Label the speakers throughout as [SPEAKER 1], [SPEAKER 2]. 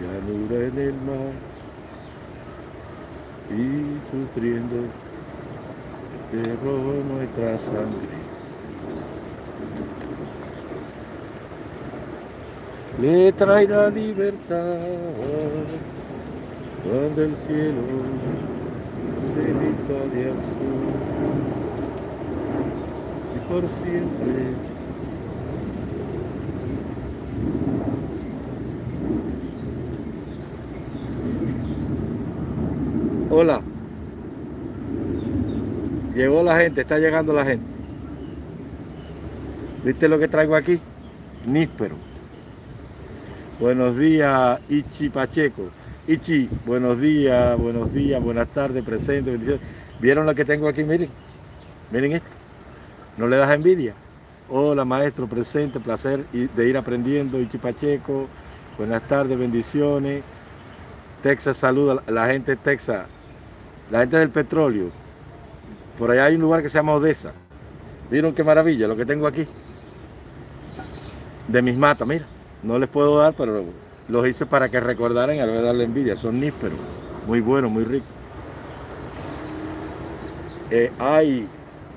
[SPEAKER 1] llanura en el mar y sufriendo derró nuestra sangre. Le traerá libertad cuando el cielo se vista de azul y por siempre Hola. Llegó la gente, está llegando la gente. ¿Viste lo que traigo aquí? Níspero. Buenos días, Ichi Pacheco. Ichi, buenos días, buenos días, buenas tardes, presente, bendiciones. ¿Vieron lo que tengo aquí? Miren. Miren esto. ¿No le das envidia? Hola, maestro, presente, placer de ir aprendiendo. Ichi Pacheco. Buenas tardes, bendiciones. Texas saluda la gente de Texas. La gente del petróleo, por allá hay un lugar que se llama Odessa. ¿Vieron qué maravilla lo que tengo aquí? De mis matas, mira. No les puedo dar, pero los hice para que recordaran y a la vez darle envidia. Son nísperos, muy buenos, muy ricos. Eh, hay,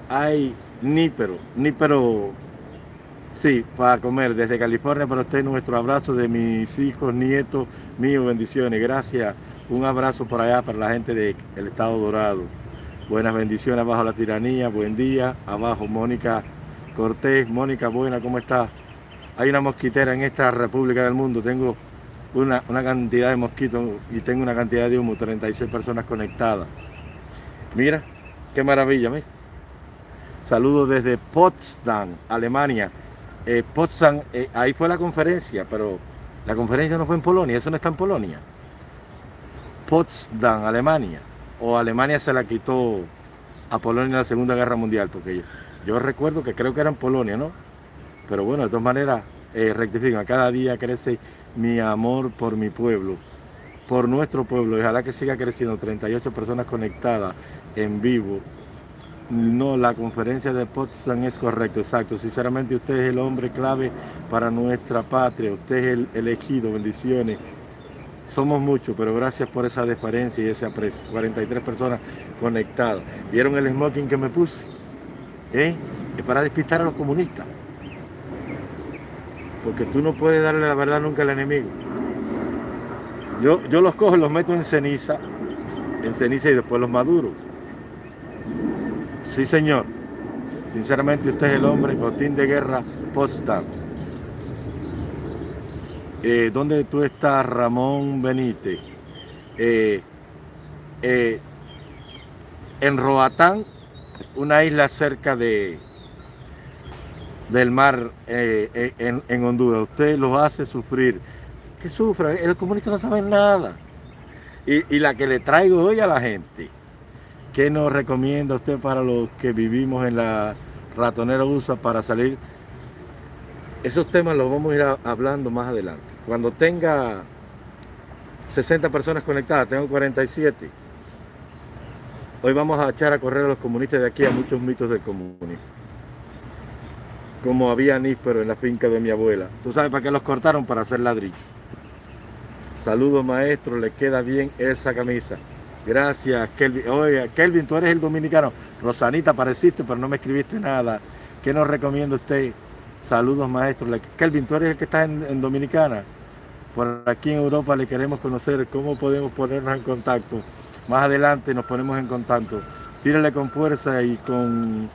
[SPEAKER 1] hay nípero, nípero, sí, para comer desde California para usted nuestro abrazo de mis hijos, nietos míos, bendiciones. Gracias un abrazo por allá para la gente del Estado Dorado. Buenas bendiciones abajo la tiranía, buen día. Abajo Mónica Cortés. Mónica, buena, ¿cómo estás? Hay una mosquitera en esta república del mundo. Tengo una, cantidad de mosquitos y tengo una cantidad de humo, 36 personas conectadas. Mira, qué maravilla, mira. Saludos desde Potsdam, Alemania. Eh, Potsdam, eh, ahí fue la conferencia, pero la conferencia no fue en Polonia, eso no está en Polonia. Potsdam, Alemania, o Alemania se la quitó a Polonia en la Segunda Guerra Mundial, porque yo, recuerdo que creo que era en Polonia, ¿no? Pero bueno, de todas maneras, eh, rectifican, cada día crece mi amor por mi pueblo, por nuestro pueblo, ojalá que siga creciendo, 38 personas conectadas en vivo. No, la conferencia de Potsdam es correcto, exacto. Sinceramente usted es el hombre clave para nuestra patria, usted es el elegido, bendiciones. Somos muchos, pero gracias por esa deferencia y ese aprecio. 43 personas conectadas. ¿Vieron el smoking que me puse? ¿Eh? Es para despistar a los comunistas. Porque tú no puedes darle la verdad nunca al enemigo. Yo, yo los cojo y los meto en ceniza, en ceniza y después los maduro. Sí, señor. Sinceramente, usted es el hombre, botín de guerra posta. Eh, ¿Dónde tú estás, Ramón Benítez? Eh, eh, en Roatán, una isla cerca de del mar en, Honduras. Usted los hace sufrir. Que sufra, el comunista no sabe nada. Y, y la que le traigo hoy a la gente, ¿qué nos recomienda usted para los que vivimos en la ratonera USA para salir esos temas los vamos a ir hablando más adelante. Cuando tenga 60 personas conectadas, tengo 47. Hoy vamos a echar a correr a los comunistas de aquí a muchos mitos del comunismo. Como había níspero en la finca de mi abuela. ¿Tú sabes para qué los cortaron? Para hacer ladrillo. Saludos maestro, le queda bien esa camisa. Gracias, Kelvin. Oiga, Kelvin, tú eres el dominicano. Rosanita, apareciste, pero no me escribiste nada. ¿Qué nos recomienda usted? Saludos, maestro. Kelvin, tú eres el que está en, Dominicana. Por aquí en Europa le queremos conocer cómo podemos ponernos en contacto. Más adelante nos ponemos en contacto. Tírale con fuerza y con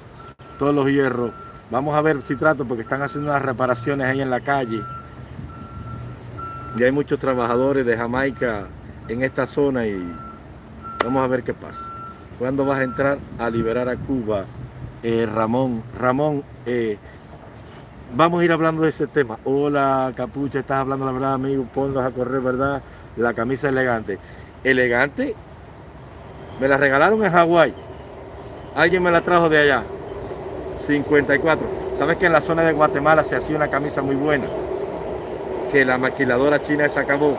[SPEAKER 1] todos los hierros. Vamos a ver si trato porque están haciendo unas reparaciones ahí en la calle. Y hay muchos trabajadores de Jamaica en esta zona y vamos a ver qué pasa. ¿Cuándo vas a entrar a liberar a Cuba, eh, Ramón? Ramón, eh, vamos a ir hablando de ese tema. Hola, Capucha, estás hablando la verdad, amigo. Ponlos a correr, ¿verdad? La camisa elegante. Elegante, me la regalaron en Hawái. Alguien me la trajo de allá. 54. ¿Sabes que en la zona de Guatemala se hacía una camisa muy buena? Que la maquiladora china se acabó.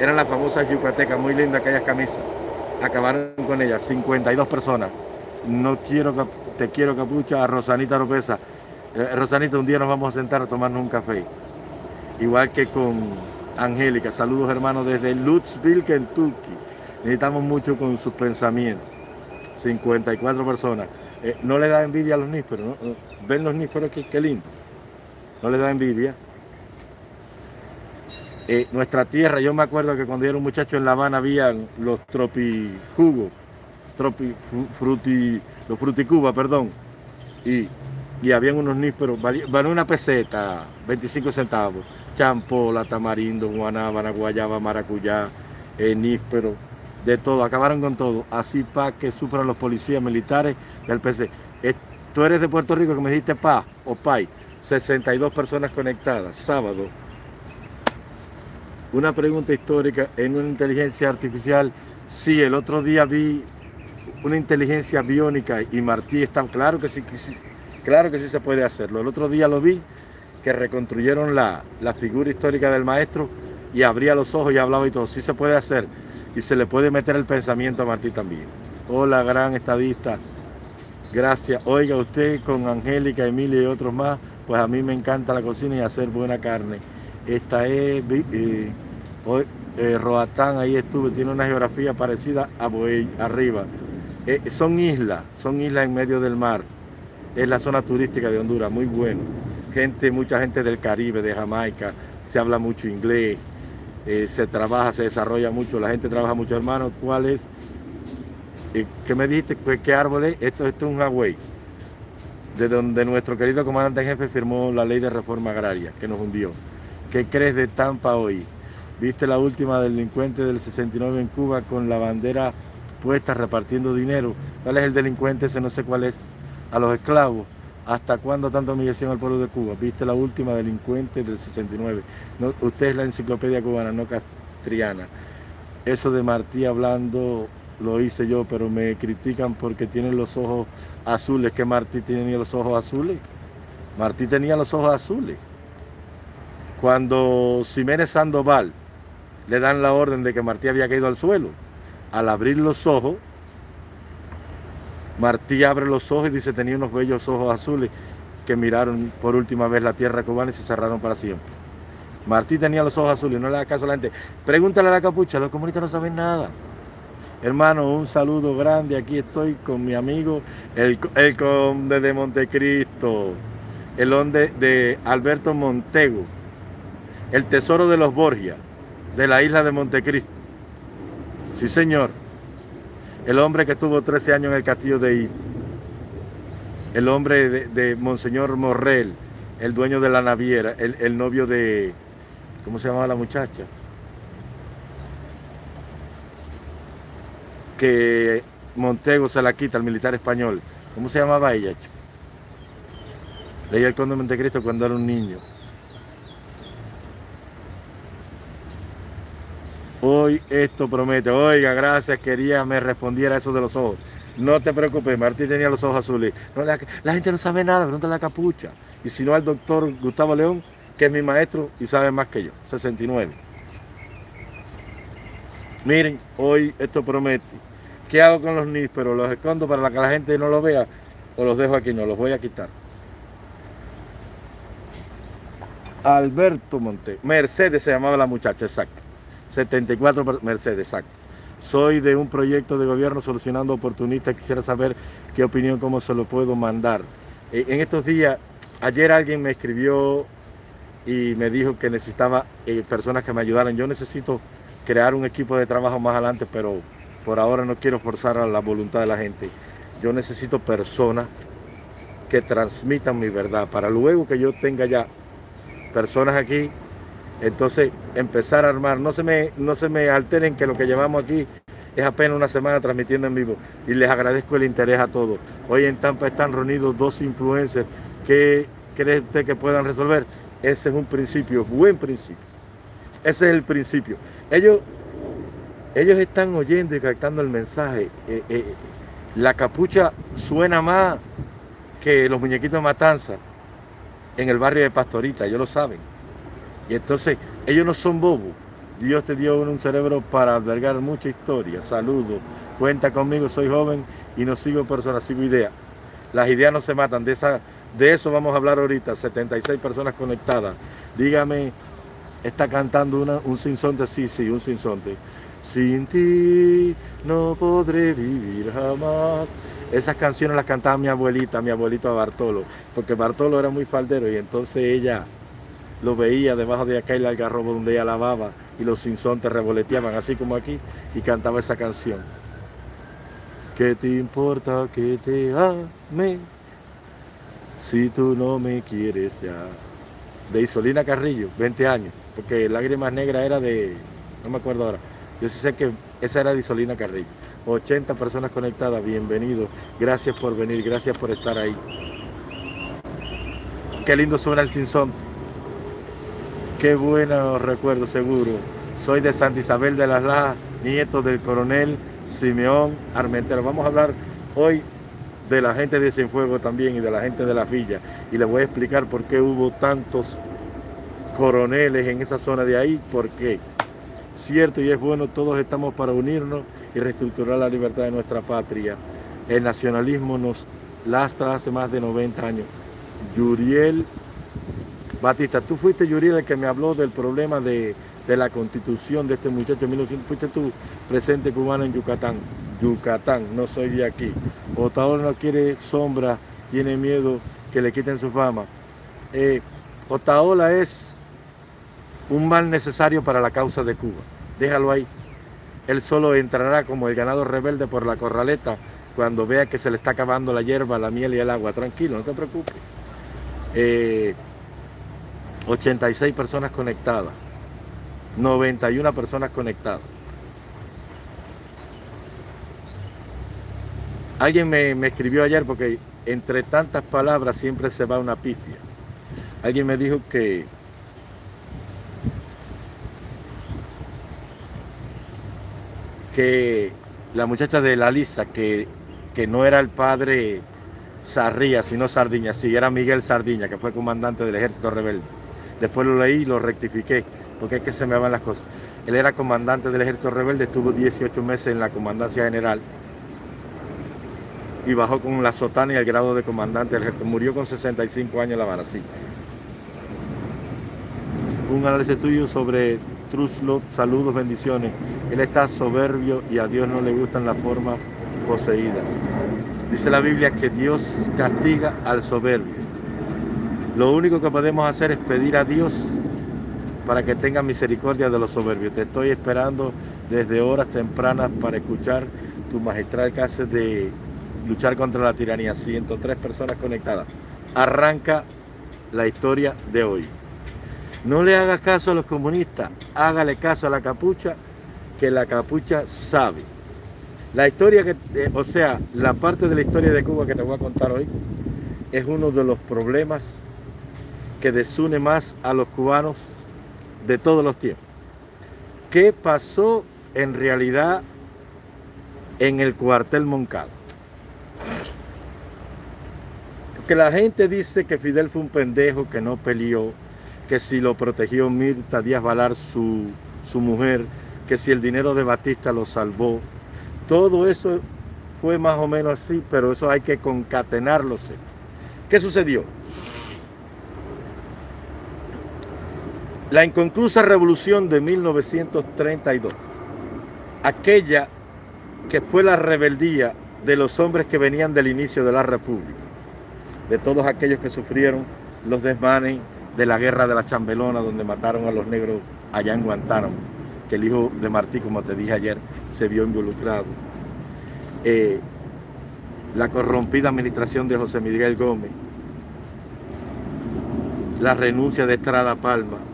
[SPEAKER 1] Eran las famosas yucatecas, muy lindas aquellas camisas. Acabaron con ellas, 52 personas. No quiero, te quiero capucha, a Rosanita Lopeza. Eh, Rosanita, un día nos vamos a sentar a tomarnos un café. Igual que con Angélica, saludos hermanos desde Lutzville, Kentucky. Necesitamos mucho con sus pensamientos. 54 personas. Eh, no le da envidia a los nísperos, ¿no? Ven los nísperos, qué, qué lindo. No le da envidia. Eh, nuestra tierra, yo me acuerdo que cuando yo era un muchacho en La Habana habían los tropijugos, tropi, fruti, los fruticuba, perdón, y, y habían unos nísperos, van una peseta, 25 centavos, champola, tamarindo, guanábana, guayaba, maracuyá, eh, níspero, de todo, acabaron con todo, así para que sufran los policías militares del PC. Eh, tú eres de Puerto Rico que me dijiste pa o pai, 62 personas conectadas, sábado, una pregunta histórica en una inteligencia artificial. Sí, el otro día vi una inteligencia biónica y Martí está claro que sí, claro que sí se puede hacerlo. El otro día lo vi que reconstruyeron la, la figura histórica del maestro y abría los ojos y hablaba y todo. Sí se puede hacer y se le puede meter el pensamiento a Martí también. Hola, gran estadista. Gracias. Oiga, usted con Angélica, Emilia y otros más, pues a mí me encanta la cocina y hacer buena carne. Esta es eh, eh, Roatán, ahí estuve, tiene una geografía parecida a Boey, arriba. Eh, son islas, son islas en medio del mar. Es la zona turística de Honduras, muy bueno. Gente, mucha gente del Caribe, de Jamaica, se habla mucho inglés, se trabaja, se desarrolla mucho, la gente trabaja mucho, hermano. ¿Cuál es? ¿Qué me dijiste? ¿Qué, árbol es? Esto, esto es un Hawái, de donde nuestro querido comandante jefe firmó la ley de reforma agraria que nos hundió. ¿Qué crees de Tampa hoy? ¿Viste la última delincuente del 69 en Cuba con la bandera puesta repartiendo dinero? ¿Cuál es el delincuente? Ese no sé cuál es. A los esclavos. ¿Hasta cuándo tanta humillación al pueblo de Cuba? ¿Viste la última delincuente del 69? usted es la enciclopedia cubana, no castriana. Eso de Martí hablando lo hice yo, pero me critican porque tienen los ojos azules. ¿Que Martí tenía los ojos azules? Martí tenía los ojos azules. Cuando Jiménez Sandoval le dan la orden de que Martí había caído al suelo, al abrir los ojos, Martí abre los ojos y dice tenía unos bellos ojos azules que miraron por última vez la tierra cubana y se cerraron para siempre. Martí tenía los ojos azules, no le da caso a la gente. Pregúntale a la capucha, los comunistas no saben nada. Hermano, un saludo grande. Aquí estoy con mi amigo, el, el conde de Montecristo, el conde de Alberto Montego el tesoro de los Borgia, de la isla de Montecristo. Sí, señor. El hombre que estuvo 13 años en el castillo de I. El hombre de, Monseñor Morrel, el dueño de la naviera, el, el novio de... ¿Cómo se llamaba la muchacha? Que Montego se la quita al militar español. ¿Cómo se llamaba ella? Leía el conde de Montecristo cuando era un niño. Hoy esto promete. Oiga, gracias, quería me respondiera eso de los ojos. No te preocupes, Martín tenía los ojos azules. la, gente no sabe nada, pregúntale la capucha. Y si no al doctor Gustavo León, que es mi maestro y sabe más que yo, 69. Miren, hoy esto promete. ¿Qué hago con los pero ¿Los escondo para que la gente no los vea o los dejo aquí? No, los voy a quitar. Alberto Monte. Mercedes se llamaba la muchacha, exacto. 74 Mercedes, exacto. Soy de un proyecto de gobierno solucionando oportunistas. Quisiera saber qué opinión, cómo se lo puedo mandar. Eh, en estos días, ayer alguien me escribió y me dijo que necesitaba eh, personas que me ayudaran. Yo necesito crear un equipo de trabajo más adelante, pero por ahora no quiero forzar a la voluntad de la gente. Yo necesito personas que transmitan mi verdad para luego que yo tenga ya personas aquí entonces, empezar a armar, no se me, no se me alteren que lo que llevamos aquí es apenas una semana transmitiendo en vivo y les agradezco el interés a todos. Hoy en Tampa están reunidos dos influencers. ¿Qué cree usted que puedan resolver? Ese es un principio, buen principio. Ese es el principio. Ellos, ellos están oyendo y captando el mensaje. Eh, eh, la capucha suena más que los muñequitos de matanza en el barrio de Pastorita, ellos lo saben. Entonces, ellos no son bobos. Dios te dio un cerebro para albergar mucha historia. Saludos. Cuenta conmigo, soy joven y no sigo personas, sigo ideas. Las ideas no se matan. De, esa, de eso vamos a hablar ahorita. 76 personas conectadas. Dígame, está cantando una, un sinsonte, sí, sí, un sinsonte. Sin ti no podré vivir jamás. Esas canciones las cantaba mi abuelita, mi abuelito Bartolo, porque Bartolo era muy faldero y entonces ella lo veía debajo de aquel algarrobo donde ella lavaba y los sinsontes revoloteaban así como aquí y cantaba esa canción. ¿Qué te importa que te ame si tú no me quieres ya? De Isolina Carrillo, 20 años, porque Lágrimas Negras era de, no me acuerdo ahora, yo sí sé que esa era de Isolina Carrillo. 80 personas conectadas, bienvenidos, gracias por venir, gracias por estar ahí. Qué lindo suena el sinsonte. Qué buenos recuerdos, seguro. Soy de Santa Isabel de las Lajas, nieto del coronel Simeón Armentero. Vamos a hablar hoy de la gente de Cienfuegos también y de la gente de las villas. Y les voy a explicar por qué hubo tantos coroneles en esa zona de ahí, por qué. Cierto y es bueno, todos estamos para unirnos y reestructurar la libertad de nuestra patria. El nacionalismo nos lastra hace más de 90 años. Yuriel Batista, tú fuiste Yuriel el que me habló del problema de, la constitución de este muchacho en 1900. Fuiste tú presente cubano en Yucatán. Yucatán, no soy de aquí. Otaola no quiere sombra, tiene miedo que le quiten su fama. Eh, Otaola es un mal necesario para la causa de Cuba. Déjalo ahí. Él solo entrará como el ganado rebelde por la corraleta cuando vea que se le está acabando la hierba, la miel y el agua. Tranquilo, no te preocupes. Eh, 86 personas conectadas, 91 personas conectadas. Alguien me, escribió ayer porque entre tantas palabras siempre se va una pifia. Alguien me dijo que que la muchacha de la Lisa, que, que no era el padre Sarría, sino Sardiña, sí, era Miguel Sardiña, que fue comandante del ejército rebelde Después lo leí y lo rectifiqué, porque es que se me van las cosas. Él era comandante del ejército rebelde, estuvo 18 meses en la comandancia general y bajó con la sotana y el grado de comandante del ejército. Murió con 65 años en La Habana, sí. Un análisis tuyo sobre Truslot, saludos, bendiciones. Él está soberbio y a Dios no le gustan las formas poseídas. Dice la Biblia que Dios castiga al soberbio lo único que podemos hacer es pedir a Dios para que tenga misericordia de los soberbios. Te estoy esperando desde horas tempranas para escuchar tu magistral clase de luchar contra la tiranía. 103 personas conectadas. Arranca la historia de hoy. No le hagas caso a los comunistas, hágale caso a la capucha, que la capucha sabe. La historia que, eh, o sea, la parte de la historia de Cuba que te voy a contar hoy, es uno de los problemas que desune más a los cubanos de todos los tiempos. ¿Qué pasó en realidad en el cuartel Moncada? Porque la gente dice que Fidel fue un pendejo que no peleó, que si lo protegió Mirta Díaz Valar, su, su mujer, que si el dinero de Batista lo salvó. Todo eso fue más o menos así, pero eso hay que concatenarlo. ¿Qué sucedió? La inconclusa revolución de 1932, aquella que fue la rebeldía de los hombres que venían del inicio de la República, de todos aquellos que sufrieron los desmanes de la guerra de la Chambelona, donde mataron a los negros allá en Guantánamo, que el hijo de Martí, como te dije ayer, se vio involucrado. Eh, la corrompida administración de José Miguel Gómez, la renuncia de Estrada Palma,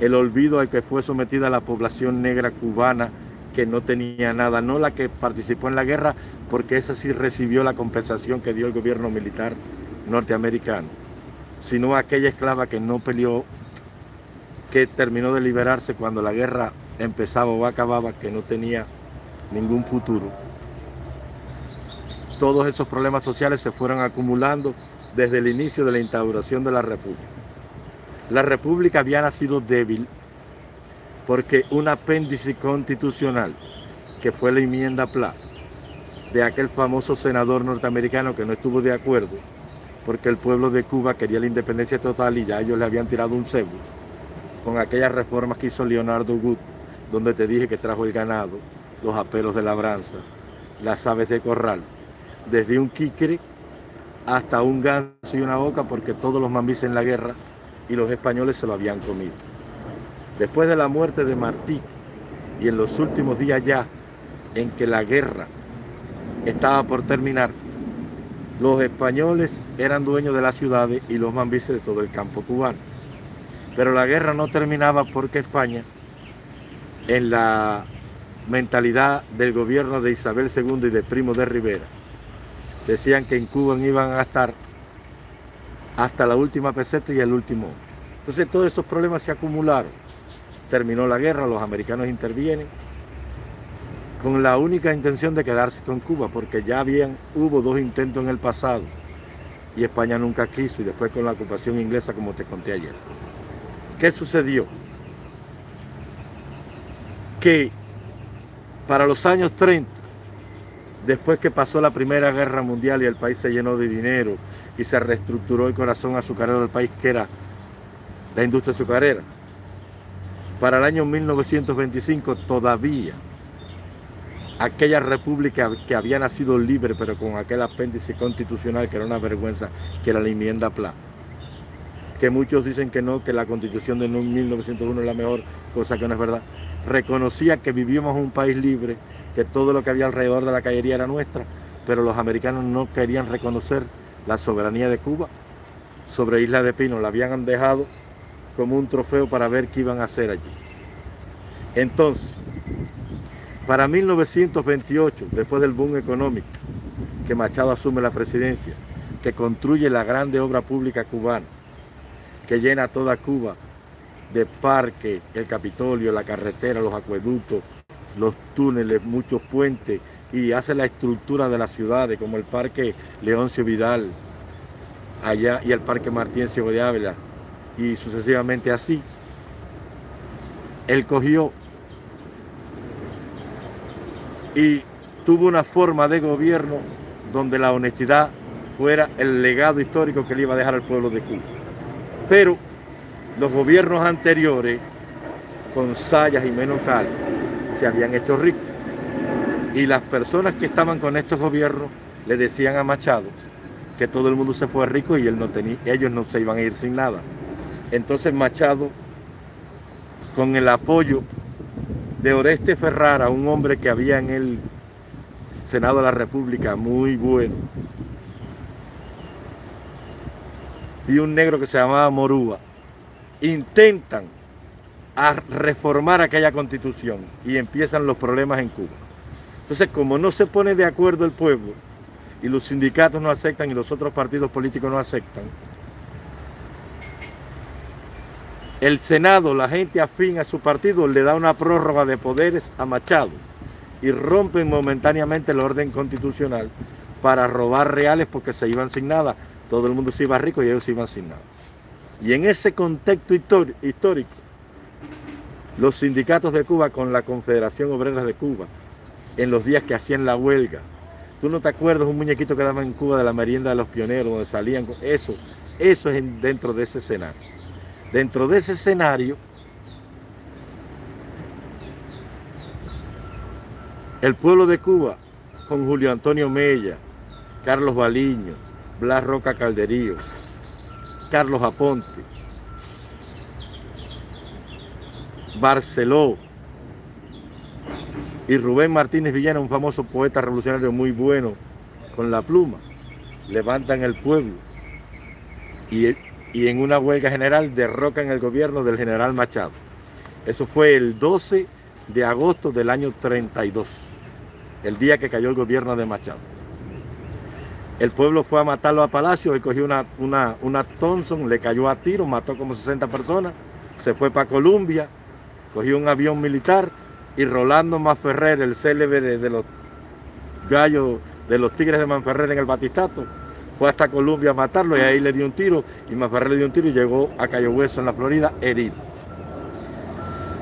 [SPEAKER 1] el olvido al que fue sometida la población negra cubana que no tenía nada, no la que participó en la guerra, porque esa sí recibió la compensación que dio el gobierno militar norteamericano, sino aquella esclava que no peleó, que terminó de liberarse cuando la guerra empezaba o acababa, que no tenía ningún futuro. Todos esos problemas sociales se fueron acumulando desde el inicio de la instauración de la República. La República había nacido débil porque un apéndice constitucional, que fue la enmienda Pla, de aquel famoso senador norteamericano que no estuvo de acuerdo, porque el pueblo de Cuba quería la independencia total y ya ellos le habían tirado un cebo. con aquellas reformas que hizo Leonardo Gut, donde te dije que trajo el ganado, los aperos de labranza, las aves de corral, desde un quiquere hasta un ganso y una boca, porque todos los mambíes en la guerra y los españoles se lo habían comido. Después de la muerte de Martí y en los últimos días ya en que la guerra estaba por terminar, los españoles eran dueños de las ciudades y los mambises de todo el campo cubano. Pero la guerra no terminaba porque España, en la mentalidad del gobierno de Isabel II y de Primo de Rivera, decían que en Cuba iban a estar hasta la última peseta y el último. Entonces todos esos problemas se acumularon. Terminó la guerra, los americanos intervienen con la única intención de quedarse con Cuba, porque ya habían, hubo dos intentos en el pasado y España nunca quiso y después con la ocupación inglesa como te conté ayer. ¿Qué sucedió? Que para los años 30, después que pasó la Primera Guerra Mundial y el país se llenó de dinero y se reestructuró el corazón azucarero del país, que era la industria azucarera, para el año 1925 todavía aquella república que había nacido libre, pero con aquel apéndice constitucional que era una vergüenza, que era la enmienda PLA. Que muchos dicen que no, que la constitución de 1901 es la mejor, cosa que no es verdad. Reconocía que vivíamos un país libre, que todo lo que había alrededor de la calle era nuestra, pero los americanos no querían reconocer la soberanía de Cuba sobre Isla de Pino, la habían dejado como un trofeo para ver qué iban a hacer allí. Entonces, para 1928, después del boom económico, que Machado asume la presidencia, que construye la grande obra pública cubana, que llena toda Cuba de parques, el Capitolio, la carretera, los acueductos, los túneles, muchos puentes, y hace la estructura de las ciudades, como el Parque Leoncio Vidal, allá, y el Parque Martín Ciego de Ávila, y sucesivamente así. Él cogió y tuvo una forma de gobierno donde la honestidad fuera el legado histórico que le iba a dejar al pueblo de Cuba. Pero los gobiernos anteriores, con Sayas y Menocal, se habían hecho ricos. Y las personas que estaban con estos gobiernos le decían a Machado que todo el mundo se fue rico y él no tenía, ellos no se iban a ir sin nada. Entonces Machado, con el apoyo de Oreste Ferrara, un hombre que había en el Senado de la República, muy bueno, y un negro que se llamaba Morúa, intentan reformar aquella constitución y empiezan los problemas en Cuba. Entonces, como no se pone de acuerdo el pueblo y los sindicatos no aceptan y los otros partidos políticos no aceptan, El Senado, la gente afín a su partido, le da una prórroga de poderes a Machado y rompen momentáneamente el orden constitucional para robar reales porque se iban sin nada. Todo el mundo se iba rico y ellos se iban sin nada. Y en ese contexto histórico, los sindicatos de Cuba con la Confederación Obrera de Cuba, en los días que hacían la huelga, ¿tú no te acuerdas un muñequito que daban en Cuba de la merienda de los pioneros, donde salían? Eso, eso es dentro de ese escenario. Dentro de ese escenario, el pueblo de Cuba, con Julio Antonio Mella, Carlos Baliño, Blas Roca Calderío, Carlos Aponte, Barceló y Rubén Martínez Villana, un famoso poeta revolucionario muy bueno con la pluma, levantan el pueblo y y en una huelga general derrocan el gobierno del general Machado. Eso fue el 12 de agosto del año 32, el día que cayó el gobierno de Machado. El pueblo fue a matarlo a Palacio, él cogió una, una, una Thompson, le cayó a tiro, mató como 60 personas, se fue para Colombia, cogió un avión militar y Rolando Manferrer, el célebre de los gallos de los Tigres de Manferrer en el Batistato, fue hasta Colombia a matarlo y ahí le dio un tiro y Mafarré le dio un tiro y llegó a Cayo Hueso en la Florida herido.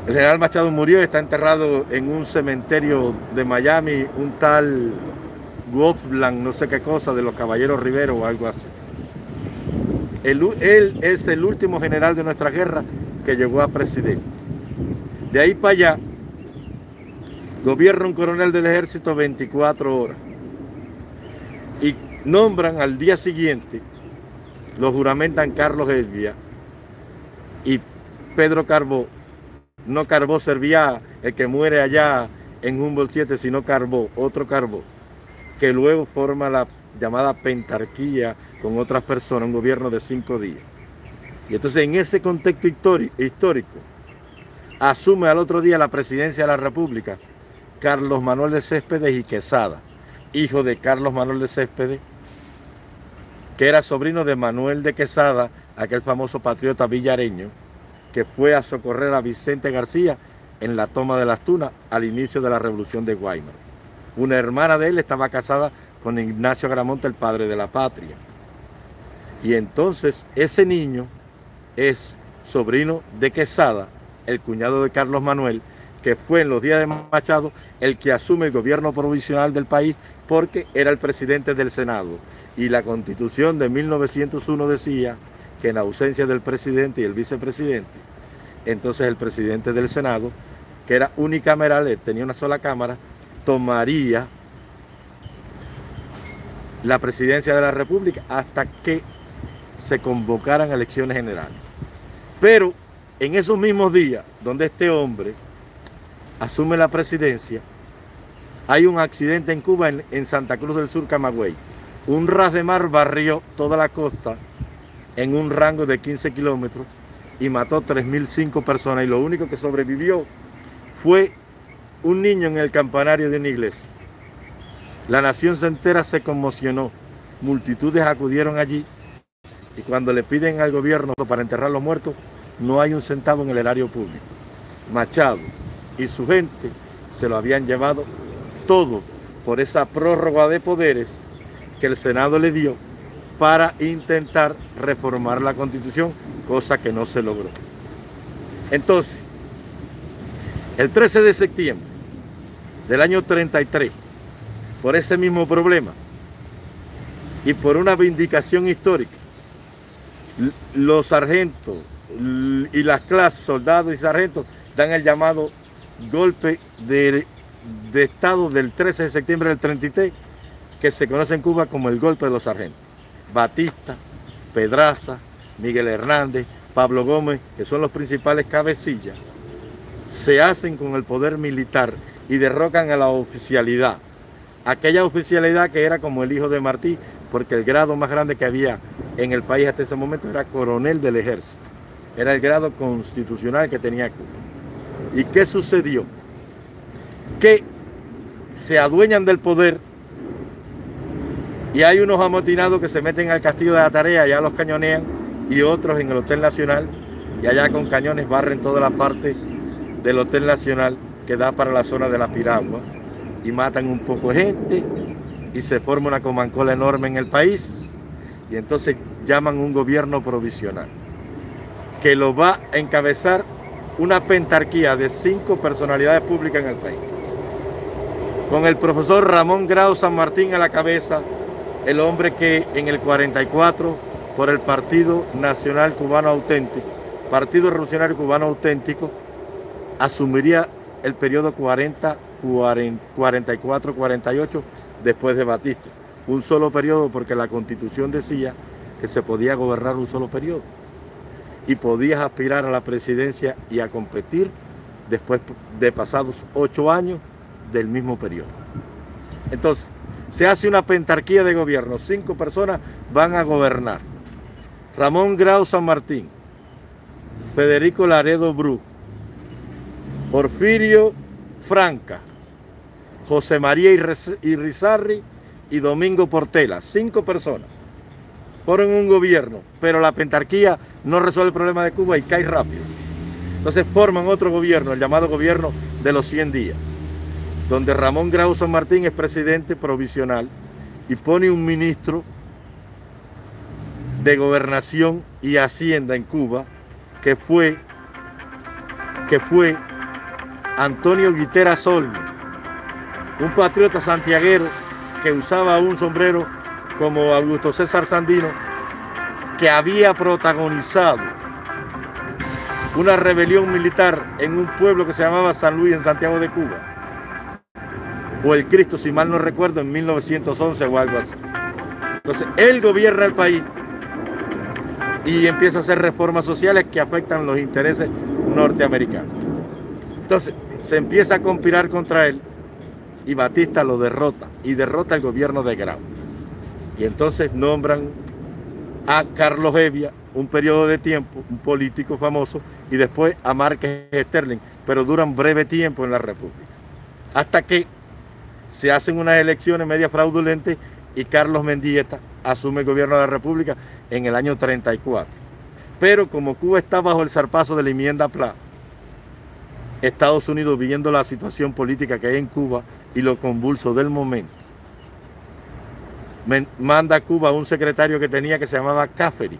[SPEAKER 1] El general Machado murió, está enterrado en un cementerio de Miami, un tal Wolfland, no sé qué cosa, de los Caballeros Rivero o algo así. Él, él es el último general de nuestra guerra que llegó a presidente. De ahí para allá, gobierna un coronel del ejército 24 horas y nombran al día siguiente, lo juramentan Carlos Elvia y Pedro Carbó. No Carbó servía el que muere allá en Humboldt 7, sino Carbó, otro Carbó, que luego forma la llamada pentarquía con otras personas, un gobierno de cinco días. Y entonces en ese contexto histórico, asume al otro día la presidencia de la República Carlos Manuel de Céspedes y Quesada, hijo de Carlos Manuel de Céspedes, que era sobrino de Manuel de Quesada, aquel famoso patriota villareño, que fue a socorrer a Vicente García en la toma de las Tunas al inicio de la revolución de Guaymar. Una hermana de él estaba casada con Ignacio Gramonte, el padre de la patria. Y entonces ese niño es sobrino de Quesada, el cuñado de Carlos Manuel, que fue en los días de Machado el que asume el gobierno provisional del país porque era el presidente del Senado. Y la constitución de 1901 decía que en ausencia del presidente y el vicepresidente, entonces el presidente del Senado, que era unicameral, tenía una sola cámara, tomaría la presidencia de la República hasta que se convocaran elecciones generales. Pero en esos mismos días donde este hombre asume la presidencia, hay un accidente en Cuba, en, Santa Cruz del Sur, Camagüey. Un ras de mar barrió toda la costa en un rango de 15 kilómetros y mató 3.005 personas y lo único que sobrevivió fue un niño en el campanario de una iglesia. La nación entera se conmocionó, multitudes acudieron allí y cuando le piden al gobierno para enterrar los muertos, no hay un centavo en el erario público. Machado y su gente se lo habían llevado todo por esa prórroga de poderes que el Senado le dio para intentar reformar la constitución, cosa que no se logró. Entonces, el 13 de septiembre del año 33, por ese mismo problema y por una vindicación histórica, los sargentos y las clases, soldados y sargentos, dan el llamado golpe de, Estado del 13 de septiembre del 33, que se conoce en Cuba como el golpe de los sargentos. Batista, Pedraza, Miguel Hernández, Pablo Gómez, que son los principales cabecillas, se hacen con el poder militar y derrocan a la oficialidad. Aquella oficialidad que era como el hijo de Martí, porque el grado más grande que había en el país hasta ese momento era coronel del ejército. Era el grado constitucional que tenía Cuba. ¿Y qué sucedió? Que se adueñan del poder y hay unos amotinados que se meten al castillo de la tarea, ya los cañonean, y otros en el Hotel Nacional, y allá con cañones barren toda la parte del Hotel Nacional que da para la zona de la Piragua, y matan un poco de gente, y se forma una comancola enorme en el país, y entonces llaman un gobierno provisional, que lo va a encabezar una pentarquía de cinco personalidades públicas en el país. Con el profesor Ramón Grau San Martín a la cabeza, el hombre que en el 44, por el Partido Nacional Cubano Auténtico, Partido Revolucionario Cubano Auténtico, asumiría el periodo 40, 44, 48 después de Batista. Un solo periodo porque la constitución decía que se podía gobernar un solo periodo y podías aspirar a la presidencia y a competir después de pasados ocho años del mismo periodo. Entonces, se hace una pentarquía de gobierno, cinco personas van a gobernar. Ramón Grau San Martín, Federico Laredo Bru, Porfirio Franca, José María Irizarri y Domingo Portela, cinco personas. Ponen un gobierno, pero la pentarquía no resuelve el problema de Cuba y cae rápido. Entonces forman otro gobierno, el llamado gobierno de los 100 días donde Ramón Grau San Martín es presidente provisional y pone un ministro de gobernación y hacienda en Cuba, que fue, que fue Antonio Guitera Solme, un patriota santiaguero que usaba un sombrero como Augusto César Sandino, que había protagonizado una rebelión militar en un pueblo que se llamaba San Luis en Santiago de Cuba. O el Cristo, si mal no recuerdo, en 1911 o algo así. Entonces, él gobierna el país y empieza a hacer reformas sociales que afectan los intereses norteamericanos. Entonces, se empieza a conspirar contra él y Batista lo derrota y derrota el gobierno de Grau. Y entonces nombran a Carlos Evia un periodo de tiempo, un político famoso, y después a Márquez Sterling, pero duran breve tiempo en la República. Hasta que se hacen unas elecciones media fraudulentas y Carlos Mendieta asume el gobierno de la República en el año 34. Pero como Cuba está bajo el zarpazo de la enmienda PLA, Estados Unidos viendo la situación política que hay en Cuba y lo convulso del momento, manda a Cuba un secretario que tenía que se llamaba Caffery.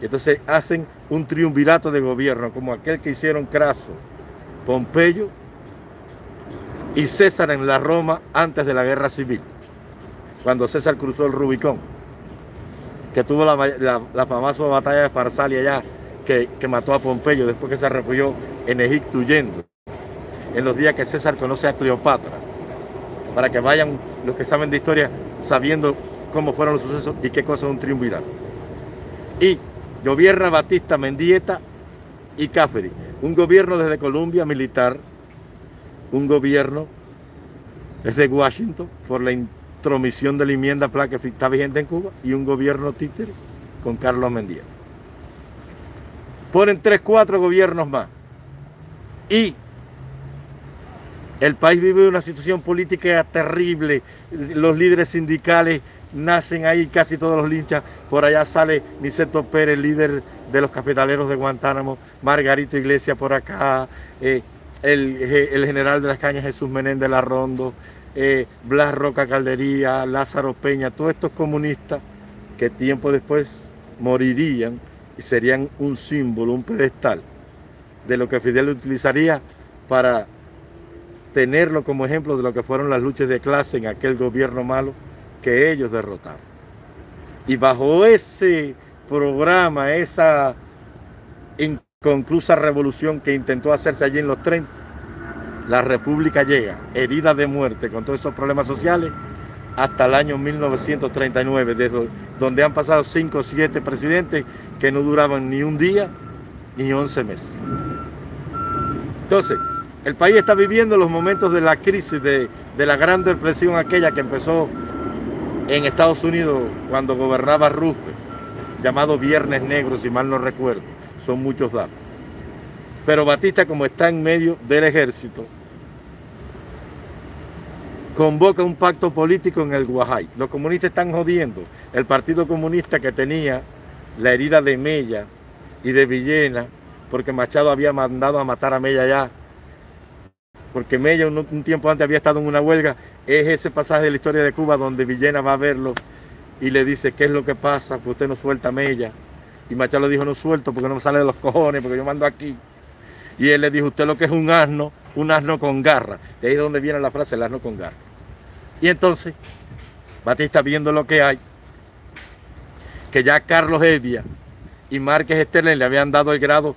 [SPEAKER 1] Entonces hacen un triunvirato de gobierno como aquel que hicieron Craso, Pompeyo y César en la Roma antes de la guerra civil, cuando César cruzó el Rubicón, que tuvo la, famosa batalla de Farsalia allá, que, que, mató a Pompeyo después que se refugió en Egipto huyendo, en los días que César conoce a Cleopatra, para que vayan los que saben de historia sabiendo cómo fueron los sucesos y qué cosa es un triunvirato. Y gobierna Batista Mendieta y Caffery, un gobierno desde Colombia militar, un gobierno desde Washington por la intromisión de la enmienda PLA que está vigente en Cuba y un gobierno títere con Carlos Mendieta. Ponen tres, cuatro gobiernos más. Y el país vive una situación política terrible. Los líderes sindicales nacen ahí, casi todos los linchas. Por allá sale Niceto Pérez, líder de los cafetaleros de Guantánamo. Margarito Iglesias por acá. Eh, el, general de las cañas Jesús Menéndez Larrondo. Eh, Blas Roca Caldería, Lázaro Peña. Todos estos comunistas que tiempo después morirían y serían un símbolo, un pedestal de lo que Fidel utilizaría para tenerlo como ejemplo de lo que fueron las luchas de clase en aquel gobierno malo que ellos derrotaron. Y bajo ese programa, esa inconclusa revolución que intentó hacerse allí en los 30, la República llega herida de muerte con todos esos problemas sociales hasta el año 1939, desde donde han pasado 5 o 7 presidentes que no duraban ni un día ni 11 meses. Entonces, el país está viviendo los momentos de la crisis, de, la gran depresión aquella que empezó en Estados Unidos cuando gobernaba Roosevelt, llamado Viernes Negro, si mal no recuerdo. Son muchos datos. Pero Batista, como está en medio del ejército, convoca un pacto político en el Guajay. Los comunistas están jodiendo. El Partido Comunista que tenía la herida de Mella y de Villena, porque Machado había mandado a matar a Mella ya porque Mella un, tiempo antes había estado en una huelga, es ese pasaje de la historia de Cuba donde Villena va a verlo y le dice, ¿qué es lo que pasa? Que usted no suelta a Mella. Y Machado le dijo, no suelto porque no me sale de los cojones, porque yo mando aquí. Y él le dijo, usted lo que es un asno, un asno con garra. De ahí es donde viene la frase, el asno con garra. Y entonces, Batista viendo lo que hay, que ya Carlos Evia y Márquez Esterlen le habían dado el grado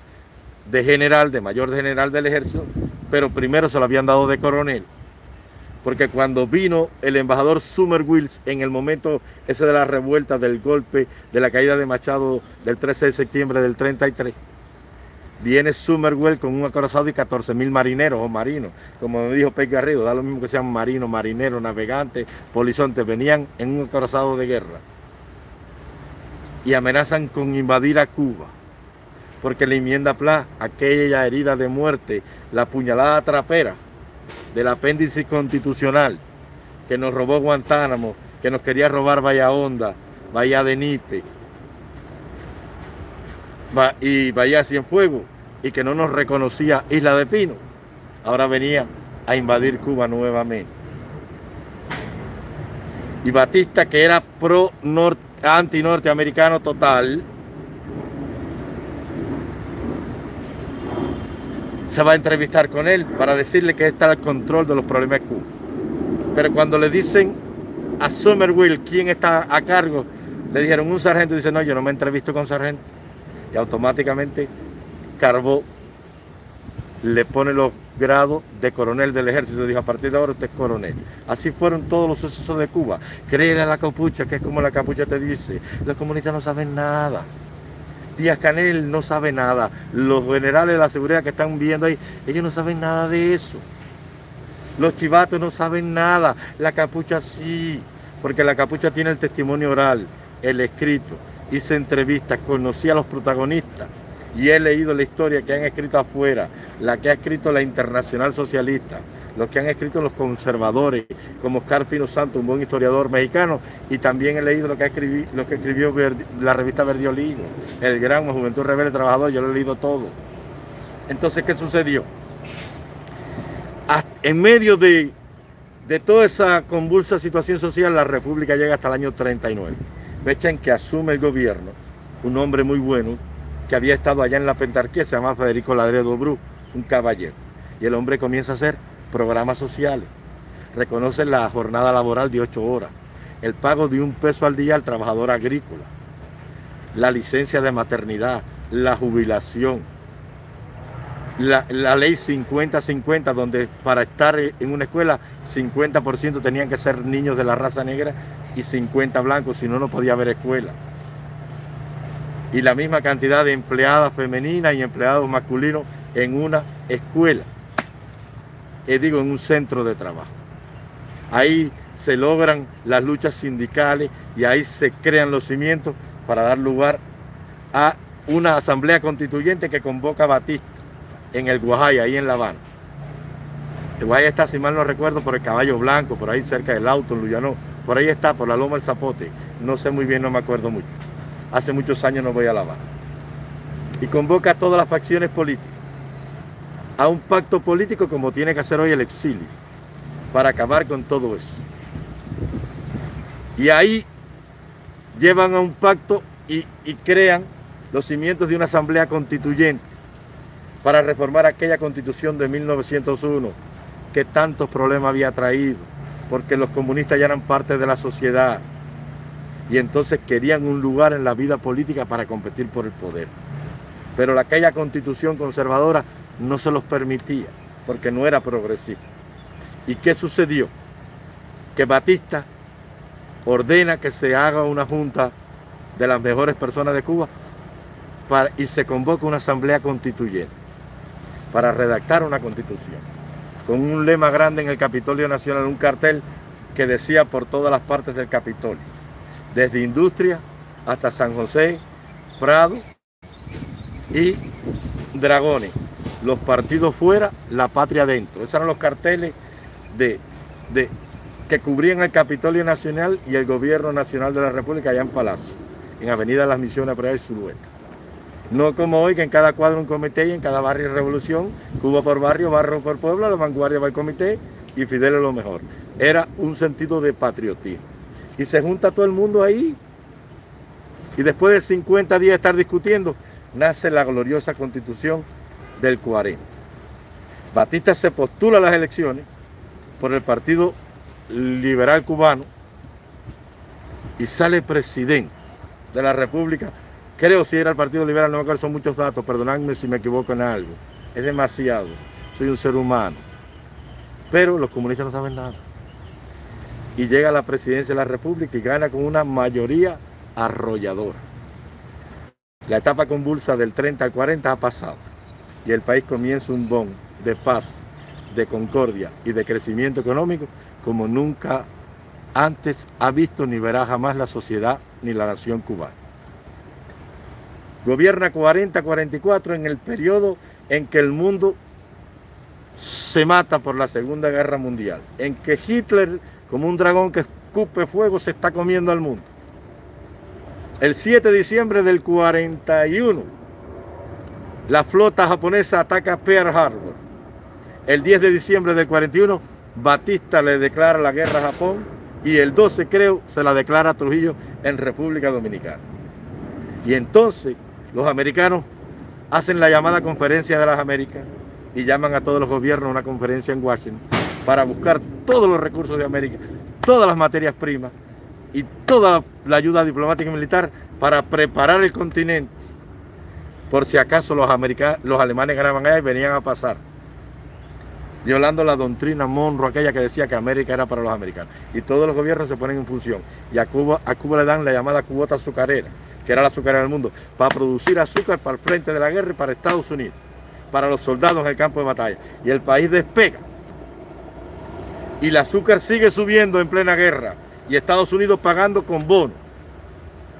[SPEAKER 1] de general, de mayor general del ejército, pero primero se lo habían dado de coronel. Porque cuando vino el embajador Summer Wills en el momento ese de la revuelta, del golpe, de la caída de Machado del 13 de septiembre del 33, viene Wills con un acorazado y 14 mil marineros o marinos, como dijo Pei Garrido, da lo mismo que sean marinos, marineros, navegantes, polizontes, venían en un acorazado de guerra y amenazan con invadir a Cuba porque la enmienda PLA, aquella herida de muerte, la puñalada trapera del apéndice constitucional que nos robó Guantánamo, que nos quería robar Bahía Honda, Bahía de Nipe y Bahía Cienfuegos y que no nos reconocía Isla de Pino, ahora venía a invadir Cuba nuevamente. Y Batista, que era pro anti-norteamericano total, se va a entrevistar con él para decirle que está al control de los problemas de Cuba. Pero cuando le dicen a Somerville quién está a cargo, le dijeron un sargento y dice, no, yo no me entrevisto con sargento. Y automáticamente Carbó le pone los grados de coronel del ejército. Dijo, a partir de ahora usted es coronel. Así fueron todos los sucesos de Cuba. Créele a la capucha, que es como la capucha te dice. Los comunistas no saben nada. Díaz Canel no sabe nada. Los generales de la seguridad que están viendo ahí, ellos no saben nada de eso. Los chivatos no saben nada. La capucha sí. Porque la capucha tiene el testimonio oral, el escrito. Hice entrevistas, conocí a los protagonistas y he leído la historia que han escrito afuera, la que ha escrito la Internacional Socialista, los que han escrito los conservadores, como Oscar Pino Santo, un buen historiador mexicano, y también he leído lo que, lo que escribió la revista Verdiolino, el gran Juventud Rebelde Trabajador, yo lo he leído todo. Entonces, ¿qué sucedió? En medio de, de toda esa convulsa situación social, la República llega hasta el año 39, fecha en que asume el gobierno un hombre muy bueno, que había estado allá en la Pentarquía, se llama Federico Ladredo Bru, un caballero. Y el hombre comienza a hacer programas sociales. Reconoce la jornada laboral de ocho horas, el pago de un peso al día al trabajador agrícola, la licencia de maternidad, la jubilación, la, la ley 50-50, donde para estar en una escuela 50% tenían que ser niños de la raza negra y 50 blancos, si no, no podía haber escuela y la misma cantidad de empleadas femeninas y empleados masculinos en una escuela, es digo, en un centro de trabajo. Ahí se logran las luchas sindicales y ahí se crean los cimientos para dar lugar a una asamblea constituyente que convoca a Batista en el Guajay, ahí en La Habana. El Guajay está, si mal no recuerdo, por el Caballo Blanco, por ahí cerca del auto, en Luyano. Por ahí está, por la Loma del Zapote. No sé muy bien, no me acuerdo mucho hace muchos años no voy a lavar. Y convoca a todas las facciones políticas a un pacto político como tiene que hacer hoy el exilio, para acabar con todo eso. Y ahí llevan a un pacto y, y crean los cimientos de una asamblea constituyente para reformar aquella constitución de 1901 que tantos problemas había traído, porque los comunistas ya eran parte de la sociedad, y entonces querían un lugar en la vida política para competir por el poder. Pero aquella constitución conservadora no se los permitía porque no era progresista. ¿Y qué sucedió? Que Batista ordena que se haga una junta de las mejores personas de Cuba y se convoca una asamblea constituyente para redactar una constitución con un lema grande en el Capitolio Nacional, un cartel que decía por todas las partes del Capitolio desde Industria hasta San José, Prado y Dragones. Los partidos fuera, la patria dentro. Esos eran los carteles de, que cubrían el Capitolio Nacional y el Gobierno Nacional de la República allá en Palacio, en Avenida Las Misiones, por ahí Surueta. No como hoy, que en cada cuadro un comité y en cada barrio revolución, Cuba por barrio, barrio por pueblo, la vanguardia va al comité y Fidel es lo mejor. Era un sentido de patriotismo y se junta todo el mundo ahí. Y después de 50 días de estar discutiendo, nace la gloriosa constitución del 40. Batista se postula a las elecciones por el Partido Liberal Cubano y sale presidente de la República. Creo si era el Partido Liberal, no me acuerdo, son muchos datos, perdonadme si me equivoco en algo. Es demasiado, soy un ser humano. Pero los comunistas no saben nada y llega a la presidencia de la República y gana con una mayoría arrolladora. La etapa convulsa del 30 al 40 ha pasado y el país comienza un don de paz, de concordia y de crecimiento económico como nunca antes ha visto ni verá jamás la sociedad ni la nación cubana. Gobierna 40-44 en el periodo en que el mundo se mata por la Segunda Guerra Mundial, en que Hitler como un dragón que escupe fuego, se está comiendo al mundo. El 7 de diciembre del 41, la flota japonesa ataca Pearl Harbor. El 10 de diciembre del 41, Batista le declara la guerra a Japón y el 12, creo, se la declara a Trujillo en República Dominicana. Y entonces los americanos hacen la llamada Conferencia de las Américas y llaman a todos los gobiernos a una conferencia en Washington para buscar todos los recursos de América, todas las materias primas y toda la ayuda diplomática y militar para preparar el continente por si acaso los, los alemanes ganaban allá y venían a pasar violando la doctrina Monroe, aquella que decía que América era para los americanos. Y todos los gobiernos se ponen en función. Y a Cuba, a Cuba le dan la llamada cuota azucarera, que era la azucarera del mundo, para producir azúcar para el frente de la guerra y para Estados Unidos, para los soldados en el campo de batalla. Y el país despega. Y el azúcar sigue subiendo en plena guerra. Y Estados Unidos pagando con bonos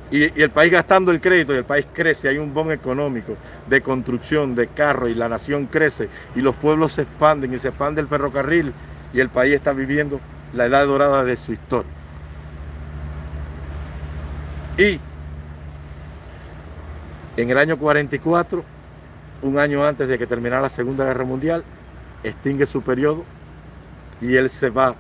[SPEAKER 1] y, el país gastando el crédito y el país crece, hay un boom económico de construcción de carros y la nación crece y los pueblos se expanden y se expande el ferrocarril y el país está viviendo la edad dorada de su historia. Y en el año 44, un año antes de que terminara la Segunda Guerra Mundial, extingue su periodo y él se va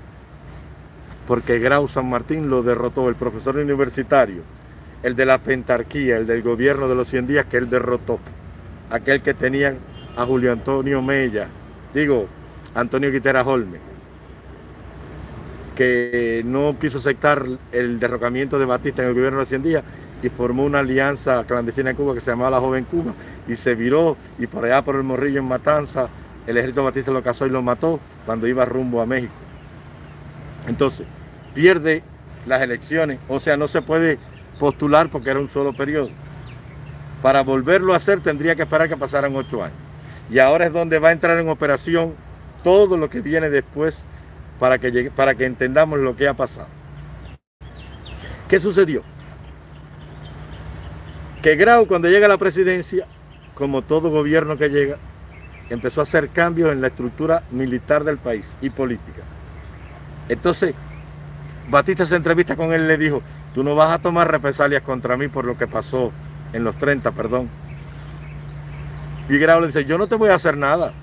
[SPEAKER 1] porque Grau San Martín lo derrotó, el profesor universitario el de la pentarquía, el del gobierno de los 100 días que él derrotó, aquel que tenían a Julio Antonio Mella, digo, Antonio Quitera Holme, que no quiso aceptar el derrocamiento de Batista en el gobierno de los 100 días y formó una alianza clandestina en Cuba que se llamaba la Joven Cuba y se viró y por allá por el Morrillo en Matanza el ejército Batista lo cazó y lo mató cuando iba rumbo a México. Entonces, pierde las elecciones, o sea, no se puede postular porque era un solo periodo. Para volverlo a hacer tendría que esperar que pasaran ocho años. Y ahora es donde va a entrar en operación todo lo que viene después para que, para que entendamos lo que ha pasado. ¿Qué sucedió? Que Grau cuando llega a la presidencia, como todo gobierno que llega, empezó a hacer cambios en la estructura militar del país y política. Entonces, Batista se entrevista con él y le dijo, tú no vas a tomar represalias contra mí por lo que pasó en los 30, perdón. Y Grau le dice, yo no te voy a hacer nada,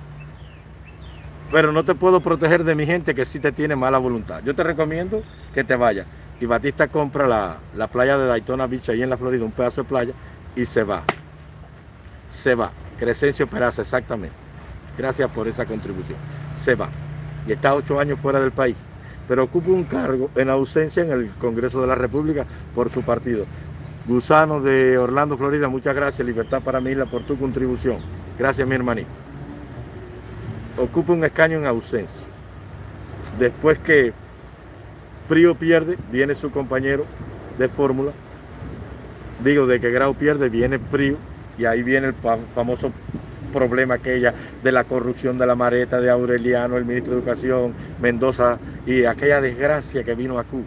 [SPEAKER 1] pero no te puedo proteger de mi gente que sí te tiene mala voluntad. Yo te recomiendo que te vayas. Y Batista compra la, la playa de Daytona Beach ahí en la Florida, un pedazo de playa, y se va. Se va. Crescencio Peraza, exactamente. Gracias por esa contribución. Se va. Y está ocho años fuera del país pero ocupa un cargo en ausencia en el Congreso de la República por su partido. Gusano de Orlando, Florida, muchas gracias. Libertad para mí por tu contribución. Gracias, mi hermanito. Ocupa un escaño en ausencia. Después que Prio pierde, viene su compañero de fórmula. Digo, de que Grau pierde, viene Prio y ahí viene el famoso problema aquella de la corrupción de la mareta de Aureliano, el ministro de Educación, Mendoza, y aquella desgracia que vino a Cuba.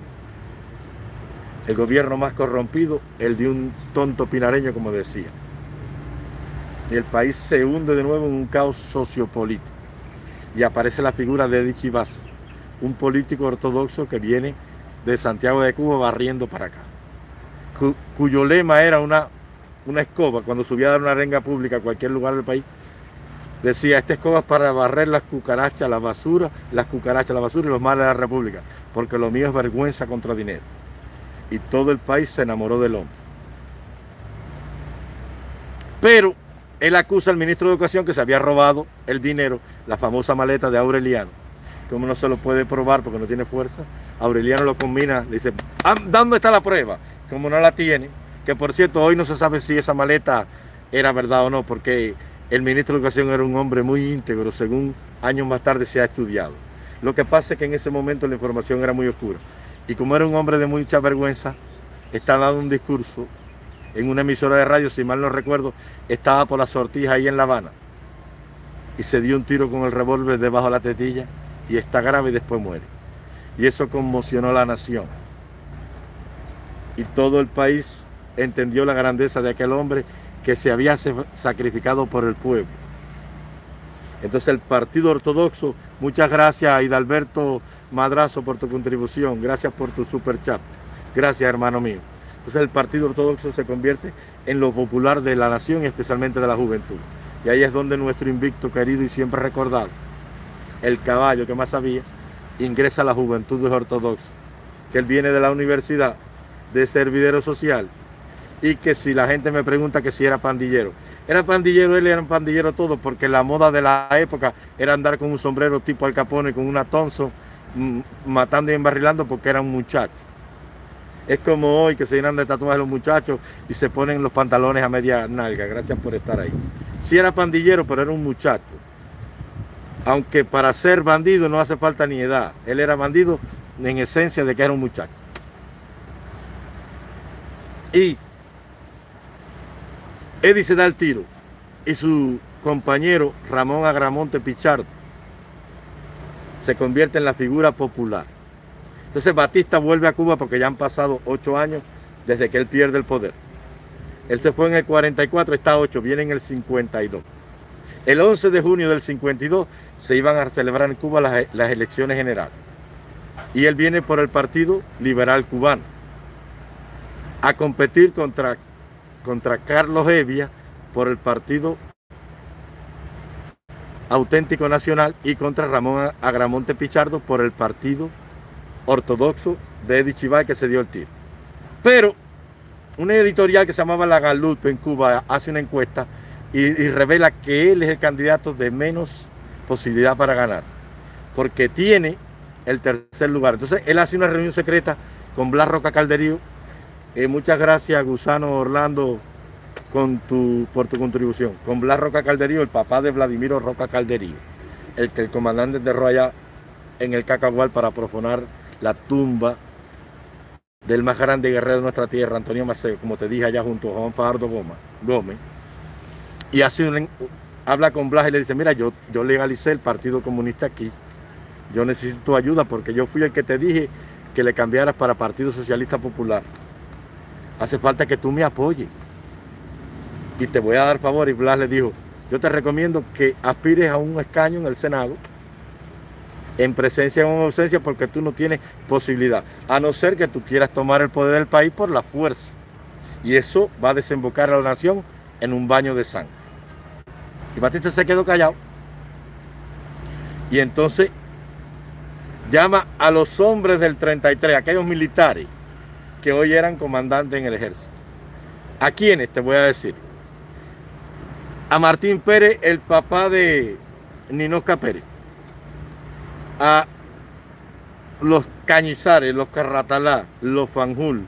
[SPEAKER 1] El gobierno más corrompido, el de un tonto pinareño, como decía. Y el país se hunde de nuevo en un caos sociopolítico. Y aparece la figura de Edith Chivas, un político ortodoxo que viene de Santiago de Cuba barriendo para acá, cuyo lema era una, una escoba cuando subía a dar una arenga pública a cualquier lugar del país Decía, esta escoba es para barrer las cucarachas, la basura, las cucarachas, la basura y los males de la República, porque lo mío es vergüenza contra dinero. Y todo el país se enamoró del hombre. Pero él acusa al ministro de Educación que se había robado el dinero, la famosa maleta de Aureliano. Como no se lo puede probar porque no tiene fuerza, Aureliano lo combina, le dice, ¿dónde está la prueba? Como no la tiene, que por cierto hoy no se sabe si esa maleta era verdad o no, porque el ministro de Educación era un hombre muy íntegro, según años más tarde se ha estudiado. Lo que pasa es que en ese momento la información era muy oscura. Y como era un hombre de mucha vergüenza, está dando un discurso en una emisora de radio, si mal no recuerdo, estaba por la sortija ahí en La Habana. Y se dio un tiro con el revólver debajo de la tetilla y está grave y después muere. Y eso conmocionó a la nación. Y todo el país entendió la grandeza de aquel hombre que se había sacrificado por el pueblo. Entonces el Partido Ortodoxo, muchas gracias Hidalberto Madrazo por tu contribución, gracias por tu super chat, gracias hermano mío. Entonces el Partido Ortodoxo se convierte en lo popular de la nación y especialmente de la juventud. Y ahí es donde nuestro invicto querido y siempre recordado, el caballo que más sabía, ingresa a la juventud de ortodoxo, que él viene de la universidad de servidero social y que si la gente me pregunta que si era pandillero. Era pandillero, él era un pandillero todo, porque la moda de la época era andar con un sombrero tipo Al Capone, con una tonso, mm, matando y embarrilando porque era un muchacho. Es como hoy que se llenan de tatuajes los muchachos y se ponen los pantalones a media nalga. Gracias por estar ahí. Sí era pandillero, pero era un muchacho. Aunque para ser bandido no hace falta ni edad. Él era bandido en esencia de que era un muchacho. Y Eddie se da el tiro y su compañero Ramón Agramonte Pichardo se convierte en la figura popular. Entonces Batista vuelve a Cuba porque ya han pasado ocho años desde que él pierde el poder. Él se fue en el 44, está ocho, viene en el 52. El 11 de junio del 52 se iban a celebrar en Cuba las, las elecciones generales. Y él viene por el Partido Liberal Cubano a competir contra, contra Carlos Evia por el Partido Auténtico Nacional y contra Ramón Agramonte Pichardo por el Partido Ortodoxo de Eddie Chivay que se dio el tiro. Pero una editorial que se llamaba La Galuto en Cuba hace una encuesta y, y, revela que él es el candidato de menos posibilidad para ganar, porque tiene el tercer lugar. Entonces él hace una reunión secreta con Blas Roca Calderío. Eh, muchas gracias, Gusano Orlando, por tu contribución. Con Blas Roca Calderío, el papá de Vladimiro Roca Calderío, el que el comandante enterró allá en el Cacahual para profanar la tumba del más grande guerrero de nuestra tierra, Antonio Maceo, como te dije allá junto a Juan Fajardo Gómez. Y así habla con Blas y le dice, mira, yo legalicé el Partido Comunista aquí. Yo necesito tu ayuda porque yo fui el que te dije que le cambiaras para Partido Socialista Popular. Hace falta que tú me apoyes. Y te voy a dar favor. Y Blas le dijo, yo te recomiendo que aspires a un escaño en el Senado en presencia o en ausencia porque tú no tienes posibilidad, a no ser que tú quieras tomar el poder del país por la fuerza. Y eso va a desembocar a la nación en un baño de sangre. Y Batista se quedó callado. Y entonces llama a los hombres del 33, aquellos militares que hoy eran comandantes en el ejército. ¿A quiénes? Te voy a decir. A Martín Pérez, el papá de Ninosca Pérez a los Cañizares, los Carratalá, los Fanjul,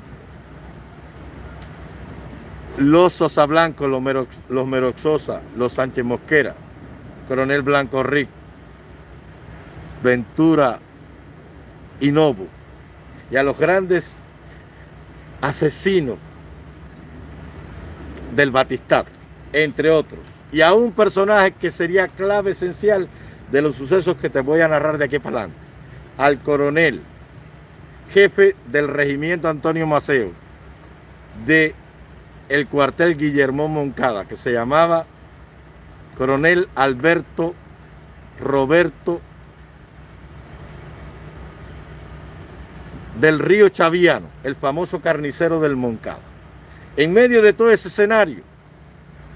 [SPEAKER 1] los Sosa Blanco, los, los Meroxosa, los Sánchez Mosquera, Coronel Blanco Rick, Ventura y Novo, y a los grandes asesinos del Batistato, entre otros, y a un personaje que sería clave esencial de los sucesos que te voy a narrar de aquí para adelante. Al coronel, jefe del regimiento Antonio Maceo, de el cuartel Guillermo Moncada, que se llamaba coronel Alberto Roberto del Río Chaviano, el famoso carnicero del Moncada. En medio de todo ese escenario,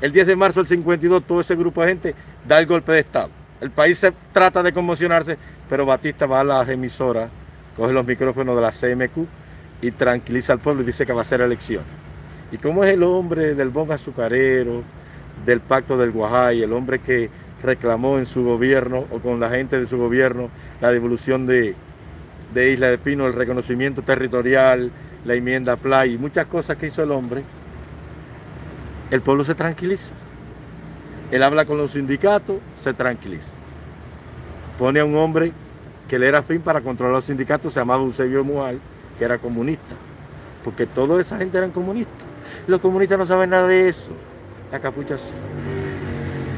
[SPEAKER 1] el 10 de marzo del 52, todo ese grupo de gente da el golpe de Estado el país se trata de conmocionarse, pero Batista va a las emisoras, coge los micrófonos de la CMQ y tranquiliza al pueblo y dice que va a ser elección. Y como es el hombre del bon azucarero, del pacto del Guajay, el hombre que reclamó en su gobierno o con la gente de su gobierno la devolución de, de Isla de Pino, el reconocimiento territorial, la enmienda Play y muchas cosas que hizo el hombre, el pueblo se tranquiliza. Él habla con los sindicatos, se tranquiliza. Pone a un hombre que le era fin para controlar los sindicatos, se llamaba Eusebio Mual, que era comunista. Porque toda esa gente eran comunistas. Los comunistas no saben nada de eso. La capucha sí.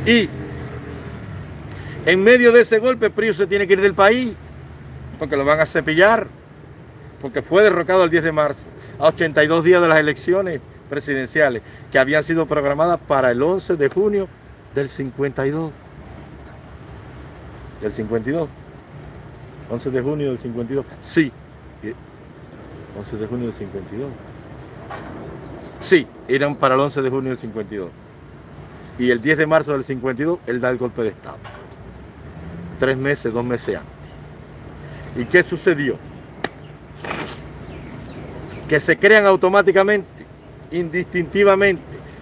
[SPEAKER 1] Y en medio de ese golpe, Prío se tiene que ir del país, porque lo van a cepillar, porque fue derrocado el 10 de marzo, a 82 días de las elecciones presidenciales, que habían sido programadas para el 11 de junio del 52. Del 52. 11 de junio del 52. Sí. 11 de junio del 52. Sí, eran para el 11 de junio del 52. Y el 10 de marzo del 52, él da el golpe de Estado. Tres meses, dos meses antes. ¿Y qué sucedió? Que se crean automáticamente, indistintivamente,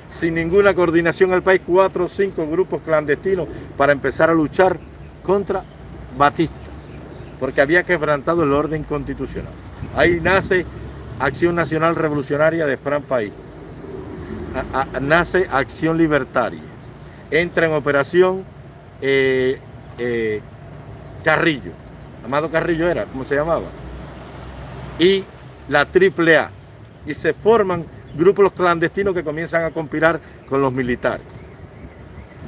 [SPEAKER 1] sin ninguna coordinación al país, cuatro o cinco grupos clandestinos para empezar a luchar contra Batista, porque había quebrantado el orden constitucional. Ahí nace Acción Nacional Revolucionaria de Fran País. nace Acción Libertaria. Entra en operación eh, eh, Carrillo. Amado Carrillo era, ¿cómo se llamaba? Y la AAA. Y se forman grupos clandestinos que comienzan a conspirar con los militares.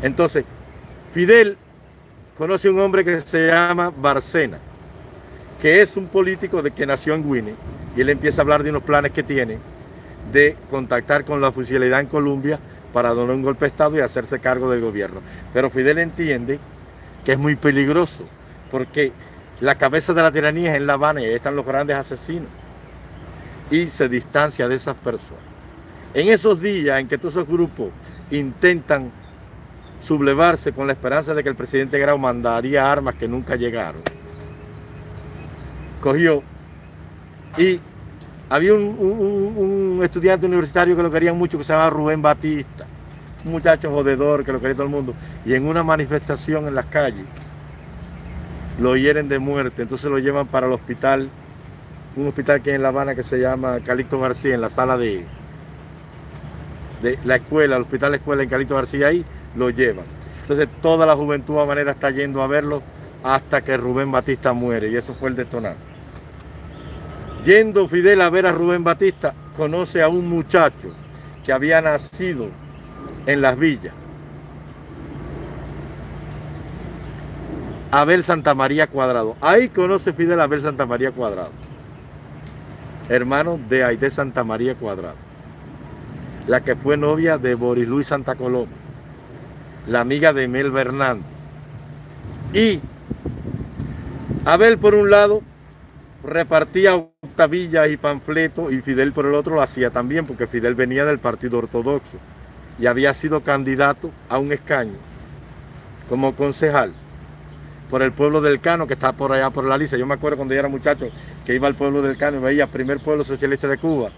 [SPEAKER 1] Entonces, Fidel conoce a un hombre que se llama Barcena, que es un político de que nació en Winnie, y él empieza a hablar de unos planes que tiene de contactar con la oficialidad en Colombia para dar un golpe de Estado y hacerse cargo del gobierno. Pero Fidel entiende que es muy peligroso, porque la cabeza de la tiranía es en La Habana ahí están los grandes asesinos. Y se distancia de esas personas. En esos días en que todos esos grupos intentan sublevarse con la esperanza de que el presidente Grau mandaría armas que nunca llegaron, cogió y había un, estudiante universitario que lo querían mucho que se llamaba Rubén Batista, un muchacho jodedor que lo quería todo el mundo, y en una manifestación en las calles lo hieren de muerte, entonces lo llevan para el hospital, un hospital que en La Habana que se llama Calixto García, en la sala de, de la escuela, el hospital de escuela en Calixto García, ahí lo llevan. Entonces toda la juventud a manera está yendo a verlo hasta que Rubén Batista muere, y eso fue el detonar. Yendo Fidel a ver a Rubén Batista, conoce a un muchacho que había nacido en las villas Abel Santa María Cuadrado. Ahí conoce Fidel Abel Santa María Cuadrado, hermano de Aide Santa María Cuadrado, la que fue novia de Boris Luis Santa Coloma, la amiga de Mel Bernal. Y Abel por un lado repartía octavillas y panfletos y Fidel por el otro lo hacía también porque Fidel venía del Partido Ortodoxo y había sido candidato a un escaño como concejal por el pueblo del Cano, que está por allá por la Lisa. Yo me acuerdo cuando yo era muchacho que iba al pueblo del Cano y veía primer pueblo socialista de Cuba.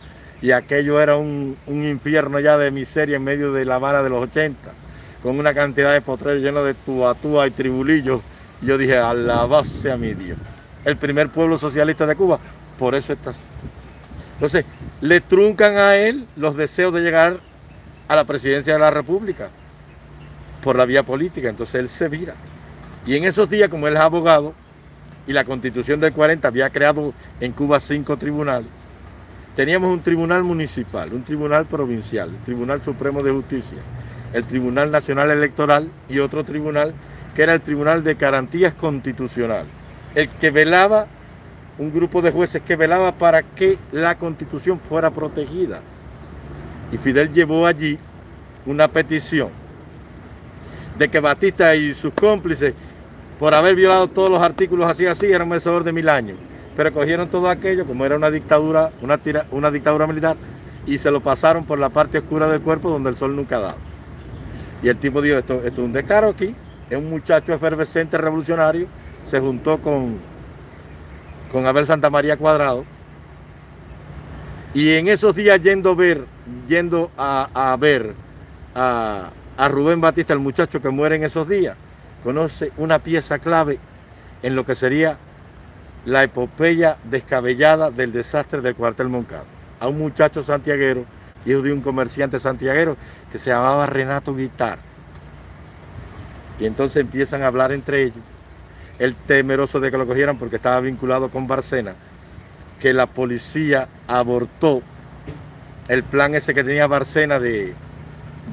[SPEAKER 1] Y aquello era un, infierno ya de miseria en medio de la vara de los 80, con una cantidad de potreros llenos de tuatúa y tribulillos. Yo dije, alabase a mi Dios. El primer pueblo socialista de Cuba, por eso está así. Entonces, le truncan a él los deseos de llegar a la presidencia de la República por la vía política. Entonces él se vira. Y en esos días, como él es abogado, y la constitución del 40 había creado en Cuba cinco tribunales, teníamos un tribunal municipal, un tribunal provincial, el Tribunal Supremo de Justicia, el Tribunal Nacional Electoral y otro tribunal que era el Tribunal de Garantías Constitucionales, el que velaba, un grupo de jueces que velaba para que la constitución fuera protegida. Y Fidel llevó allí una petición de que Batista y sus cómplices por haber violado todos los artículos así así, era un merecedor de mil años. Pero cogieron todo aquello, como era una dictadura, una, una dictadura militar, y se lo pasaron por la parte oscura del cuerpo donde el sol nunca ha dado. Y el tipo dijo, esto, esto es un descaro aquí, es un muchacho efervescente revolucionario, se juntó con, con Abel Santa María Cuadrado, y en esos días yendo a ver, yendo a, ver a, a Rubén Batista, el muchacho que muere en esos días, conoce una pieza clave en lo que sería la epopeya descabellada del desastre del cuartel Moncada. A un muchacho santiaguero, hijo de un comerciante santiaguero, que se llamaba Renato Guitar. Y entonces empiezan a hablar entre ellos. Él temeroso de que lo cogieran porque estaba vinculado con Barcena, que la policía abortó el plan ese que tenía Barcena de,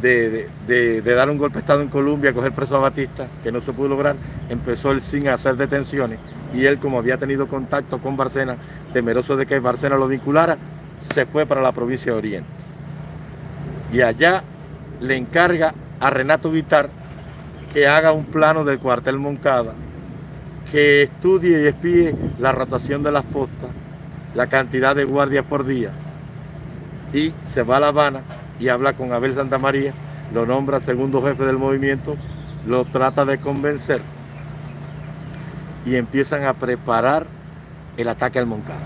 [SPEAKER 1] de, dar un golpe de Estado en Colombia, coger preso a Batista, que no se pudo lograr, empezó él sin hacer detenciones y él como había tenido contacto con Barcena, temeroso de que Barcena lo vinculara, se fue para la provincia de Oriente. Y allá le encarga a Renato Vitar que haga un plano del cuartel Moncada, que estudie y espíe la rotación de las postas, la cantidad de guardias por día, y se va a La Habana y habla con Abel Santa María, lo nombra segundo jefe del movimiento, lo trata de convencer y empiezan a preparar el ataque al Moncada.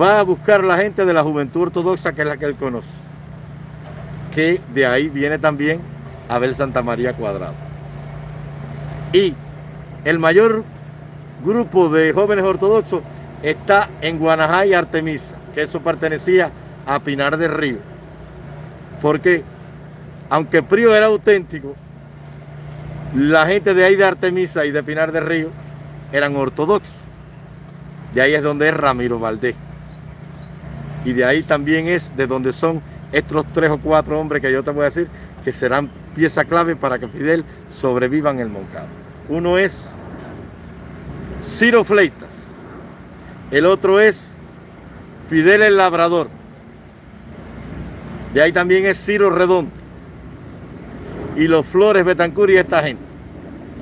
[SPEAKER 1] Va a buscar la gente de la juventud ortodoxa que es la que él conoce, que de ahí viene también Abel Santa María Cuadrado. Y el mayor grupo de jóvenes ortodoxos está en Guanajá y Artemisa, que eso pertenecía a Pinar del Río. Porque, aunque Prío era auténtico, la gente de ahí de Artemisa y de Pinar del Río eran ortodoxos. De ahí es donde es Ramiro Valdés. Y de ahí también es de donde son estos tres o cuatro hombres que yo te voy a decir que serán pieza clave para que Fidel sobreviva en el Moncado. Uno es Ciro Fleitas, el otro es Fidel el Labrador, de ahí también es Ciro Redondo y los Flores Betancur y esta gente.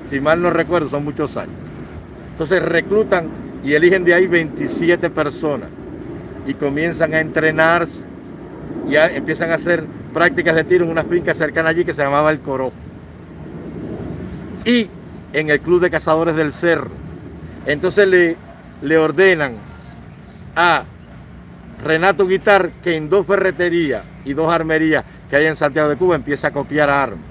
[SPEAKER 1] Si mal no recuerdo, son muchos años. Entonces reclutan y eligen de ahí 27 personas y comienzan a entrenarse y empiezan a hacer prácticas de tiro en una finca cercana allí que se llamaba El Corojo. Y en el Club de Cazadores del Cerro. Entonces le, le ordenan a Renato Guitar que en dos ferreterías y dos armerías que hay en Santiago de Cuba empieza a copiar armas.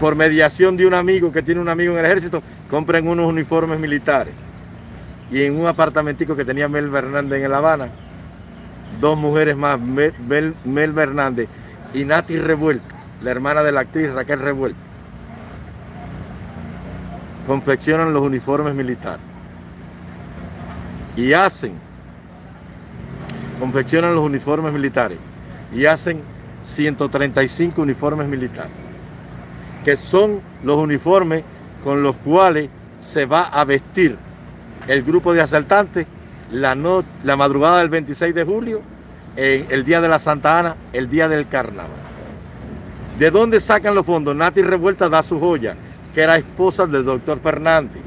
[SPEAKER 1] Por mediación de un amigo que tiene un amigo en el ejército, compren unos uniformes militares. Y en un apartamentico que tenía Mel Fernández en La Habana, dos mujeres más, Mel, Mel, Fernández y Nati Revuelta, la hermana de la actriz Raquel Revuelta, confeccionan los uniformes militares y hacen, confeccionan los uniformes militares y hacen 135 uniformes militares, que son los uniformes con los cuales se va a vestir el grupo de asaltantes la, la madrugada del 26 de julio, el día de la Santa Ana, el día del carnaval. ¿De dónde sacan los fondos? Nati Revuelta da su joya, que era esposa del doctor Fernández,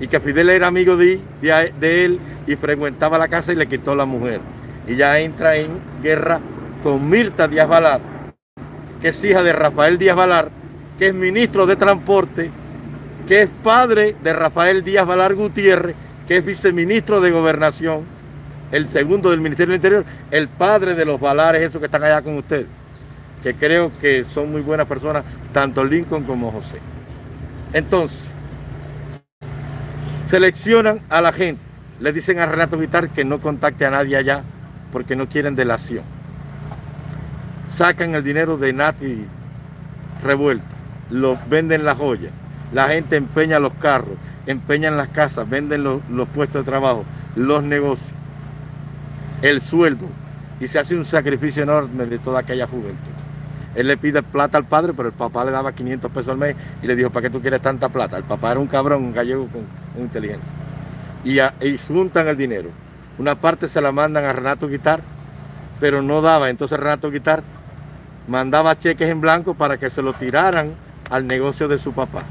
[SPEAKER 1] y que Fidel era amigo de, de, él y frecuentaba la casa y le quitó la mujer. Y ya entra en guerra con Mirta Díaz Valar, que es hija de Rafael Díaz Valar, que es ministro de Transporte, que es padre de Rafael Díaz Valar Gutiérrez, que es viceministro de Gobernación, el segundo del Ministerio del Interior, el padre de los Valares, esos que están allá con ustedes, que creo que son muy buenas personas, tanto Lincoln como José. Entonces, seleccionan a la gente, le dicen a Renato Vitar que no contacte a nadie allá porque no quieren delación. Sacan el dinero de Nati revuelta, lo venden la joya, la gente empeña los carros, empeñan las casas, venden los, puestos de trabajo, los negocios, el sueldo, y se hace un sacrificio enorme de toda aquella juventud. Él le pide plata al padre, pero el papá le daba 500 pesos al mes y le dijo, ¿para qué tú quieres tanta plata? El papá era un cabrón, un gallego con, inteligencia. Y, y, juntan el dinero. Una parte se la mandan a Renato Guitar, pero no daba. Entonces Renato Guitar mandaba cheques en blanco para que se lo tiraran al negocio de su papá.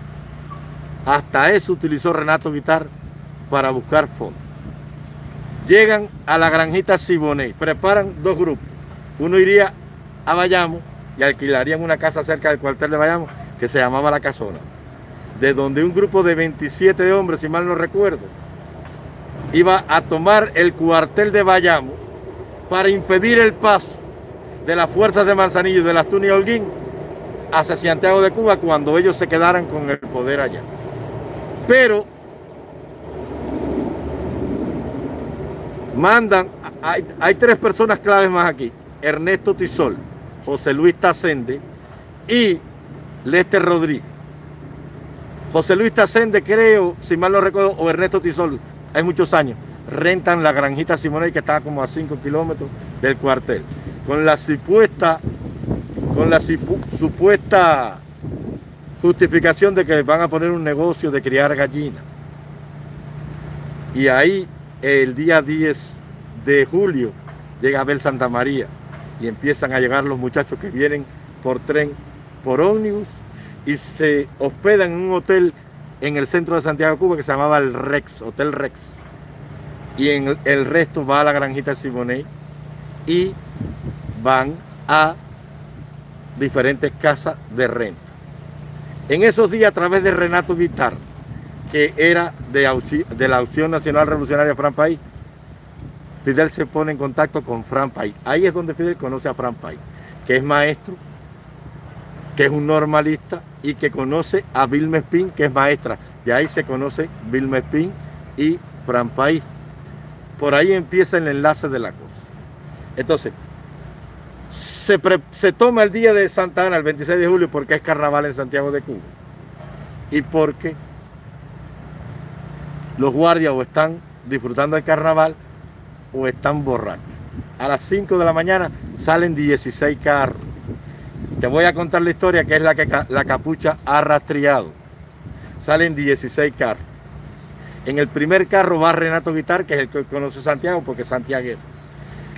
[SPEAKER 1] Hasta eso utilizó Renato Guitar para buscar fondos. Llegan a la granjita Siboney, preparan dos grupos. Uno iría a Bayamo y alquilarían una casa cerca del cuartel de Bayamo que se llamaba La Casona, de donde un grupo de 27 hombres, si mal no recuerdo, iba a tomar el cuartel de Bayamo para impedir el paso de las fuerzas de Manzanillo y de las Tunia Holguín hacia Santiago de Cuba cuando ellos se quedaran con el poder allá. Pero mandan, hay, tres personas claves más aquí. Ernesto Tisol, José Luis Tacende y Lester Rodríguez. José Luis Tacende, creo, si mal no recuerdo, o Ernesto Tisol, hay muchos años, rentan la granjita Simone que está como a 5 kilómetros del cuartel. Con la supuesta, con la supuesta justificación de que van a poner un negocio de criar gallinas. Y ahí el día 10 de julio llega Abel Santa María y empiezan a llegar los muchachos que vienen por tren, por ómnibus y se hospedan en un hotel en el centro de Santiago, Cuba, que se llamaba el Rex, Hotel Rex. Y en el resto va a la granjita Simonet y van a diferentes casas de renta. En esos días, a través de Renato Guitar, que era de, de la Opción Nacional Revolucionaria Fran País, Fidel se pone en contacto con Fran País. Ahí es donde Fidel conoce a Fran País, que es maestro, que es un normalista y que conoce a Vilma Espín, que es maestra. De ahí se conoce Vilma Espín y Fran País. Por ahí empieza el enlace de la cosa. Entonces, se, se, toma el día de Santa Ana, el 26 de julio, porque es carnaval en Santiago de Cuba. Y porque los guardias o están disfrutando del carnaval o están borrachos. A las 5 de la mañana salen 16 carros. Te voy a contar la historia que es la que la capucha ha rastreado. Salen 16 carros. En el primer carro va Renato Guitar, que es el que conoce Santiago, porque es.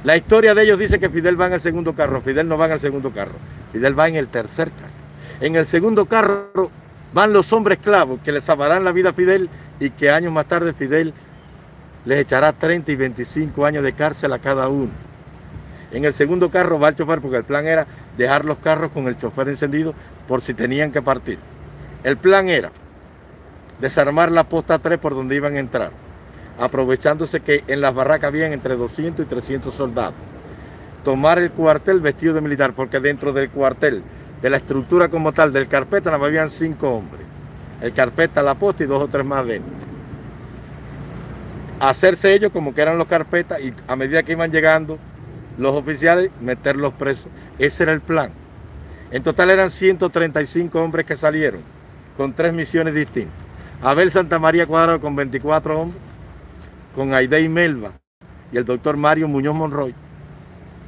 [SPEAKER 1] La historia de ellos dice que Fidel va en el segundo carro. Fidel no va en el segundo carro. Fidel va en el tercer carro. En el segundo carro van los hombres esclavos que le salvarán la vida a Fidel y que años más tarde Fidel les echará 30 y 25 años de cárcel a cada uno. En el segundo carro va el chofer porque el plan era dejar los carros con el chofer encendido por si tenían que partir. El plan era desarmar la posta 3 por donde iban a entrar, aprovechándose que en las barracas habían entre 200 y 300 soldados. Tomar el cuartel vestido de militar, porque dentro del cuartel, de la estructura como tal del carpeta, nada más habían cinco hombres. El carpeta, la posta y dos o tres más dentro. Hacerse ellos como que eran los carpetas y a medida que iban llegando los oficiales, meterlos presos. Ese era el plan. En total eran 135 hombres que salieron con tres misiones distintas. Abel Santa María Cuadrado con 24 hombres, con Aide y Melba y el doctor Mario Muñoz Monroy,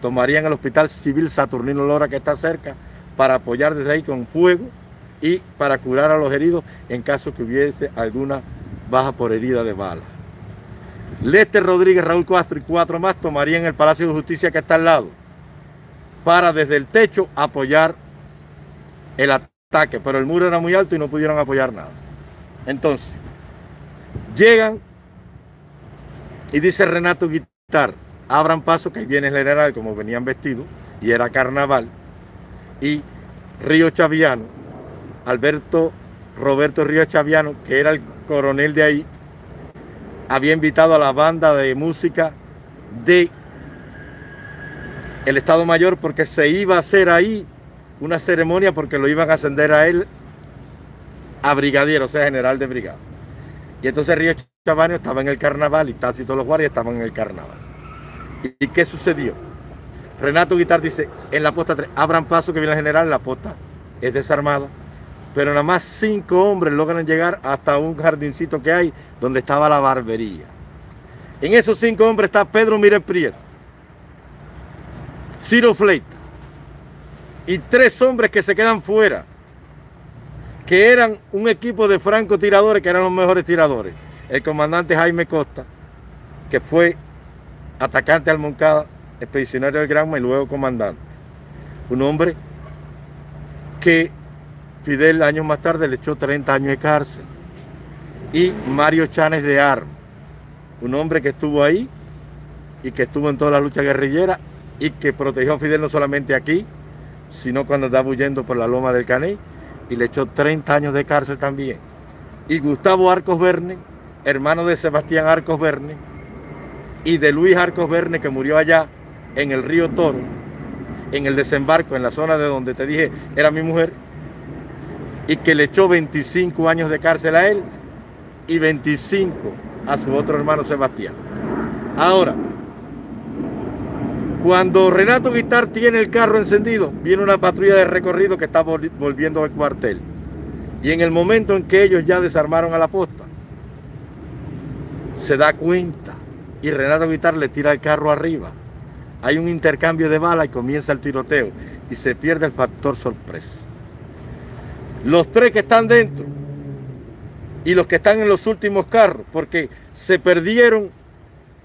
[SPEAKER 1] tomarían el Hospital Civil Saturnino Lora que está cerca para apoyar desde ahí con fuego y para curar a los heridos en caso que hubiese alguna baja por herida de bala. Lester Rodríguez, Raúl Castro y cuatro más tomarían el Palacio de Justicia que está al lado para desde el techo apoyar el ataque, pero el muro era muy alto y no pudieron apoyar nada. Entonces, llegan y dice Renato Guitar, abran paso que viene el general como venían vestidos y era carnaval. Y Río Chaviano, Alberto Roberto Río Chaviano, que era el coronel de ahí, había invitado a la banda de música de el Estado Mayor porque se iba a hacer ahí una ceremonia porque lo iban a ascender a él a brigadier, o sea, general de brigada. Y entonces Río Chavano estaba en el carnaval y todos los guardias estaban en el carnaval. ¿Y, qué sucedió? Renato Guitar dice, en la posta 3, abran paso que viene el general, la posta es desarmada, pero nada más cinco hombres logran llegar hasta un jardincito que hay donde estaba la barbería. En esos cinco hombres está Pedro Mírez Prieto, Ciro Fleita y tres hombres que se quedan fuera que eran un equipo de francotiradores que eran los mejores tiradores. El comandante Jaime Costa, que fue atacante al Moncada, expedicionario del Granma y luego comandante. Un hombre que Fidel años más tarde le echó 30 años de cárcel. Y Mario Chanes de Arm, un hombre que estuvo ahí y que estuvo en toda la lucha guerrillera y que protegió a Fidel no solamente aquí, sino cuando andaba huyendo por la loma del Caney y le echó 30 años de cárcel también. Y Gustavo Arcos Verne, hermano de Sebastián Arcos Verne, y de Luis Arcos Verne, que murió allá en el río Toro, en el desembarco, en la zona de donde te dije era mi mujer, y que le echó 25 años de cárcel a él y 25 a su otro hermano Sebastián. Ahora, cuando Renato Guitar tiene el carro encendido, viene una patrulla de recorrido que está volviendo al cuartel. Y en el momento en que ellos ya desarmaron a la posta, se da cuenta y Renato Guitar le tira el carro arriba. Hay un intercambio de balas y comienza el tiroteo y se pierde el factor sorpresa. Los tres que están dentro y los que están en los últimos carros, porque se perdieron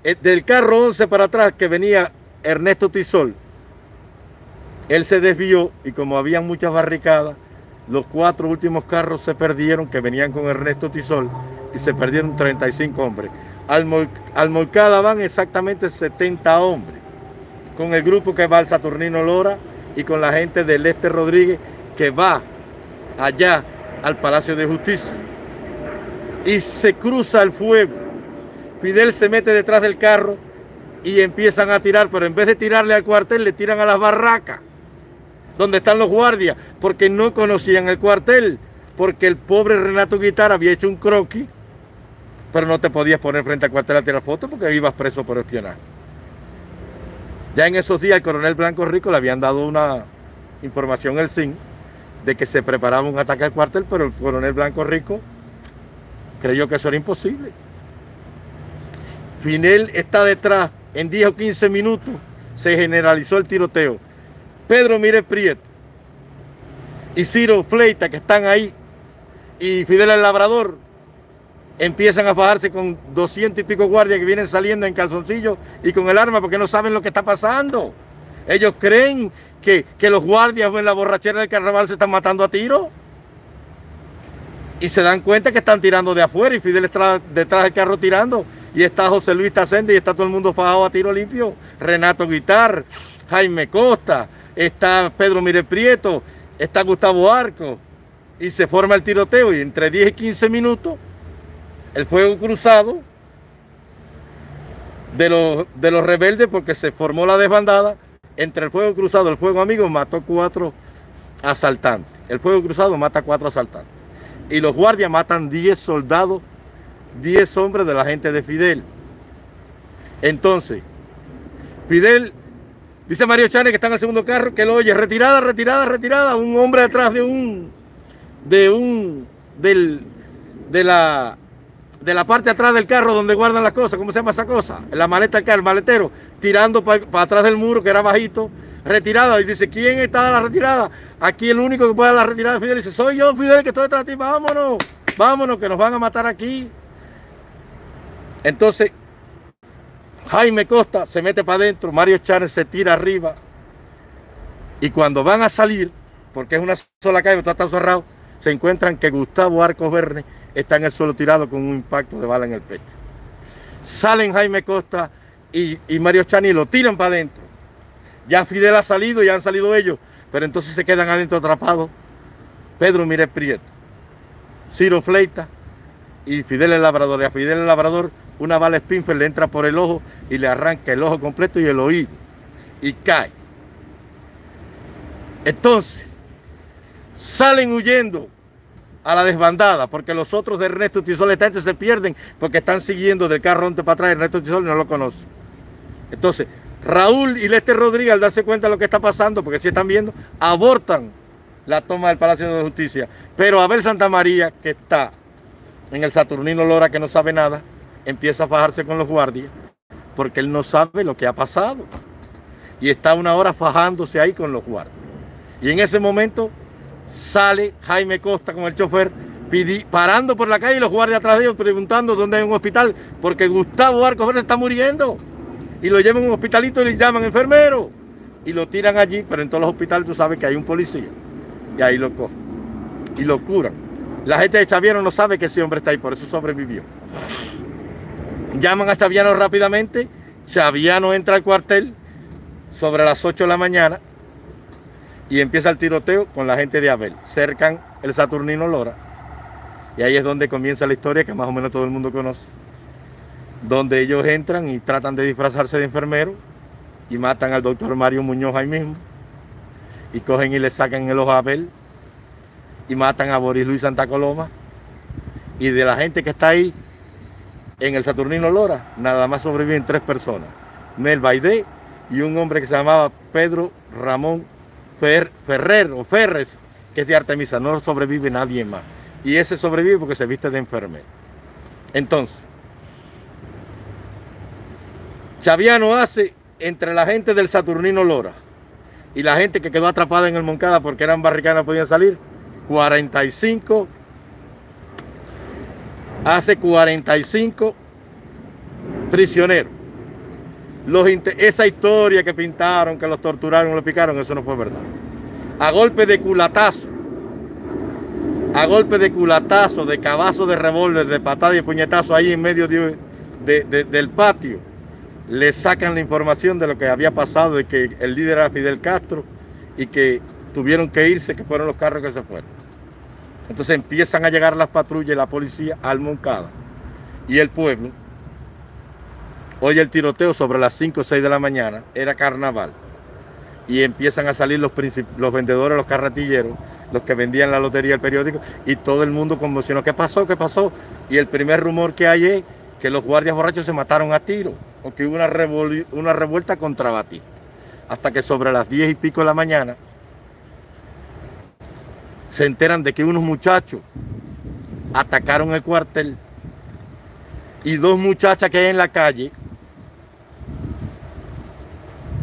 [SPEAKER 1] eh, del carro 11 para atrás que venía Ernesto Tisol, él se desvió y como había muchas barricadas, los cuatro últimos carros se perdieron que venían con Ernesto Tisol y se perdieron 35 hombres. Al, Molcada van exactamente 70 hombres, con el grupo que va al Saturnino Lora y con la gente del Este Rodríguez que va allá al Palacio de Justicia. Y se cruza el fuego. Fidel se mete detrás del carro y empiezan a tirar, pero en vez de tirarle al cuartel, le tiran a las barracas, donde están los guardias, porque no conocían el cuartel, porque el pobre Renato Guitar había hecho un croquis pero no te podías poner frente al cuartel a tirar fotos porque ibas preso por espionaje. Ya en esos días el coronel Blanco Rico le habían dado una información el SIN de que se preparaba un ataque al cuartel, pero el coronel Blanco Rico creyó que eso era imposible. Finel está detrás, en 10 o 15 minutos se generalizó el tiroteo. Pedro Mire Prieto y Ciro Fleita, que están ahí, y Fidel el Labrador, empiezan a fajarse con 200 y pico guardias que vienen saliendo en calzoncillos y con el arma porque no saben lo que está pasando. Ellos creen que, los guardias en la borrachera del carnaval se están matando a tiro. Y se dan cuenta que están tirando de afuera y Fidel está detrás del carro tirando. Y está José Luis Tacende y está todo el mundo fajado a tiro limpio. Renato Guitar, Jaime Costa, está Pedro Mire Prieto, está Gustavo Arco. Y se forma el tiroteo y entre 10 y 15 minutos el fuego cruzado de los, de los rebeldes porque se formó la desbandada. Entre el fuego cruzado y el fuego amigo mató cuatro asaltantes. El fuego cruzado mata cuatro asaltantes. Y los guardias matan 10 soldados, 10 hombres de la gente de Fidel. Entonces, Fidel, dice Mario Chane que está en el segundo carro, que lo oye, retirada, retirada, retirada, un hombre detrás de un, de un, del, de la, de la parte atrás del carro donde guardan las cosas, ¿cómo se llama esa cosa? La maleta del el maletero, tirando para atrás del muro que era bajito, retirada. Y dice, ¿quién está a la retirada? Aquí el único que puede dar la retirada Fidel. dice, soy yo, Fidel, que estoy detrás de ti, vámonos, vámonos, que nos van a matar aquí. Entonces, Jaime Costa se mete para adentro, Mario Chávez se tira arriba. Y cuando van a salir, porque es una sola calle, está cerrado, se encuentran que Gustavo Arcos Verne está en el suelo tirado con un impacto de bala en el pecho. Salen Jaime Costa y, Mario Chani y lo tiran para adentro. Ya Fidel ha salido y han salido ellos, pero entonces se quedan adentro atrapados Pedro Mire Prieto, Ciro Fleita y Fidel el Labrador. Y a Fidel el Labrador una bala Spinfer le entra por el ojo y le arranca el ojo completo y el oído. Y cae. Entonces, salen huyendo a la desbandada, porque los otros de Ernesto Tizol se pierden porque están siguiendo del carro donde para atrás. Ernesto Tizol no lo conoce. Entonces, Raúl y Lester Rodríguez, al darse cuenta de lo que está pasando, porque si están viendo, abortan la toma del Palacio de Justicia. Pero Abel Santa María, que está en el Saturnino Lora, que no sabe nada, empieza a fajarse con los guardias, porque él no sabe lo que ha pasado. Y está una hora fajándose ahí con los guardias. Y en ese momento sale Jaime Costa con el chofer parando por la calle y los guardias atrás de ellos preguntando dónde hay un hospital, porque Gustavo Arcos Verde está muriendo. Y lo llevan a un hospitalito y le llaman enfermero. Y lo tiran allí, pero en todos los hospitales tú sabes que hay un policía. Y ahí lo cogen. Y lo curan. La gente de Chaviano no sabe que ese hombre está ahí, por eso sobrevivió. Llaman a Chaviano rápidamente. Chaviano entra al cuartel sobre las 8 de la mañana y empieza el tiroteo con la gente de Abel. Cercan el Saturnino Lora. Y ahí es donde comienza la historia que más o menos todo el mundo conoce. Donde ellos entran y tratan de disfrazarse de enfermero y matan al doctor Mario Muñoz ahí mismo. Y cogen y le sacan el ojo a Abel y matan a Boris Luis Santa Coloma. Y de la gente que está ahí en el Saturnino Lora, nada más sobreviven tres personas. Mel Baidé y un hombre que se llamaba Pedro Ramón Ferrer o Ferres, que es de Artemisa, no sobrevive nadie más. Y ese sobrevive porque se viste de enfermero. Entonces, Chaviano hace entre la gente del Saturnino Lora y la gente que quedó atrapada en el Moncada porque eran barricanas, podían salir, 45, hace 45 prisioneros. Esa historia que pintaron, que los torturaron, los picaron, eso no fue verdad. A golpe de culatazo, a golpe de culatazo, de cabazo de revólver, de patada y puñetazo ahí en medio del patio, le sacan la información de lo que había pasado, de que el líder era Fidel Castro y que tuvieron que irse, que fueron los carros que se fueron. Entonces empiezan a llegar las patrullas y la policía al Moncada y el pueblo Hoy el tiroteo sobre las 5 o 6 de la mañana era carnaval. Y empiezan a salir los, vendedores, los carretilleros, los que vendían la lotería, el periódico, y todo el mundo conmocionó. ¿Qué pasó? ¿Qué pasó? Y el primer rumor que hay es que los guardias borrachos se mataron a tiro, o que hubo una, una revuelta contra Batista. Hasta que sobre las diez y pico de la mañana se enteran de que unos muchachos atacaron el cuartel y dos muchachas que hay en la calle,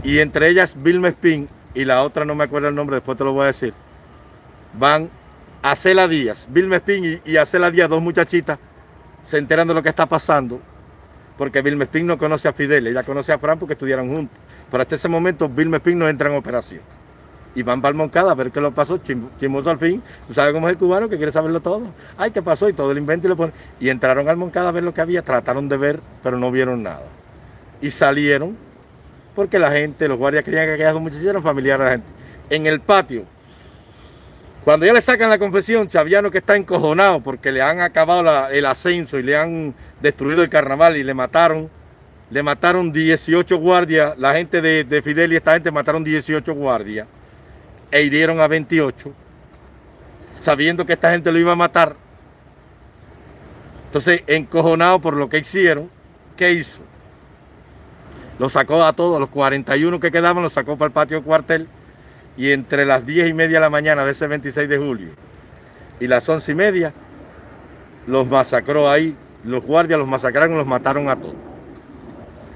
[SPEAKER 1] y entre ellas Vilma Spin y la otra no me acuerdo el nombre, después te lo voy a decir, van a Cela Díaz, Vilma Spin y, a Cela Díaz, dos muchachitas, se enteran de lo que está pasando, porque Vilma Spin no conoce a Fidel, ella conoce a Fran porque estudiaron juntos, pero hasta ese momento Vilma Spin no entra en operación. Y van para Moncada a ver qué lo pasó, chimoso al fin. Tú sabes cómo es el cubano que quiere saberlo todo. Ay, ¿qué pasó? Y todo el invento y lo ponen. Y entraron al Moncada a ver lo que había, trataron de ver, pero no vieron nada. Y salieron porque la gente, los guardias creían que aquellas dos muchachas eran familiares a la gente. En el patio, cuando ya le sacan la confesión, Chaviano que está encojonado porque le han acabado el ascenso y le han destruido el carnaval y le mataron, le mataron 18 guardias, la gente de, de Fidel y esta gente mataron 18 guardias e hirieron a 28, sabiendo que esta gente lo iba a matar. Entonces, encojonado por lo que hicieron, ¿qué hizo? Lo sacó a todos, los 41 que quedaban, los sacó para el patio cuartel y entre las 10 y media de la mañana de ese 26 de julio y las 11 y media, los masacró ahí, los guardias los masacraron, los mataron a todos.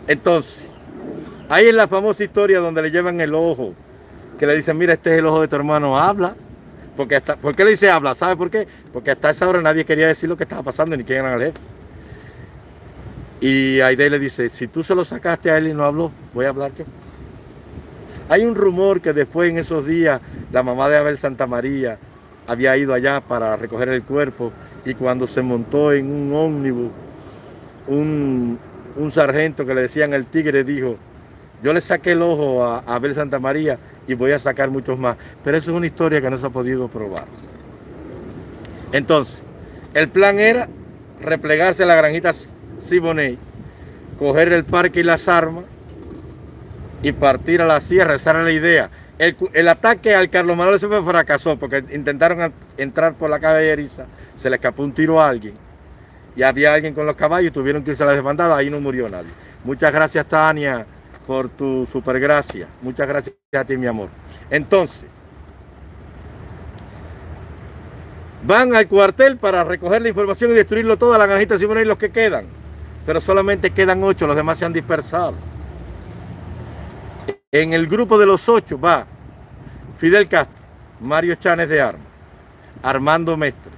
[SPEAKER 1] Entonces, ahí es la famosa historia donde le llevan el ojo, que le dicen, mira, este es el ojo de tu hermano, habla. Porque hasta, ¿Por qué le dice habla? ¿Sabe por qué? Porque hasta esa hora nadie quería decir lo que estaba pasando ni quién era el. Y Aide le dice, si tú se lo sacaste a él y no habló, voy a hablar qué. Hay un rumor que después en esos días la mamá de Abel Santa María había ido allá para recoger el cuerpo y cuando se montó en un ómnibus, un, sargento que le decían el tigre dijo, yo le saqué el ojo a, a Abel Santa María y voy a sacar muchos más. Pero eso es una historia que no se ha podido probar. Entonces, el plan era replegarse la granjita Siboney, coger el parque y las armas y partir a la sierra. Esa era la idea. El, ataque al Carlos Manuel se fue fracasó porque intentaron entrar por la caballeriza, se le escapó un tiro a alguien y había alguien con los caballos tuvieron que irse a la desbandada, ahí no murió nadie. Muchas gracias Tania por tu supergracia. Muchas gracias a ti mi amor. Entonces, van al cuartel para recoger la información y destruirlo todo a la granjita Simón y los que quedan pero solamente quedan ocho, los demás se han dispersado. En el grupo de los ocho va Fidel Castro, Mario Chanes de Armas, Armando Mestre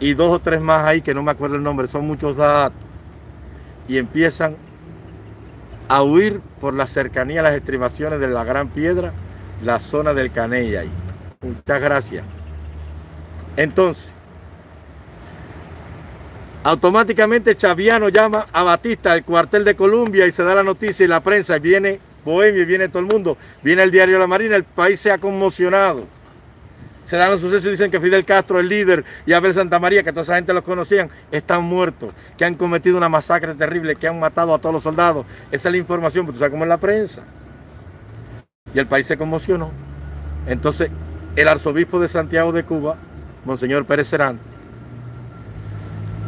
[SPEAKER 1] y dos o tres más ahí que no me acuerdo el nombre, son muchos datos. Y empiezan a huir por la cercanía a las estribaciones de la Gran Piedra, la zona del Canella ahí. Muchas gracias. Entonces, Automáticamente Chaviano llama a Batista al cuartel de Colombia y se da la noticia y la prensa, y viene Bohemia y viene todo el mundo, viene el diario La Marina, el país se ha conmocionado. Se dan los sucesos y dicen que Fidel Castro, el líder, y Abel Santa María, que toda esa gente los conocían, están muertos, que han cometido una masacre terrible, que han matado a todos los soldados. Esa es la información, porque tú sabes cómo es la prensa. Y el país se conmocionó. Entonces, el arzobispo de Santiago de Cuba, Monseñor Pérez Serante,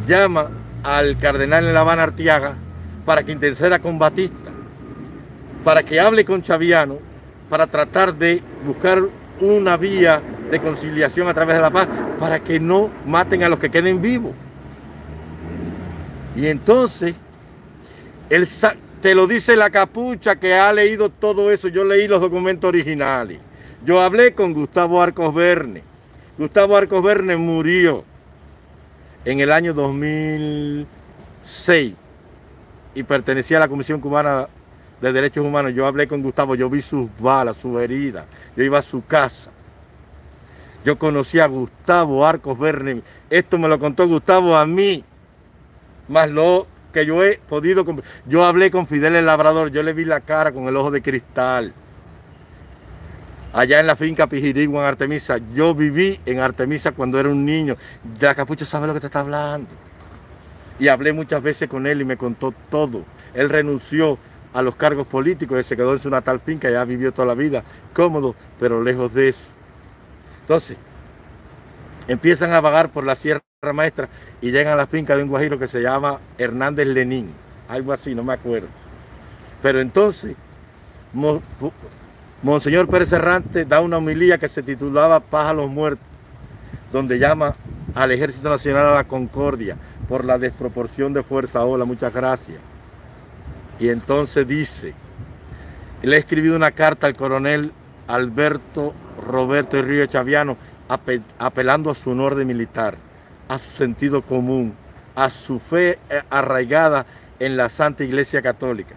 [SPEAKER 1] llama al cardenal en La Artiaga para que interceda con Batista, para que hable con Chaviano, para tratar de buscar una vía de conciliación a través de la paz, para que no maten a los que queden vivos. Y entonces, él te lo dice la capucha que ha leído todo eso. Yo leí los documentos originales. Yo hablé con Gustavo Arcos Verne. Gustavo Arcos Verne murió en el año 2006 y pertenecía a la Comisión Cubana de Derechos Humanos. Yo hablé con Gustavo, yo vi sus balas, sus heridas, yo iba a su casa. Yo conocí a Gustavo Arcos Verne. Esto me lo contó Gustavo a mí. Más lo que yo he podido... Yo hablé con Fidel el Labrador, yo le vi la cara con el ojo de cristal allá en la finca Pijirigua en Artemisa. Yo viví en Artemisa cuando era un niño. De la capucha sabe lo que te está hablando. Y hablé muchas veces con él y me contó todo. Él renunció a los cargos políticos y se quedó en su natal finca, ya vivió toda la vida cómodo, pero lejos de eso. Entonces, empiezan a vagar por la Sierra Maestra y llegan a la finca de un guajiro que se llama Hernández Lenín, algo así, no me acuerdo. Pero entonces, Monseñor Pérez Errante da una homilía que se titulaba Paz a los muertos, donde llama al Ejército Nacional a la Concordia por la desproporción de fuerza. Hola, muchas gracias. Y entonces dice, le ha escribido una carta al coronel Alberto Roberto y Río Chaviano apelando a su honor de militar, a su sentido común, a su fe eh, arraigada en la Santa Iglesia Católica,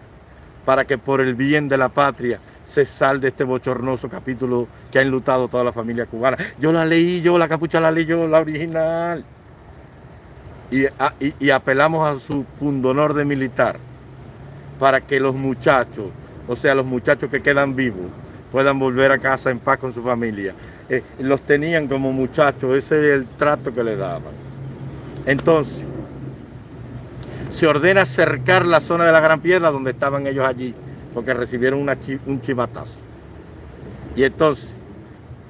[SPEAKER 1] para que por el bien de la patria se salde este bochornoso capítulo que ha enlutado toda la familia cubana. Yo la leí, yo la capucha la leí yo, la original. Y, y apelamos a su pundonor de militar para que los muchachos, o sea, los muchachos que quedan vivos, puedan volver a casa en paz con su familia. Eh, los tenían como muchachos, ese es el trato que le daban. Entonces, se ordena cercar la zona de la Gran Piedra donde estaban ellos allí, porque recibieron un chivatazo. Y entonces,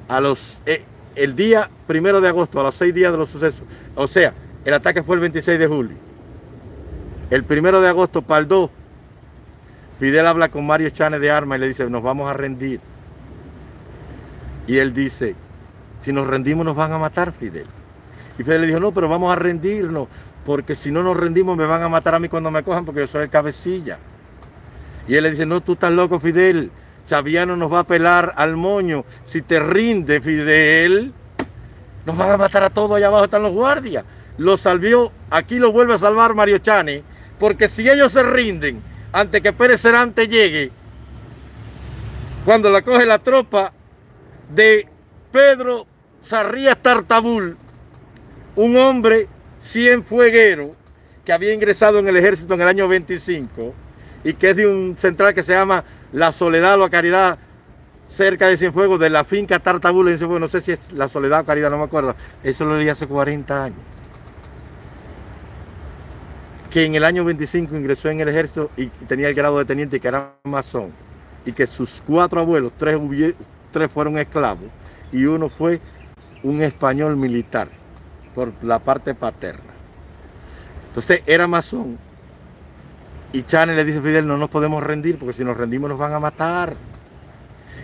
[SPEAKER 1] a los, eh, el día primero de agosto, a los seis días de los sucesos, o sea, el ataque fue el 26 de julio. El primero de agosto, 2, Fidel habla con Mario Chane de Arma y le dice, nos vamos a rendir. Y él dice, si nos rendimos nos van a matar, Fidel. Y Fidel le dijo, no, pero vamos a rendirnos, porque si no nos rendimos me van a matar a mí cuando me cojan, porque yo soy el cabecilla. Y él le dice, no, tú estás loco, Fidel. Chaviano nos va a pelar al moño. Si te rinde, Fidel, nos van a matar a todos. Allá abajo están los guardias. Lo salvió, aquí lo vuelve a salvar Mario Chane, porque si ellos se rinden antes que Pérez Cerante llegue, cuando la coge la tropa, de Pedro Sarrías Tartabul, un hombre cienfueguero que había ingresado en el ejército en el año 25 y que es de un central que se llama La Soledad o la Caridad, cerca de Cienfuegos, de la finca Tartabul en Cienfuegos, no sé si es La Soledad o Caridad, no me acuerdo, eso lo leí hace 40 años. Que en el año 25 ingresó en el ejército y tenía el grado de teniente y que era masón. Y que sus cuatro abuelos, tres, tres fueron esclavos y uno fue un español militar por la parte paterna. Entonces era masón. Y Chane le dice a Fidel, no nos podemos rendir porque si nos rendimos nos van a matar.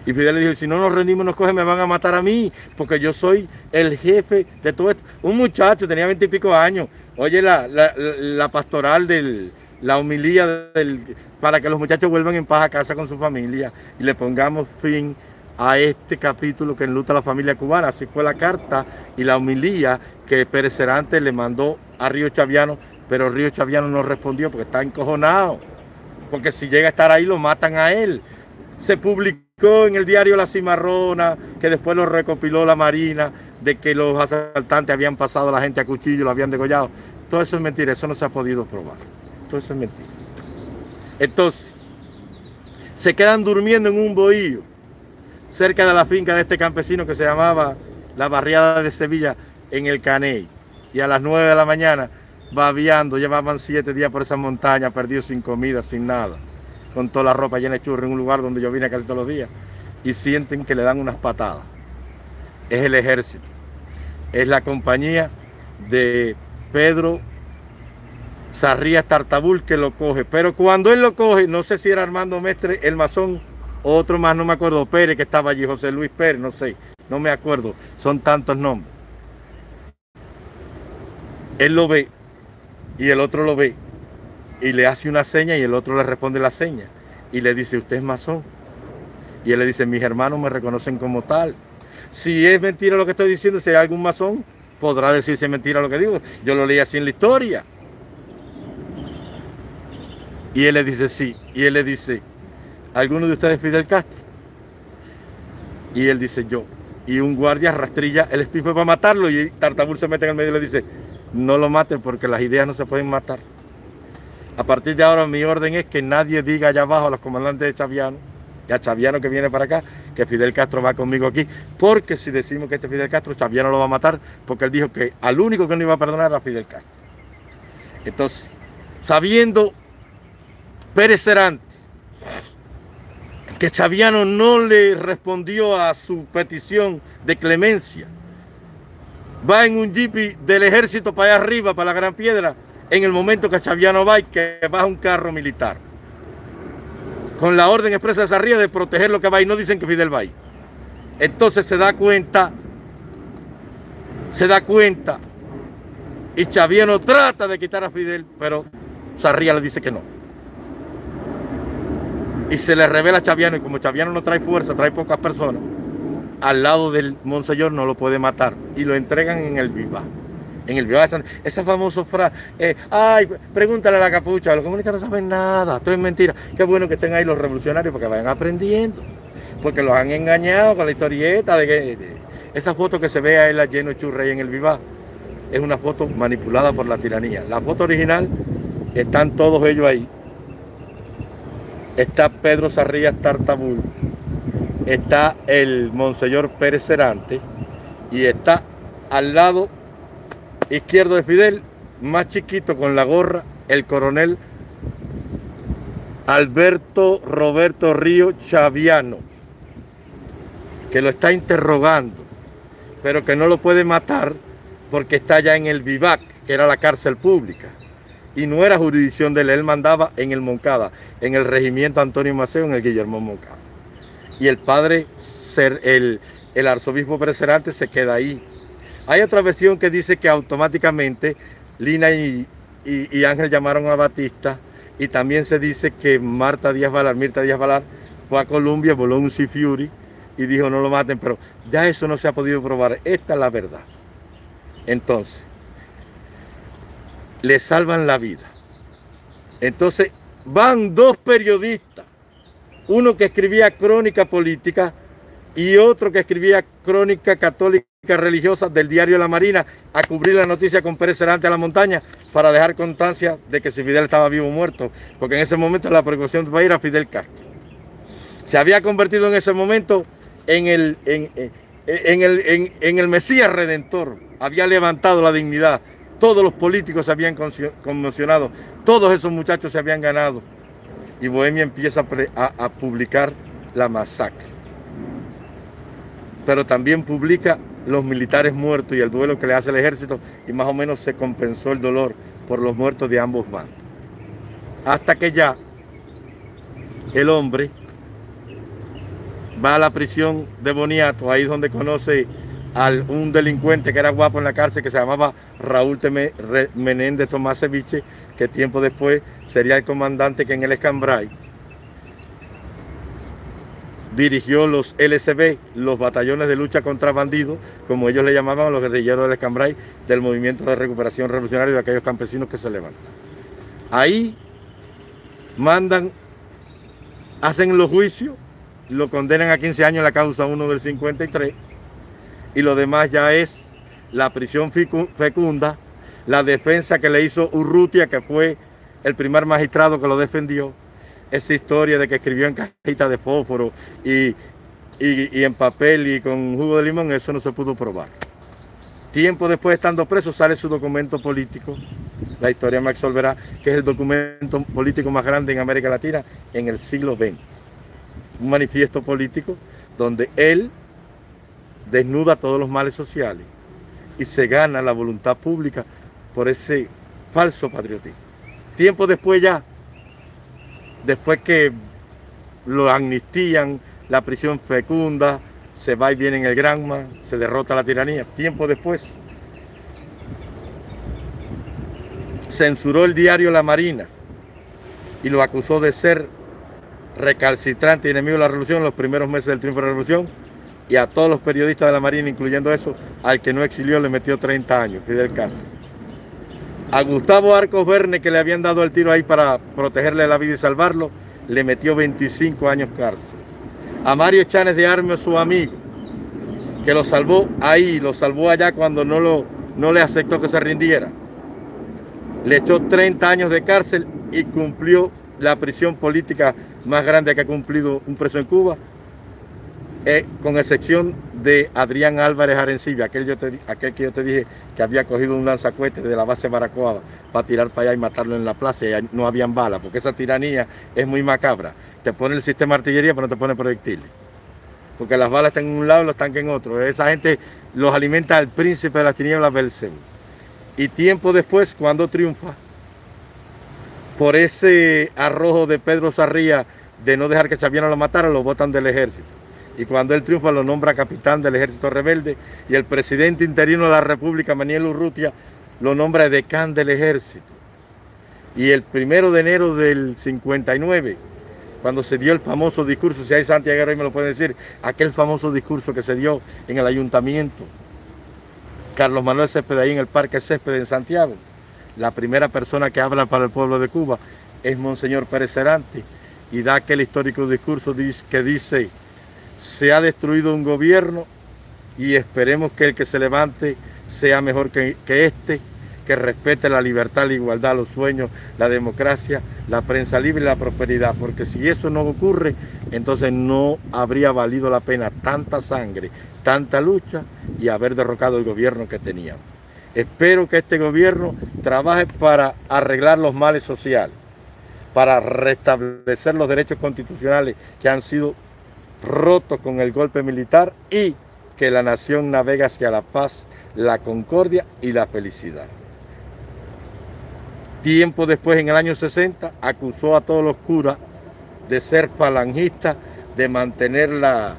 [SPEAKER 1] Y Fidel le dijo, si no nos rendimos nos cogen, me van a matar a mí, porque yo soy el jefe de todo esto. Un muchacho, tenía veintipico años, oye la, la, pastoral del, la humilía para que los muchachos vuelvan en paz a casa con su familia y le pongamos fin a este capítulo que enluta a la familia cubana. Así fue la carta y la humilía que Pérez Cerante le mandó a Río Chaviano, pero Río Chaviano no respondió porque está encojonado. Porque si llega a estar ahí lo matan a él. Se publicó en el diario La Cimarrona, que después lo recopiló la Marina, de que los asaltantes habían pasado a la gente a cuchillo, lo habían degollado. Todo eso es mentira, eso no se ha podido probar. Todo eso es mentira. Entonces, se quedan durmiendo en un bohío cerca de la finca de este campesino que se llamaba la barriada de Sevilla en el Caney. Y a las 9 de la mañana, babiando, llevaban siete días por esa montaña, perdidos sin comida, sin nada, con toda la ropa llena de churro en un lugar donde yo vine casi todos los días, y sienten que le dan unas patadas. Es el ejército, es la compañía de Pedro Sarrías Tartabul que lo coge, pero cuando él lo coge, no sé si era Armando Mestre, el masón otro más, no me acuerdo, Pérez que estaba allí, José Luis Pérez, no sé, no me acuerdo, son tantos nombres. Él lo ve y el otro lo ve y le hace una seña y el otro le responde la seña y le dice, usted es masón. Y él le dice, mis hermanos me reconocen como tal. Si es mentira lo que estoy diciendo, si hay algún masón, podrá decirse mentira lo que digo. Yo lo leí así en la historia. Y él le dice, sí. Y él le dice, ¿Alguno de ustedes Fidel Castro? Y él dice, yo. Y un guardia rastrilla el estifo para matarlo y Tartabur se mete en el medio y le dice, no lo maten porque las ideas no se pueden matar. A partir de ahora mi orden es que nadie diga allá abajo a los comandantes de Chaviano, y a Chaviano que viene para acá, que Fidel Castro va conmigo aquí, porque si decimos que este Fidel Castro, Chaviano lo va a matar, porque él dijo que al único que no iba a perdonar era Fidel Castro. Entonces, sabiendo Pérez Cerante, que Chaviano no le respondió a su petición de clemencia. Va en un jeep del ejército para allá arriba, para la Gran Piedra, en el momento que Chaviano va y que baja un carro militar. Con la orden expresa de Sarria de proteger lo que va y no dicen que Fidel va. Entonces se da cuenta, se da cuenta, y Chaviano trata de quitar a Fidel, pero Sarria le dice que no. Y se le revela a Chaviano, y como Chaviano no trae fuerza, trae pocas personas, al lado del Monseñor no lo puede matar. Y lo entregan en el Viva. En el Viva de Esa famosa frase, eh, ay, pregúntale a la capucha, los comunistas no saben nada, esto es mentira. Qué bueno que estén ahí los revolucionarios para que vayan aprendiendo. Porque los han engañado con la historieta de que esa foto que se ve a él lleno churrey en el Viva es una foto manipulada por la tiranía. La foto original están todos ellos ahí. Está Pedro Sarrías Tartabul, está el Monseñor Pérez Cerante y está al lado izquierdo de Fidel, más chiquito con la gorra, el coronel Alberto Roberto Río Chaviano, que lo está interrogando, pero que no lo puede matar porque está ya en el Vivac, que era la cárcel pública. Y no era jurisdicción de él, él mandaba en el Moncada, en el regimiento Antonio Maceo, en el Guillermo Moncada. Y el padre, el, arzobispo preserante se queda ahí. Hay otra versión que dice que automáticamente Lina y, Ángel llamaron a Batista y también se dice que Marta Díaz Valar, Mirta Díaz Valar, fue a Colombia, voló un Sea Fury y dijo no lo maten, pero ya eso no se ha podido probar. Esta es la verdad. Entonces, le salvan la vida. Entonces, van dos periodistas, uno que escribía crónica política y otro que escribía crónica católica religiosa del diario La Marina a cubrir la noticia con Pérez Cerante a la montaña para dejar constancia de que si Fidel estaba vivo o muerto, porque en ese momento la precaución iba a ir a Fidel Castro. Se había convertido en ese momento en el, en, el, en el Mesías Redentor, había levantado la dignidad, todos los políticos se habían conmocionado, todos esos muchachos se habían ganado. Y Bohemia empieza a, publicar la masacre. Pero también publica los militares muertos y el duelo que le hace el ejército y más o menos se compensó el dolor por los muertos de ambos bandos. Hasta que ya el hombre va a la prisión de Boniato, ahí donde conoce a un delincuente que era guapo en la cárcel que se llamaba Raúl Menéndez Tomaseviche, que tiempo después sería el comandante que en el Escambray dirigió los LSB, los batallones de lucha contra bandidos, como ellos le llamaban los guerrilleros del Escambray, del movimiento de recuperación revolucionario de aquellos campesinos que se levantan. Ahí mandan, hacen los juicios, lo condenan a 15 años la causa 1 del 53 y lo demás ya es la prisión fecunda, la defensa que le hizo Urrutia, que fue el primer magistrado que lo defendió, esa historia de que escribió en cajita de fósforo y, en papel y con jugo de limón, eso no se pudo probar. Tiempo después, estando preso, sale su documento político, la historia me absolverá, que es el documento político más grande en América Latina en el siglo XX. Un manifiesto político donde él desnuda todos los males sociales y se gana la voluntad pública por ese falso patriotismo. Tiempo después ya, después que lo amnistían, la prisión fecunda, se va y viene en el Granma, se derrota la tiranía. Tiempo después, censuró el diario La Marina y lo acusó de ser recalcitrante y enemigo de la revolución en los primeros meses del triunfo de la revolución y a todos los periodistas de la Marina, incluyendo eso, al que no exilió le metió 30 años, Fidel Castro. A Gustavo Arcos Verne, que le habían dado el tiro ahí para protegerle la vida y salvarlo, le metió 25 años cárcel. A Mario Chanes de Armio, su amigo, que lo salvó ahí, lo salvó allá cuando no, lo, no le aceptó que se rindiera. Le echó 30 años de cárcel y cumplió la prisión política más grande que ha cumplido un preso en Cuba, eh, con excepción de Adrián Álvarez Arencibia, aquel, te, que yo te dije que había cogido un lanzacuete de la base Baracoa para tirar para allá y matarlo en la plaza y no habían balas, porque esa tiranía es muy macabra. Te pone el sistema de artillería, pero no te pone proyectiles. Porque las balas están en un lado y los tanques en otro. Esa gente los alimenta al príncipe de las tinieblas Belcebú. Y tiempo después, cuando triunfa, por ese arrojo de Pedro Sarría de no dejar que Chaviano lo matara, lo votan del ejército y cuando él triunfa lo nombra capitán del ejército rebelde. Y el presidente interino de la República, Manuel Urrutia, lo nombra decán del ejército. Y el primero de enero del 59, cuando se dio el famoso discurso, si hay Santiago y me lo puede decir, aquel famoso discurso que se dio en el ayuntamiento, Carlos Manuel Césped ahí en el Parque Césped en Santiago, la primera persona que habla para el pueblo de Cuba es Monseñor Pérez Cerante. Y da aquel histórico discurso que dice se ha destruido un gobierno y esperemos que el que se levante sea mejor que, este, que respete la libertad, la igualdad, los sueños, la democracia, la prensa libre y la prosperidad, porque si eso no ocurre, entonces no habría valido la pena tanta sangre, tanta lucha y haber derrocado el gobierno que teníamos. Espero que este gobierno trabaje para arreglar los males sociales, para restablecer los derechos constitucionales que han sido roto con el golpe militar y que la nación navega hacia la paz, la concordia y la felicidad. Tiempo después, en el año 60, acusó a todos los curas de ser falangistas, de mantener la,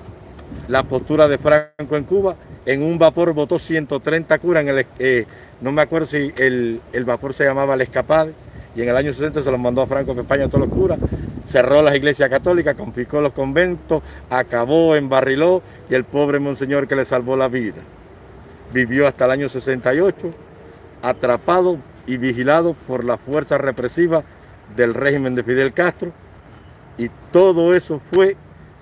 [SPEAKER 1] postura de Franco en Cuba. En un vapor votó 130 curas, en el, eh, no me acuerdo si el, el, vapor se llamaba el Escapade, y en el año 60 se los mandó a Franco en España a todos los curas cerró las iglesias católicas, confiscó los conventos, acabó, embarriló y el pobre monseñor que le salvó la vida. Vivió hasta el año 68 atrapado y vigilado por la fuerza represiva del régimen de Fidel Castro y todo eso fue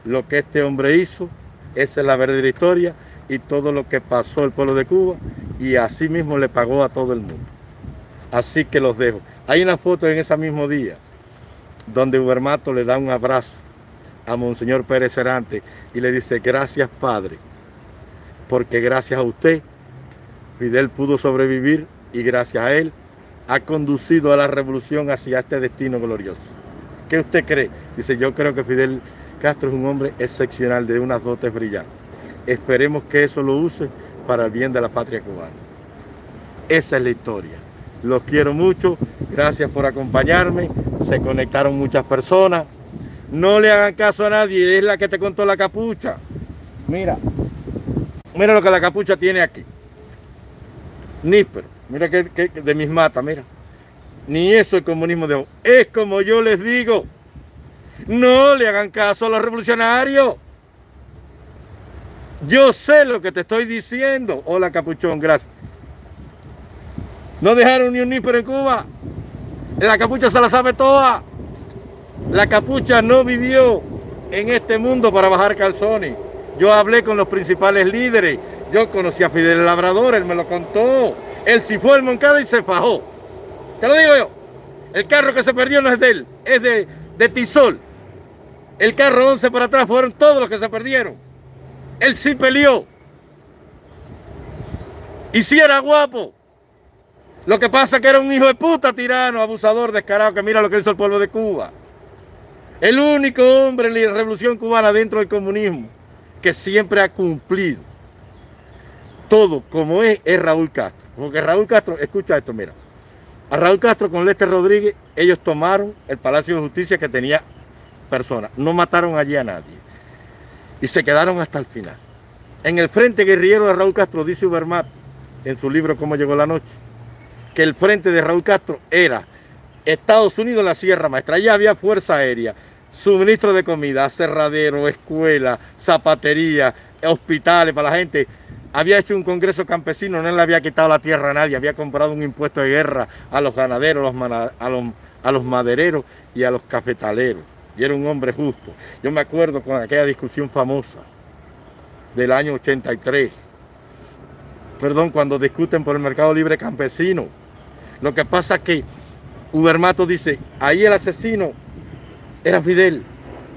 [SPEAKER 1] lo que este hombre hizo, esa es la verdadera historia y todo lo que pasó el pueblo de Cuba y así mismo le pagó a todo el mundo. Así que los dejo. Hay una foto en ese mismo día donde Ubermato le da un abrazo a Monseñor Pérez Cerante y le dice, gracias Padre, porque gracias a usted Fidel pudo sobrevivir y gracias a él ha conducido a la revolución hacia este destino glorioso. ¿Qué usted cree? Dice, yo creo que Fidel Castro es un hombre excepcional, de unas dotes brillantes. Esperemos que eso lo use para el bien de la patria cubana. Esa es la historia. Los quiero mucho. Gracias por acompañarme. Se conectaron muchas personas. No le hagan caso a nadie. Es la que te contó la capucha. Mira. Mira lo que la capucha tiene aquí. Níspero. Mira que, de mis matas, mira. Ni eso es comunismo de hoy. Es como yo les digo. No le hagan caso a los revolucionarios. Yo sé lo que te estoy diciendo. Hola, capuchón, gracias. No dejaron ni un níspero en Cuba. La capucha se la sabe toda. La capucha no vivió en este mundo para bajar calzones. Yo hablé con los principales líderes. Yo conocí a Fidel Labrador, él me lo contó. Él sí fue al Moncada y se fajó. Te lo digo yo. El carro que se perdió no es de él, es de, de Tisol. El carro 11 para atrás fueron todos los que se perdieron. Él sí peleó. Y si era guapo. Lo que pasa es que era un hijo de puta tirano, abusador, descarado, que mira lo que hizo el pueblo de Cuba. El único hombre en la revolución cubana dentro del comunismo que siempre ha cumplido todo como es, es Raúl Castro. Porque Raúl Castro, escucha esto, mira. A Raúl Castro con Lester Rodríguez, ellos tomaron el Palacio de Justicia que tenía personas. No mataron allí a nadie. Y se quedaron hasta el final. En el frente guerrillero de Raúl Castro, dice Ubermat, en su libro Cómo llegó la noche, que el frente de Raúl Castro era Estados Unidos la Sierra Maestra. Allá había fuerza aérea, suministro de comida, cerradero, escuela, zapatería, hospitales para la gente. Había hecho un congreso campesino, no le había quitado la tierra a nadie, había comprado un impuesto de guerra a los ganaderos, a los, a los madereros y a los cafetaleros. Y era un hombre justo. Yo me acuerdo con aquella discusión famosa del año 83 perdón, cuando discuten por el mercado libre campesino. Lo que pasa es que Ubermato dice, ahí el asesino era Fidel,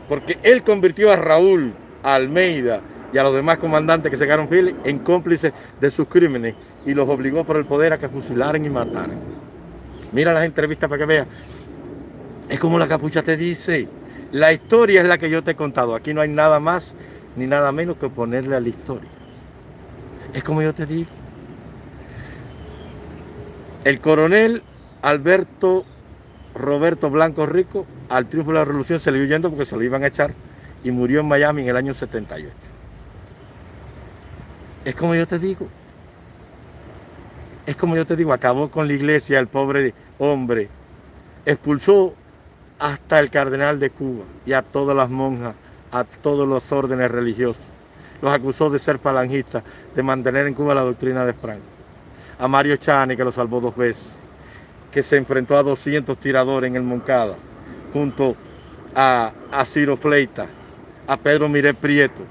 [SPEAKER 1] porque él convirtió a Raúl Almeida y a los demás comandantes que se quedaron fieles en cómplices de sus crímenes y los obligó por el poder a que fusilaran y mataran. Mira las entrevistas para que veas. Es como la capucha te dice. La historia es la que yo te he contado. Aquí no hay nada más ni nada menos que ponerle a la historia. Es como yo te digo. El coronel Alberto Roberto Blanco Rico al triunfo de la revolución se le iba huyendo porque se lo iban a echar y murió en Miami en el año 78. Es como yo te digo. Es como yo te digo, acabó con la iglesia el pobre hombre. Expulsó hasta el cardenal de Cuba y a todas las monjas, a todos los órdenes religiosos. Los acusó de ser falangistas, de mantener en Cuba la doctrina de Franco. A Mario Chani, que lo salvó dos veces, que se enfrentó a 200 tiradores en el Moncada, junto a, a Ciro Fleita, a Pedro Miré Prieto,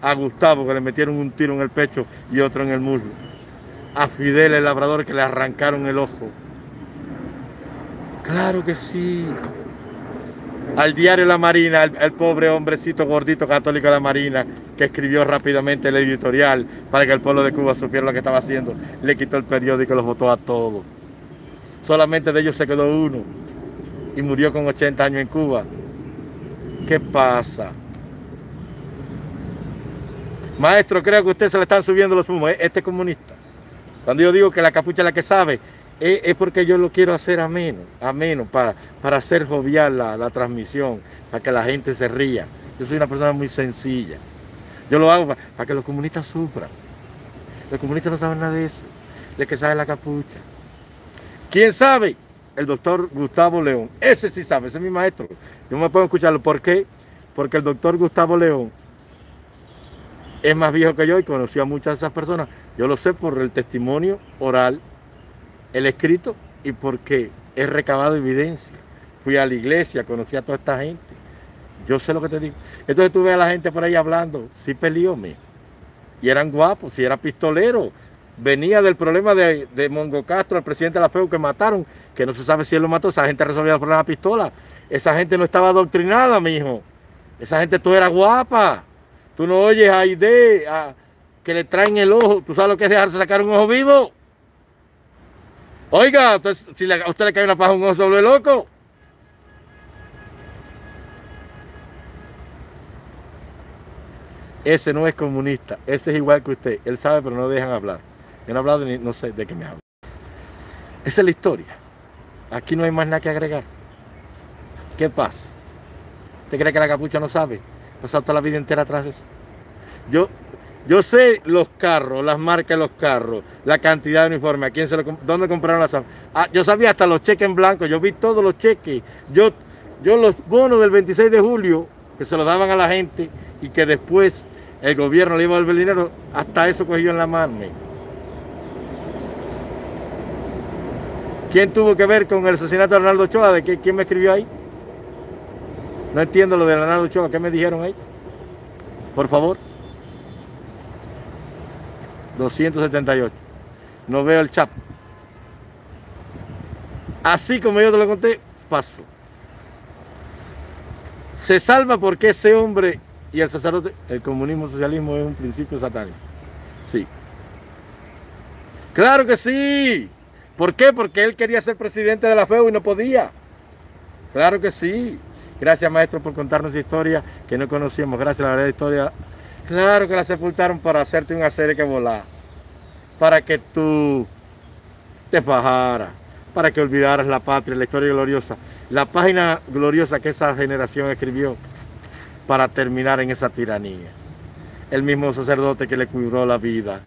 [SPEAKER 1] a Gustavo, que le metieron un tiro en el pecho y otro en el muslo, a Fidel, el labrador, que le arrancaron el ojo. Claro que sí. Al diario La Marina, el, pobre hombrecito gordito católico de La Marina, que escribió rápidamente el editorial para que el pueblo de Cuba supiera lo que estaba haciendo, le quitó el periódico y los votó a todos. Solamente de ellos se quedó uno y murió con 80 años en Cuba. ¿Qué pasa? Maestro, creo que usted se le están subiendo los humos. Este es comunista. Cuando yo digo que la capucha es la que sabe, es, porque yo lo quiero hacer ameno, ameno, para, para hacer jovial la, la, transmisión, para que la gente se ría. Yo soy una persona muy sencilla. Yo lo hago para, que los comunistas sufran. Los comunistas no saben nada de eso. De que sabe la capucha. ¿Quién sabe? El doctor Gustavo León. Ese sí sabe, ese es mi maestro. Yo me puedo escucharlo. ¿Por qué? Porque el doctor Gustavo León es más viejo que yo y conoció a muchas de esas personas. Yo lo sé por el testimonio oral, el escrito y porque he recabado evidencia. Fui a la iglesia, conocí a toda esta gente. Yo sé lo que te digo. Entonces tú ves a la gente por ahí hablando, sí peleóme. Y eran guapos, si era pistolero. Venía del problema de, Mongo Castro, el presidente de la FEU que mataron, que no se sabe si él lo mató, esa gente resolvía el problema de pistola. Esa gente no estaba adoctrinada, mi hijo. Esa gente tú era guapa. Tú no oyes a Aide que le traen el ojo. ¿Tú sabes lo que es dejarse sacar un ojo vivo? Oiga, si a usted le cae una paja un sobre el loco. Ese no es comunista, ese es igual que usted. Él sabe, pero no dejan hablar. Yo no he hablado ni no sé de qué me habla. Esa es la historia. Aquí no hay más nada que agregar. ¿Qué pasa? ¿Usted cree que la capucha no sabe? pasado toda la vida entera atrás de eso. Yo, yo sé los carros, las marcas de los carros, la cantidad de uniformes, a quién se lo dónde compraron las ah, Yo sabía hasta los cheques en blanco, yo vi todos los cheques. Yo, yo los bonos del 26 de julio que se los daban a la gente y que después el gobierno le iba a volver el dinero, hasta eso cogió en la mano. ¿Quién tuvo que ver con el asesinato de Ronaldo Ochoa? ¿De qué, quién me escribió ahí? No entiendo lo de Leonardo Ochoa. ¿Qué me dijeron ahí? Por favor. 278. No veo el chat. Así como yo te lo conté, pasó. Se salva porque ese hombre y el sacerdote, el comunismo socialismo es un principio satánico. Sí. Claro que sí. ¿Por qué? Porque él quería ser presidente de la FEU y no podía. Claro que sí. Gracias, maestro, por contarnos historia que no conocíamos. Gracias, la verdad historia. Claro que la sepultaron para hacerte una serie que volar. Para que tú te fajaras. Para que olvidaras la patria, la historia gloriosa. La página gloriosa que esa generación escribió para terminar en esa tiranía. El mismo sacerdote que le cuidó la vida.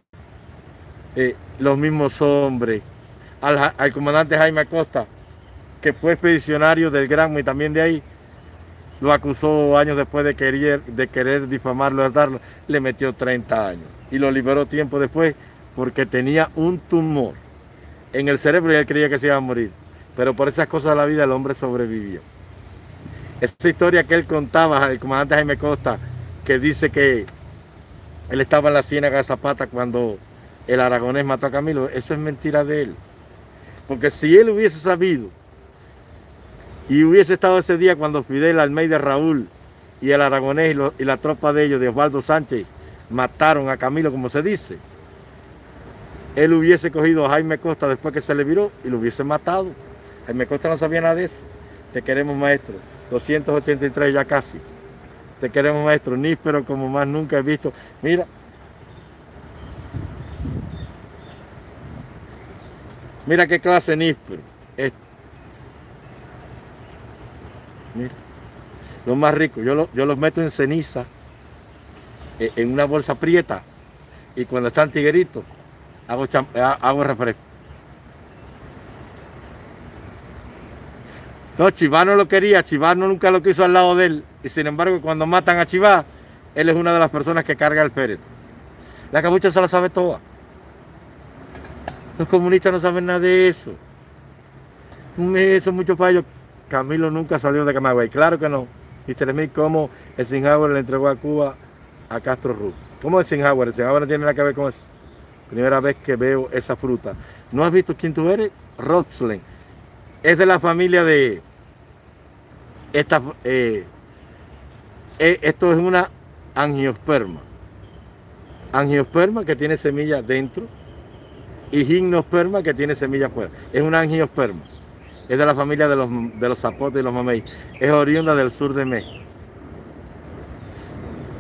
[SPEAKER 1] Eh, los mismos hombres. Al, al comandante Jaime Acosta, que fue expedicionario del Granma y también de ahí, lo acusó años después de querer, de querer difamarlo, darlo, le metió 30 años y lo liberó tiempo después porque tenía un tumor en el cerebro y él creía que se iba a morir. Pero por esas cosas de la vida el hombre sobrevivió. Esa historia que él contaba, el comandante Jaime Costa, que dice que él estaba en la ciénaga de Zapata cuando el aragonés mató a Camilo, eso es mentira de él. Porque si él hubiese sabido y hubiese estado ese día cuando Fidel Almeida Raúl y el aragonés y, la tropa de ellos, de Osvaldo Sánchez, mataron a Camilo, como se dice, él hubiese cogido a Jaime Costa después que se le viró y lo hubiese matado. Jaime Costa no sabía nada de eso. Te queremos, maestro. 283 ya casi. Te queremos, maestro. Níspero como más nunca he visto. Mira. Mira qué clase níspero. Mira. Lo más rico. Yo, yo los meto en ceniza, eh, en una bolsa prieta. Y cuando están tigueritos, hago, eh, hago refresco. No, Chivá no lo quería, Chivá nunca lo quiso al lado de él. Y sin embargo, cuando matan a Chivá, él es una de las personas que carga el féretro. La capucha se la sabe toda. Los comunistas no saben nada de eso. Eso es mucho fallo. Camilo nunca salió de Camagüey. Claro que no. Y mí cómo Eisenhower le entregó a Cuba a Castro Ruz. ¿Cómo Eisenhower? Eisenhower no tiene nada que ver con eso. Primera vez que veo esa fruta. ¿No has visto quién tú eres? Rotslen. Es de la familia de... Esta, eh, eh, esto es una angiosperma. Angiosperma que tiene semillas dentro y gimnosperma que tiene semillas fuera. Es una angiosperma. Es de la familia de los, de los zapotes y los mamey. Es oriunda del sur de México.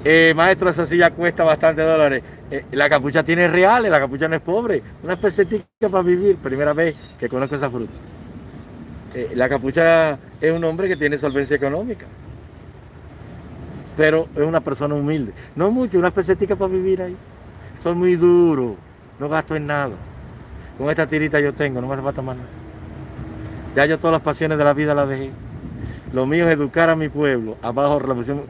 [SPEAKER 1] Eh, maestro, esa silla cuesta bastante dólares. Eh, la capucha tiene reales, la capucha no es pobre. Una pesetica para vivir, primera vez que conozco esa fruta. Eh, la capucha es un hombre que tiene solvencia económica. Pero es una persona humilde. No mucho, una pesetica para vivir ahí. Son muy duros, no gasto en nada. Con esta tirita yo tengo, no me hace falta más nada. Ya yo todas las pasiones de la vida las dejé. Lo mío es educar a mi pueblo, abajo revolución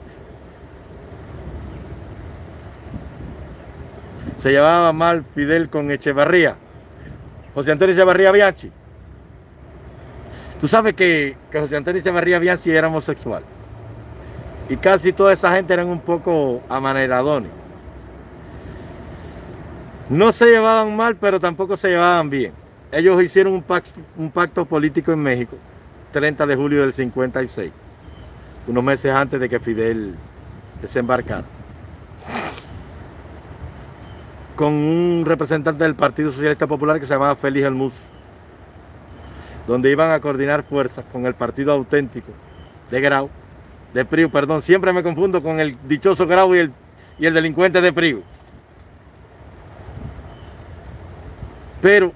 [SPEAKER 1] se llevaba mal Fidel con Echevarría, José Antonio Echevarría Bianchi. Tú sabes que, José Antonio Echevarría Bianchi era homosexual. Y casi toda esa gente eran un poco amaneradones. No se llevaban mal, pero tampoco se llevaban bien. Ellos hicieron un pacto, político en México, 30 de julio del 56, unos meses antes de que Fidel desembarcara con un representante del Partido Socialista Popular que se llamaba Félix Almus, donde iban a coordinar fuerzas con el Partido Auténtico de Grau, de Priu, perdón, siempre me confundo con el dichoso Grau y el, y el delincuente de Priu. Pero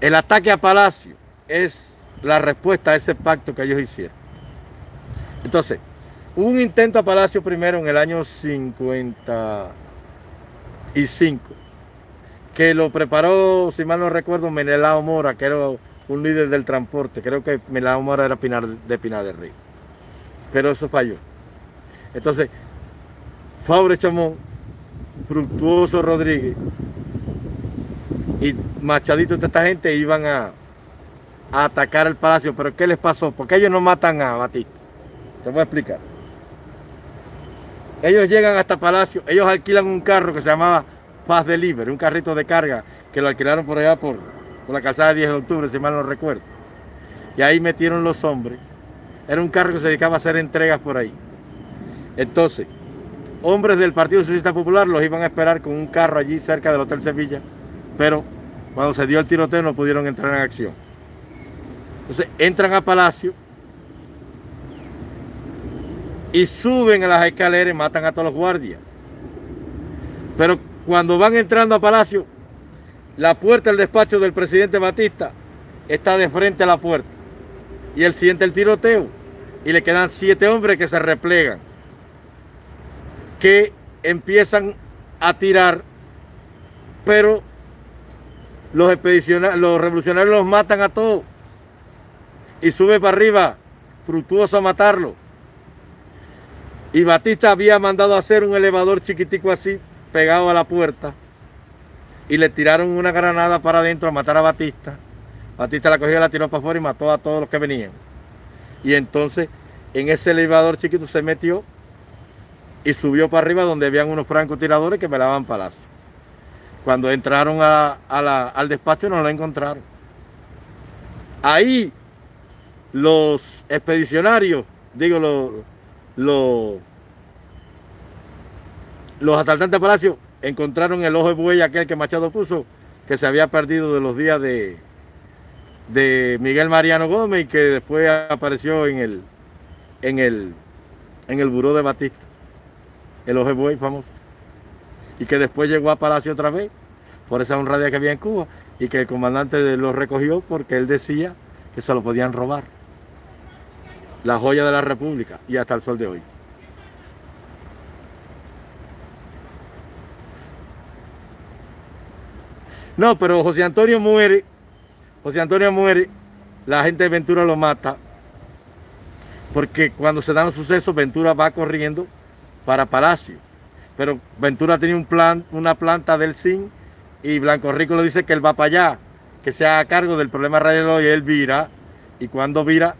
[SPEAKER 1] el ataque a Palacio es la respuesta a ese pacto que ellos hicieron. Entonces, hubo un intento a Palacio primero en el año 50 y 5, que lo preparó, si mal no recuerdo, Menelao Mora, que era un líder del transporte. Creo que Menelao Mora era de Pinar del Río. Pero eso falló. Entonces, Fabre Chamón, Fructuoso Rodríguez y Machadito de esta gente iban a, atacar el palacio. Pero ¿qué les pasó? Porque ellos no matan a Batista. Te voy a explicar. Ellos llegan hasta Palacio, ellos alquilan un carro que se llamaba Fast Delivery, un carrito de carga que lo alquilaron por allá por, la calzada 10 de octubre, si mal no recuerdo. Y ahí metieron los hombres. Era un carro que se dedicaba a hacer entregas por ahí. Entonces, hombres del Partido Socialista Popular los iban a esperar con un carro allí cerca del Hotel Sevilla, pero cuando se dio el tiroteo no pudieron entrar en acción. Entonces, entran a Palacio, y suben a las escaleras y matan a todos los guardias. Pero cuando van entrando a Palacio, la puerta del despacho del presidente Batista está de frente a la puerta. Y él siente el tiroteo. Y le quedan siete hombres que se replegan. Que empiezan a tirar. Pero los, los revolucionarios los matan a todos. Y sube para arriba, fructuoso a matarlo. Y Batista había mandado hacer un elevador chiquitico así, pegado a la puerta. Y le tiraron una granada para adentro a matar a Batista. Batista la cogió, la tiró para afuera y mató a todos los que venían. Y entonces en ese elevador chiquito se metió y subió para arriba donde habían unos francotiradores que velaban palacio. Cuando entraron al despacho no lo encontraron. Ahí los expedicionarios, digo los, los, los asaltantes de Palacio encontraron el ojo de buey aquel que Machado puso, que se había perdido de los días de, de Miguel Mariano Gómez y que después apareció en el, en el, en el buró de Batista. El ojo de buey famoso. Y que después llegó a Palacio otra vez, por esa honradía que había en Cuba, y que el comandante lo recogió porque él decía que se lo podían robar. La joya de la República y hasta el sol de hoy. No, pero José Antonio muere, José Antonio muere, la gente de Ventura lo mata, porque cuando se dan los sucesos, Ventura va corriendo para Palacio. Pero Ventura tenía una planta del zinc y Blanco Rico le dice que él va para allá, que se haga cargo del problema radiológico y él vira. Y cuando vira,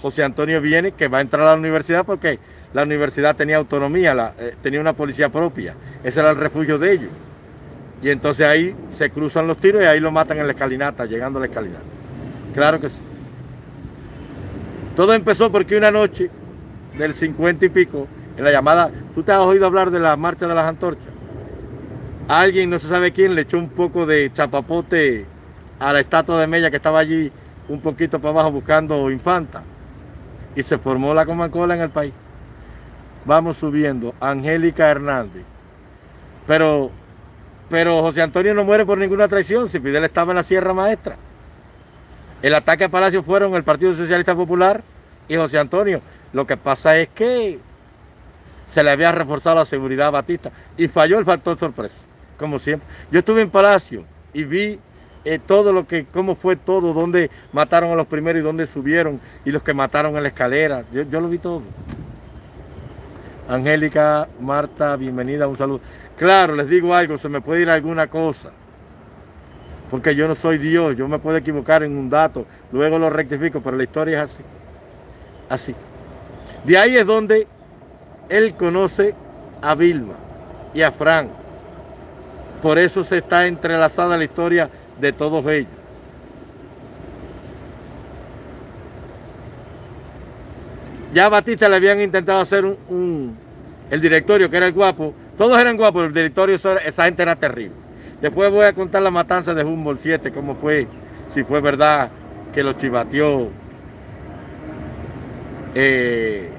[SPEAKER 1] José Antonio viene que va a entrar a la universidad porque la universidad tenía autonomía, eh, tenía una policía propia. Ese era el refugio de ellos. Y entonces ahí se cruzan los tiros y ahí lo matan en la escalinata, llegando a la escalinata. Claro que sí. Todo empezó porque una noche del 50 y pico, en la llamada, ¿tú te has oído hablar de la marcha de las antorchas? Alguien, no se sabe quién, le echó un poco de chapapote a la estatua de Mella que estaba allí un poquito para abajo buscando infanta. Y se formó la Comancola en el país. Vamos subiendo. Angélica Hernández. Pero pero José Antonio no muere por ninguna traición, si Fidel estaba en la Sierra Maestra. El ataque a Palacio fueron el Partido Socialista Popular y José Antonio. Lo que pasa es que se le había reforzado la seguridad a Batista y falló el factor sorpresa, como siempre. Yo estuve en Palacio y vi eh, todo lo que, cómo fue todo, dónde mataron a los primeros y dónde subieron y los que mataron en la escalera. Yo, yo lo vi todo. Angélica, Marta, bienvenida, un saludo. Claro, les digo algo, se me puede ir alguna cosa. Porque yo no soy Dios, yo me puedo equivocar en un dato, luego lo rectifico, pero la historia es así. Así. De ahí es donde él conoce a Vilma y a Frank. Por eso se está entrelazada la historia de todos ellos. Ya a Batista le habían intentado hacer un, el directorio, que era el guapo, todos eran guapos, el directorio, esa gente era terrible. Después voy a contar la matanza de Humboldt 7, cómo fue, si fue verdad que lo chivateó eh,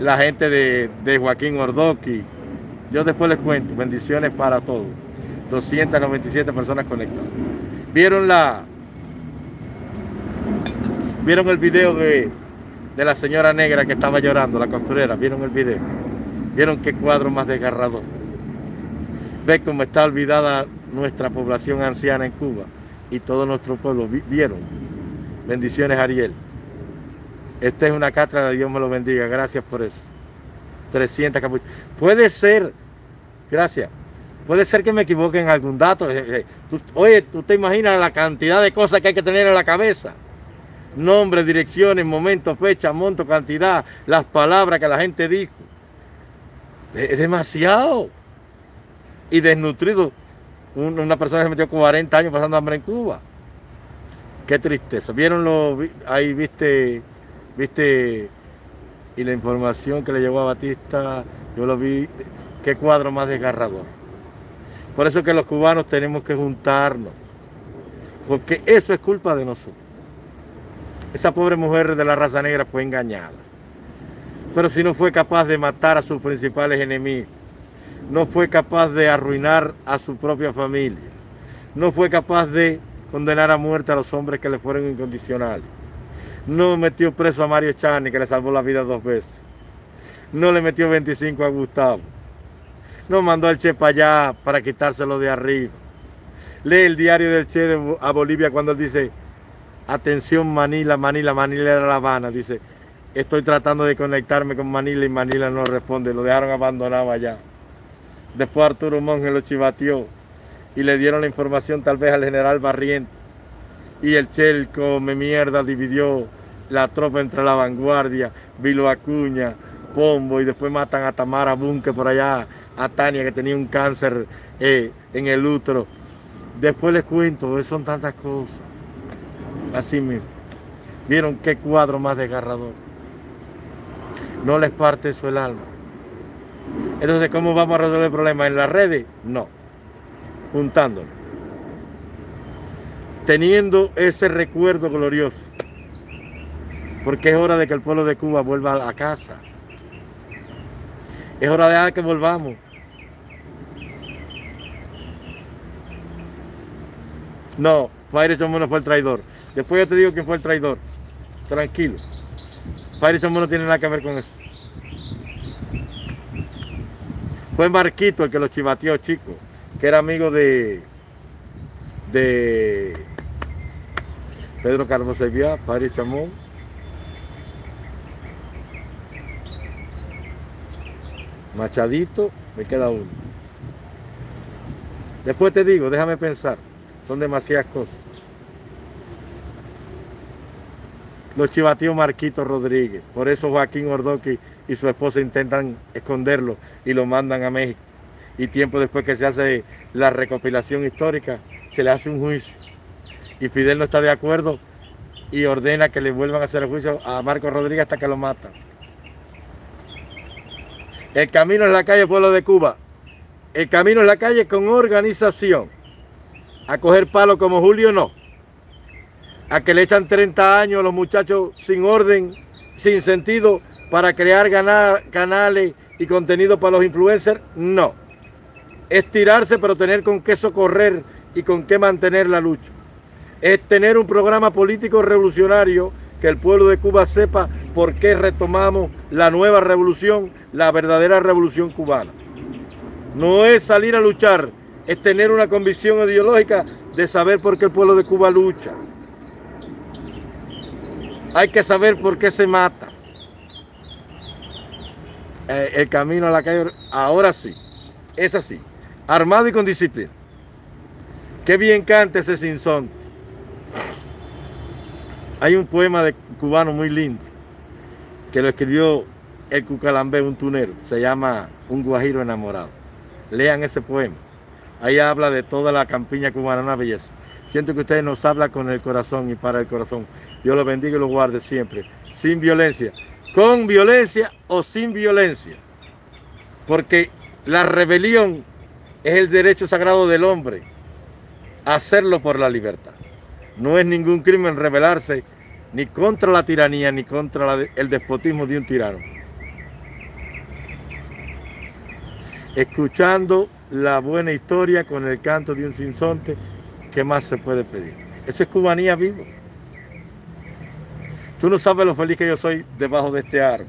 [SPEAKER 1] la gente de, Joaquín Ordoqui. Yo después les cuento, bendiciones para todos. 297 personas conectadas. ¿Vieron la... ¿Vieron el video de, de la señora negra que estaba llorando, la costurera? ¿Vieron el video? ¿Vieron qué cuadro más desgarrador? Ve cómo está olvidada nuestra población anciana en Cuba y todo nuestro pueblo. ¿Vieron? Bendiciones, Ariel. Esta es una cátedra, Dios me lo bendiga. Gracias por eso. 300 capuchas. Puede ser, gracias, puede ser que me equivoque en algún dato. Eh, eh, oye, tú te imaginas la cantidad de cosas que hay que tener en la cabeza. Nombres, direcciones, momentos, fecha, monto, cantidad, las palabras que la gente dijo. Es demasiado. Y desnutrido. Una persona se metió 40 años pasando hambre en Cuba. Qué tristeza. ¿Vieron lo ahí viste viste y la información que le llegó a Batista? Yo lo vi. Qué cuadro más desgarrador. Por eso que los cubanos tenemos que juntarnos. Porque eso es culpa de nosotros. Esa pobre mujer de la raza negra fue engañada. Pero si no fue capaz de matar a sus principales enemigos, no fue capaz de arruinar a su propia familia, no fue capaz de condenar a muerte a los hombres que le fueron incondicionales, no metió preso a Mario Chani, que le salvó la vida dos veces, no le metió 25 a Gustavo, no mandó al Che para allá para quitárselo de arriba. Lee el diario del Che a Bolivia cuando él dice, atención Manila, Manila, Manila era La Habana, dice, Estoy tratando de conectarme con Manila y Manila no responde. Lo dejaron abandonado allá. Después Arturo Monge lo chivateó y le dieron la información tal vez al general Barriente. Y el Chel come mierda dividió la tropa entre la vanguardia, Vilo Acuña, Pombo y después matan a Tamara Bunke por allá, a Tania que tenía un cáncer eh, en el útero. Después les cuento, son tantas cosas. Así mismo. ¿Vieron qué cuadro más desgarrador? no les parte eso el alma. Entonces, ¿cómo vamos a resolver el problema? ¿En las redes? No. Juntándonos. Teniendo ese recuerdo glorioso. Porque es hora de que el pueblo de Cuba vuelva a casa. Es hora de que volvamos. No, Padre no fue el traidor. Después yo te digo quién fue el traidor. Tranquilo. Padre no tiene nada que ver con eso. Fue Marquito el que lo chivateó, chico, que era amigo de, de Pedro Carlos Sevilla, Padre Chamón. Machadito, me queda uno. Después te digo, déjame pensar. Son demasiadas cosas. Los chivatíos Marquito Rodríguez. Por eso Joaquín Ordoqui y su esposa intentan esconderlo y lo mandan a México. Y tiempo después que se hace la recopilación histórica, se le hace un juicio. Y Fidel no está de acuerdo y ordena que le vuelvan a hacer el juicio a Marco Rodríguez hasta que lo matan. El camino en la calle Pueblo de Cuba. El camino en la calle con organización a coger palo como Julio, no. A que le echan 30 años a los muchachos sin orden, sin sentido, para crear canales y contenido para los influencers, no. Es tirarse pero tener con qué socorrer y con qué mantener la lucha. Es tener un programa político revolucionario que el pueblo de Cuba sepa por qué retomamos la nueva revolución, la verdadera revolución cubana. No es salir a luchar es tener una convicción ideológica de saber por qué el pueblo de Cuba lucha. Hay que saber por qué se mata. Eh, el camino a la calle, ahora sí, es así, armado y con disciplina. Qué bien canta ese sinsonte. Hay un poema de cubano muy lindo que lo escribió el Cucalambé, un tunero, se llama Un guajiro enamorado. Lean ese poema. Ahí habla de toda la campiña cubana, belleza. Siento que ustedes nos habla con el corazón y para el corazón. Dios los bendiga y los guarde siempre. Sin violencia. Con violencia o sin violencia. Porque la rebelión es el derecho sagrado del hombre. Hacerlo por la libertad. No es ningún crimen rebelarse ni contra la tiranía ni contra el despotismo de un tirano. Escuchando la buena historia con el canto de un sinsonte, ¿qué más se puede pedir? Eso es cubanía vivo. Tú no sabes lo feliz que yo soy debajo de este árbol.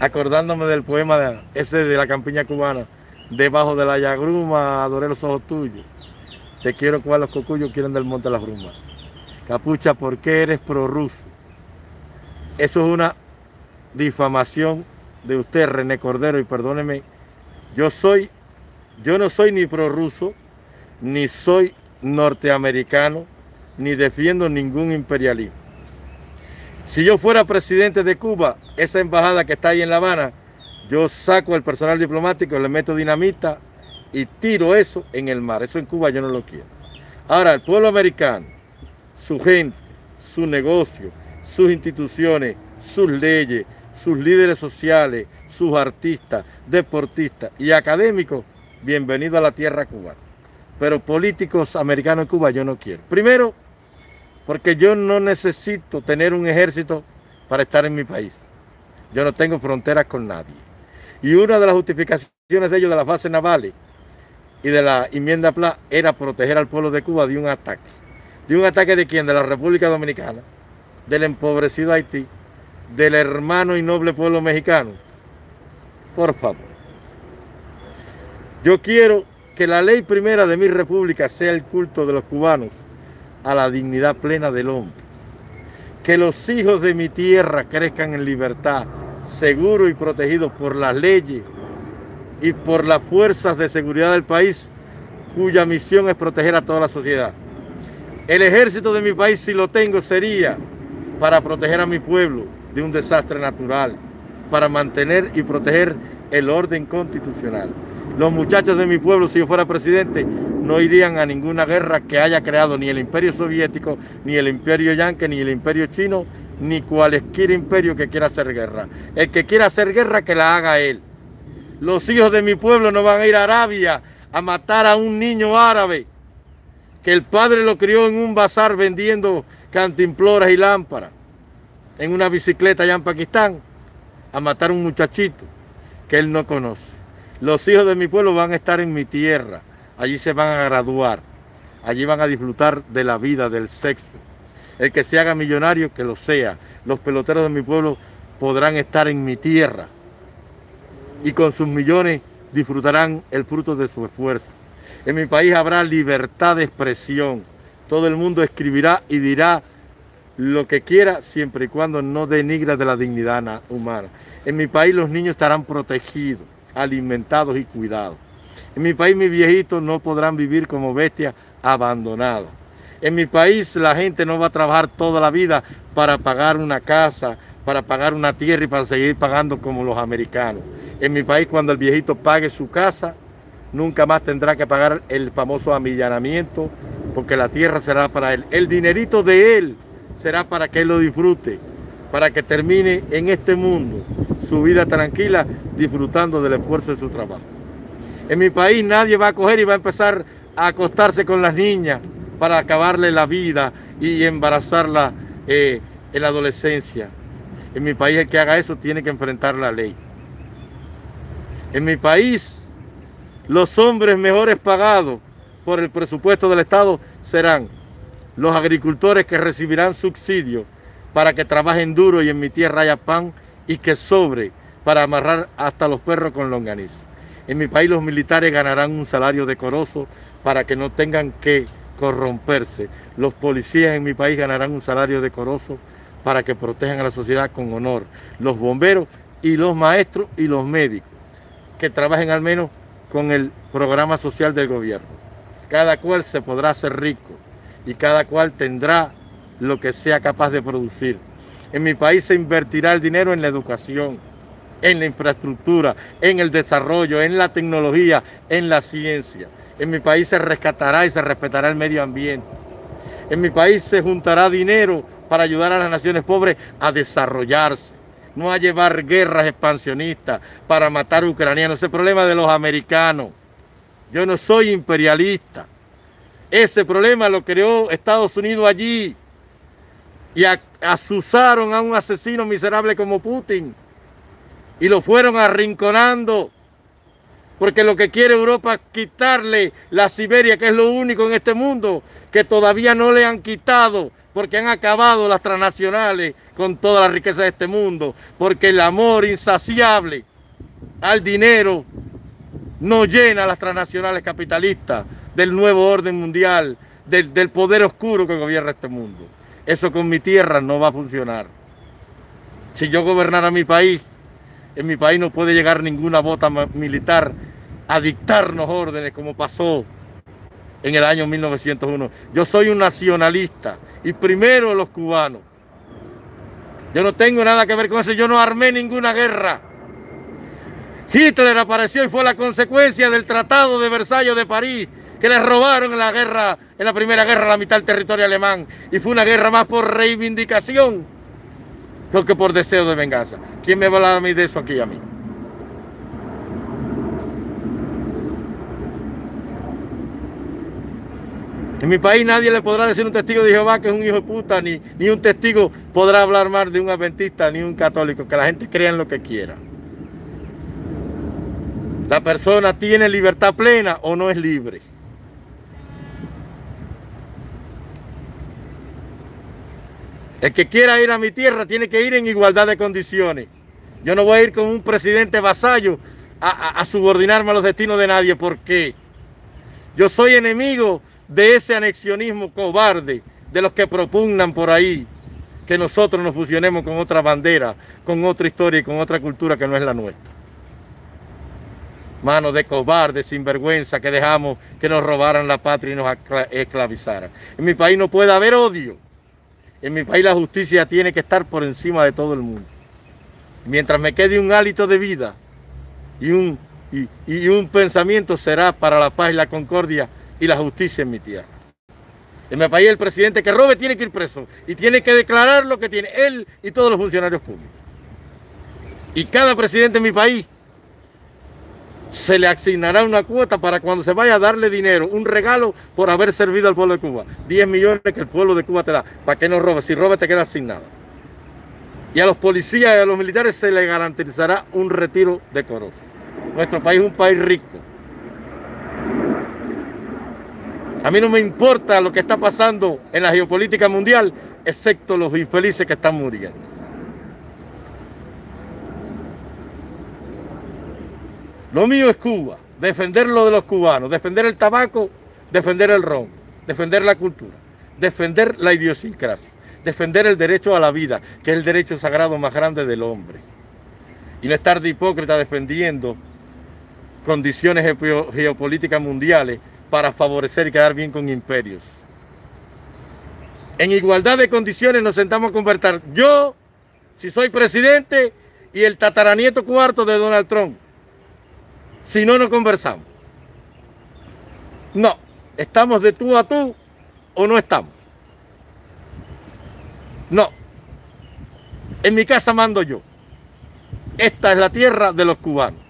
[SPEAKER 1] Acordándome del poema de, ese de la campiña cubana, debajo de la yagruma adoré los ojos tuyos. Te quiero cual los cocuyos quieren del monte de las brumas. Capucha, ¿por qué eres prorruso? Eso es una difamación de usted, René Cordero, y perdóneme, yo soy yo no soy ni prorruso, ni soy norteamericano, ni defiendo ningún imperialismo. Si yo fuera presidente de Cuba, esa embajada que está ahí en La Habana, yo saco el personal diplomático, le meto dinamita y tiro eso en el mar. Eso en Cuba yo no lo quiero. Ahora, el pueblo americano, su gente, su negocio, sus instituciones, sus leyes, sus líderes sociales, sus artistas, deportistas y académicos bienvenido a la tierra cubana. Pero políticos americanos en Cuba yo no quiero. Primero, porque yo no necesito tener un ejército para estar en mi país. Yo no tengo fronteras con nadie. Y una de las justificaciones de ellos de las bases navales y de la enmienda PLA era proteger al pueblo de Cuba de un ataque. ¿De un ataque de quién? De la República Dominicana, del empobrecido Haití, del hermano y noble pueblo mexicano. Por favor. Yo quiero que la ley primera de mi república sea el culto de los cubanos a la dignidad plena del hombre. Que los hijos de mi tierra crezcan en libertad, seguros y protegidos por las leyes y por las fuerzas de seguridad del país, cuya misión es proteger a toda la sociedad. El ejército de mi país, si lo tengo, sería para proteger a mi pueblo de un desastre natural, para mantener y proteger el orden constitucional. Los muchachos de mi pueblo, si yo fuera presidente, no irían a ninguna guerra que haya creado ni el imperio soviético, ni el imperio yanque, ni el imperio chino, ni cualquier imperio que quiera hacer guerra. El que quiera hacer guerra, que la haga él. Los hijos de mi pueblo no van a ir a Arabia a matar a un niño árabe que el padre lo crió en un bazar vendiendo cantimploras y lámparas en una bicicleta allá en Pakistán a matar a un muchachito que él no conoce. Los hijos de mi pueblo van a estar en mi tierra, allí se van a graduar, allí van a disfrutar de la vida, del sexo. El que se haga millonario, que lo sea. Los peloteros de mi pueblo podrán estar en mi tierra y con sus millones disfrutarán el fruto de su esfuerzo. En mi país habrá libertad de expresión. Todo el mundo escribirá y dirá lo que quiera siempre y cuando no denigra de la dignidad humana. En mi país los niños estarán protegidos, alimentados y cuidados. En mi país mis viejitos no podrán vivir como bestias abandonados. En mi país la gente no va a trabajar toda la vida para pagar una casa, para pagar una tierra y para seguir pagando como los americanos. En mi país cuando el viejito pague su casa, nunca más tendrá que pagar el famoso amillanamiento, porque la tierra será para él. El dinerito de él será para que él lo disfrute, para que termine en este mundo su vida tranquila, disfrutando del esfuerzo de su trabajo. En mi país nadie va a coger y va a empezar a acostarse con las niñas, para acabarle la vida y embarazarla eh, en la adolescencia. En mi país el que haga eso tiene que enfrentar la ley. En mi país los hombres mejores pagados por el presupuesto del Estado serán los agricultores que recibirán subsidios para que trabajen duro y en mi tierra haya pan y que sobre para amarrar hasta los perros con longaniza. En mi país los militares ganarán un salario decoroso para que no tengan que corromperse. Los policías en mi país ganarán un salario decoroso para que protejan a la sociedad con honor. Los bomberos y los maestros y los médicos, que trabajen al menos con el programa social del gobierno. Cada cual se podrá hacer rico y cada cual tendrá lo que sea capaz de producir. En mi país se invertirá el dinero en la educación, en la infraestructura, en el desarrollo, en la tecnología, en la ciencia. En mi país se rescatará y se respetará el medio ambiente. En mi país se juntará dinero para ayudar a las naciones pobres a desarrollarse, no a llevar guerras expansionistas para matar ucranianos. Ese problema de los americanos. Yo no soy imperialista. Ese problema lo creó Estados Unidos allí y asusaron a un asesino miserable como Putin y lo fueron arrinconando porque lo que quiere Europa es quitarle la Siberia, que es lo único en este mundo que todavía no le han quitado, porque han acabado las transnacionales con toda la riqueza de este mundo, porque el amor insaciable al dinero no llena las transnacionales capitalistas del nuevo orden mundial, del, poder oscuro que gobierna este mundo. Eso con mi tierra no va a funcionar. Si yo gobernara mi país, en mi país no puede llegar ninguna bota militar a dictarnos órdenes como pasó en el año 1901. Yo soy un nacionalista y primero los cubanos. Yo no tengo nada que ver con eso, yo no armé ninguna guerra. Hitler apareció y fue la consecuencia del Tratado de Versalles de París, que le robaron en la guerra, en la primera guerra la mitad del territorio alemán. Y fue una guerra más por reivindicación que por deseo de venganza. ¿Quién me va a hablar a mí de eso aquí a mí? En mi país nadie le podrá decir un testigo de Jehová que es un hijo de puta, ni, ni un testigo podrá hablar más de un adventista, ni un católico, que la gente crea en lo que quiera. La persona tiene libertad plena o no es libre. El que quiera ir a mi tierra tiene que ir en igualdad de condiciones. Yo no voy a ir con un presidente vasallo a, subordinarme a los destinos de nadie. ¿Por qué? Yo soy enemigo de ese anexionismo cobarde de los que propugnan por ahí que nosotros nos fusionemos con otra bandera, con otra historia y con otra cultura que no es la nuestra. Manos de cobardes, sinvergüenza, que dejamos que nos robaran la patria y nos esclavizaran. En mi país no puede haber odio. En mi país la justicia tiene que estar por encima de todo el mundo. Mientras me quede un hálito de vida y un, y un pensamiento será para la paz y la concordia y la justicia en mi tierra. En mi país el presidente que robe tiene que ir preso y tiene que declarar lo que tiene él y todos los funcionarios públicos. Y cada presidente en mi país se le asignará una cuota para cuando se vaya a darle dinero, un regalo por haber servido al pueblo de Cuba. 10 millones que el pueblo de Cuba te da, para que no robes. Si robes te queda asignado. Y a los policías y a los militares se les garantizará un retiro decoroso. Nuestro país es un país rico. A mí no me importa lo que está pasando en la geopolítica mundial, excepto los infelices que están muriendo. Lo mío es Cuba, defender lo de los cubanos, defender el tabaco, defender el ron, defender la cultura, defender la idiosincrasia, defender el derecho a la vida, que es el derecho sagrado más grande del hombre. Y no estar de hipócrita defendiendo condiciones geopolíticas mundiales para favorecer y quedar bien con imperios. En igualdad de condiciones nos sentamos a conversar. Yo, si soy presidente, y el tataranieto cuarto de Donald Trump. Si no, no conversamos. No, estamos de tú a tú o no estamos. No. En mi casa mando yo. Esta es la tierra de los cubanos.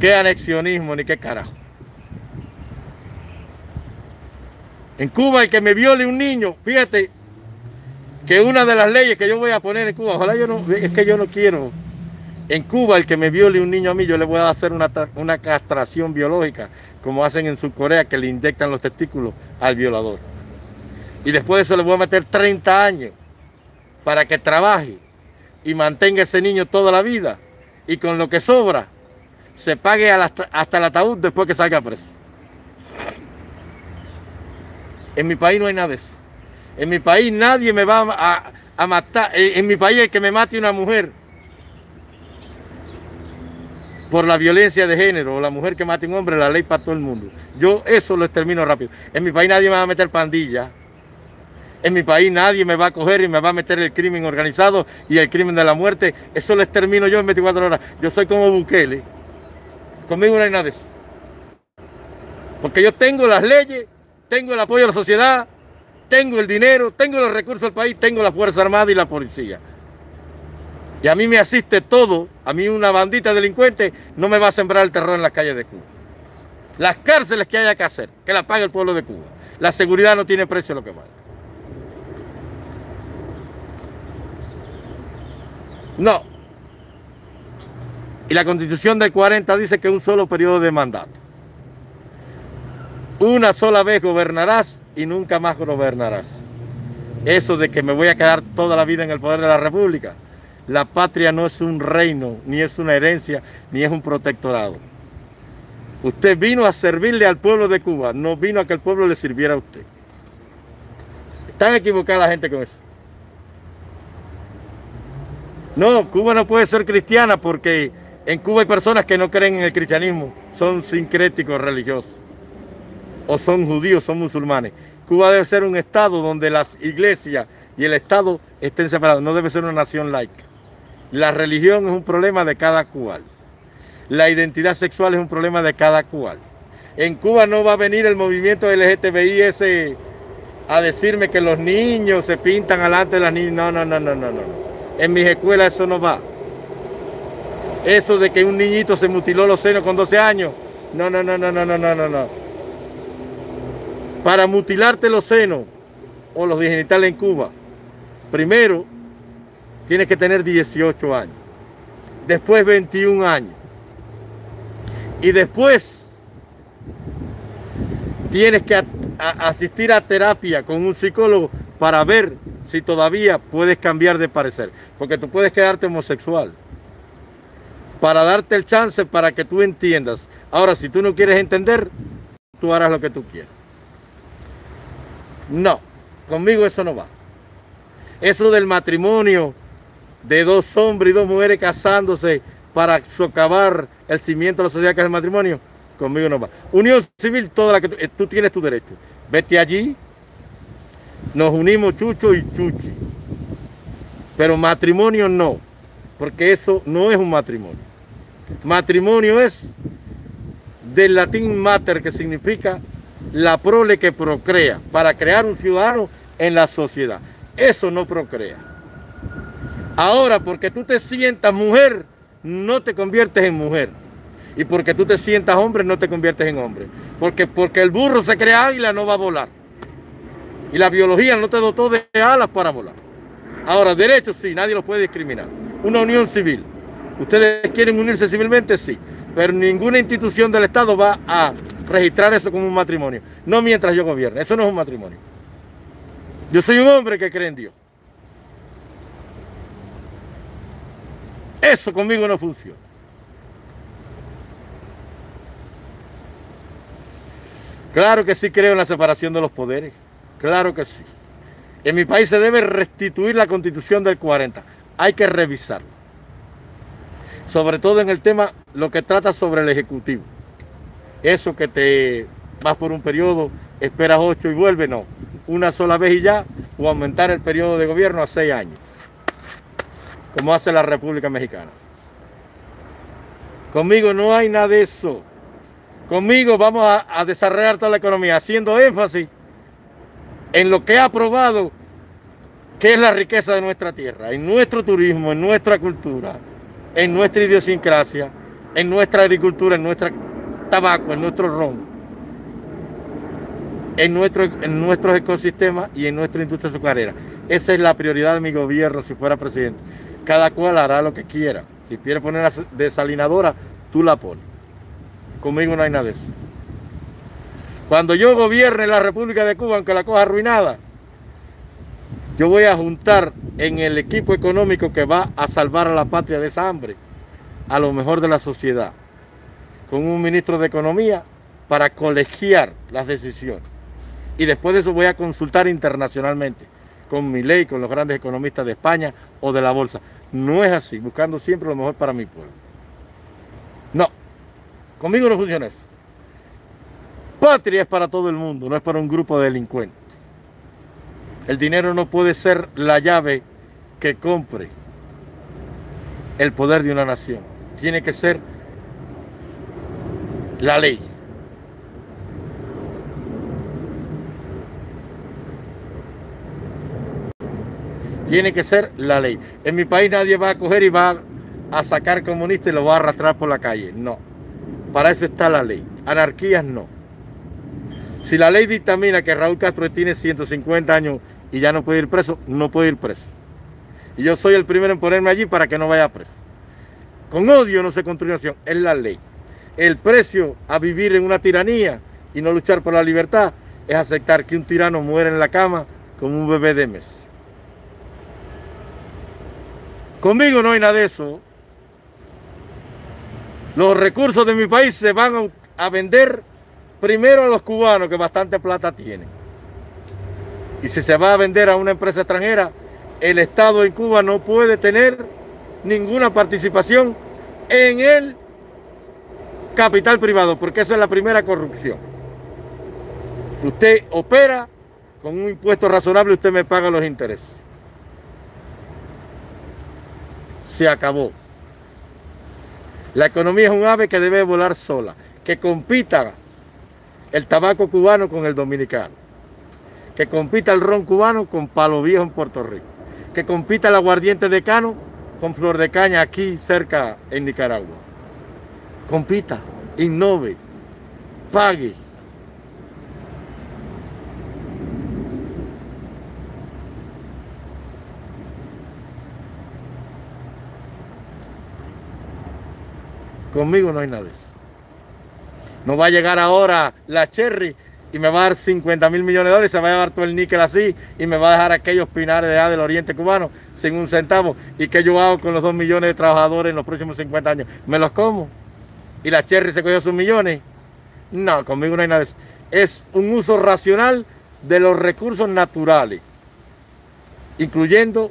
[SPEAKER 1] ¿Qué anexionismo ni qué carajo? En Cuba el que me viole un niño, fíjate que una de las leyes que yo voy a poner en Cuba, ojalá yo no, es que yo no quiero. En Cuba el que me viole un niño a mí, yo le voy a hacer una, una castración biológica, como hacen en Corea, que le inyectan los testículos al violador. Y después de eso le voy a meter 30 años para que trabaje y mantenga ese niño toda la vida. Y con lo que sobra, se pague hasta el ataúd después que salga preso. En mi país no hay nada de eso. En mi país nadie me va a, matar. En, mi país el que me mate una mujer por la violencia de género o la mujer que mate a un hombre, la ley para todo el mundo. Yo eso lo extermino rápido. En mi país nadie me va a meter pandilla. En mi país nadie me va a coger y me va a meter el crimen organizado y el crimen de la muerte. Eso lo extermino yo en 24 horas. Yo soy como Bukele. Conmigo no hay nada de eso. Porque yo tengo las leyes, tengo el apoyo de la sociedad, tengo el dinero, tengo los recursos del país, tengo la Fuerza Armada y la policía. Y a mí me asiste todo. A mí una bandita delincuente no me va a sembrar el terror en las calles de Cuba. Las cárceles que haya que hacer, que la pague el pueblo de Cuba. La seguridad no tiene precio lo que vale. No, y la constitución del 40 dice que un solo periodo de mandato. Una sola vez gobernarás y nunca más gobernarás. Eso de que me voy a quedar toda la vida en el poder de la República. La patria no es un reino, ni es una herencia, ni es un protectorado. Usted vino a servirle al pueblo de Cuba, no vino a que el pueblo le sirviera a usted. Están equivocada la gente con eso. No, Cuba no puede ser cristiana porque en Cuba hay personas que no creen en el cristianismo, son sincréticos religiosos, o son judíos, son musulmanes. Cuba debe ser un Estado donde las iglesias y el Estado estén separados, no debe ser una nación laica. La religión es un problema de cada cual. La identidad sexual es un problema de cada cual. En Cuba no va a venir el movimiento LGTBI ese a decirme que los niños se pintan alante de las niñas. No, no, no, no, no, no. En mis escuelas eso no va. Eso de que un niñito se mutiló los senos con 12 años. No, no, no, no, no, no, no, no. Para mutilarte los senos o los genitales en Cuba, primero tienes que tener 18 años. Después 21 años. Y después tienes que asistir a terapia con un psicólogo para ver si todavía puedes cambiar de parecer. Porque tú puedes quedarte homosexual para darte el chance para que tú entiendas. Ahora, si tú no quieres entender, tú harás lo que tú quieras. No, conmigo eso no va. Eso del matrimonio de dos hombres y dos mujeres casándose para socavar el cimiento de la sociedad que es el matrimonio, conmigo no va. Unión civil, toda la que tú, eh, tú tienes tu derecho. Vete allí, nos unimos Chucho y Chuchi. Pero matrimonio no, porque eso no es un matrimonio. Matrimonio es del latín mater, que significa la prole que procrea, para crear un ciudadano en la sociedad. Eso no procrea. Ahora, porque tú te sientas mujer, no te conviertes en mujer. Y porque tú te sientas hombre, no te conviertes en hombre. Porque, porque el burro se crea águila, no va a volar. Y la biología no te dotó de alas para volar. Ahora, derechos sí, nadie los puede discriminar. Una unión civil. ¿Ustedes quieren unirse civilmente? Sí. Pero ninguna institución del Estado va a registrar eso como un matrimonio. No mientras yo gobierne. Eso no es un matrimonio. Yo soy un hombre que cree en Dios. Eso conmigo no funciona. Claro que sí creo en la separación de los poderes. Claro que sí. En mi país se debe restituir la constitución del 40. Hay que revisarla. Sobre todo en el tema, lo que trata sobre el Ejecutivo. Eso que te vas por un periodo, esperas ocho y vuelve, no. Una sola vez y ya, o aumentar el periodo de gobierno a seis años. Como hace la República Mexicana. Conmigo no hay nada de eso. Conmigo vamos a, desarrollar toda la economía haciendo énfasis en lo que ha probado que es la riqueza de nuestra tierra, en nuestro turismo, en nuestra cultura, en nuestra idiosincrasia, en nuestra agricultura, en nuestro tabaco, en nuestro ron, en, nuestro, en nuestros ecosistemas y en nuestra industria azucarera. Esa es la prioridad de mi gobierno si fuera presidente. Cada cual hará lo que quiera. Si quiere poner la desalinadora, tú la pones. Conmigo no hay nada de eso. Cuando yo gobierne la República de Cuba, aunque la coja arruinada, yo voy a juntar en el equipo económico que va a salvar a la patria de esa hambre, a lo mejor de la sociedad, con un ministro de Economía para colegiar las decisiones. Y después de eso voy a consultar internacionalmente con mi ley, con los grandes economistas de España o de la bolsa. No es así, buscando siempre lo mejor para mi pueblo. No, conmigo no funciona eso. Patria es para todo el mundo, no es para un grupo de delincuentes. El dinero no puede ser la llave que compre el poder de una nación. Tiene que ser la ley. Tiene que ser la ley. En mi país nadie va a coger y va a sacar comunistas y lo va a arrastrar por la calle. No. Para eso está la ley. Anarquías no. Si la ley dictamina que Raúl Castro tiene 150 años y ya no puede ir preso, no puede ir preso. Y yo soy el primero en ponerme allí para que no vaya preso. Con odio no se construye nación, es la ley. El precio a vivir en una tiranía y no luchar por la libertad es aceptar que un tirano muera en la cama como un bebé de mes. Conmigo no hay nada de eso. Los recursos de mi país se van a vender primero a los cubanos que bastante plata tienen. Y si se va a vender a una empresa extranjera, el Estado en Cuba no puede tener ninguna participación en el capital privado, porque esa es la primera corrupción. Usted opera con un impuesto razonable, usted me paga los intereses. Se acabó. La economía es un ave que debe volar sola, que compita el tabaco cubano con el dominicano, que compita el ron cubano con palo viejo en Puerto Rico, que compita el aguardiente de cano con flor de caña aquí cerca en Nicaragua. Compita, innove, pague. Conmigo no hay nada de eso. No va a llegar ahora la Cherry y me va a dar 50 mil millones de dólares, se va a llevar todo el níquel así y me va a dejar aquellos pinares de del oriente cubano sin un centavo. ¿Y qué yo hago con los dos millones de trabajadores en los próximos 50 años? ¿Me los como? ¿Y la Cherry se cogió sus millones? No, conmigo no hay nada de eso. Es un uso racional de los recursos naturales, incluyendo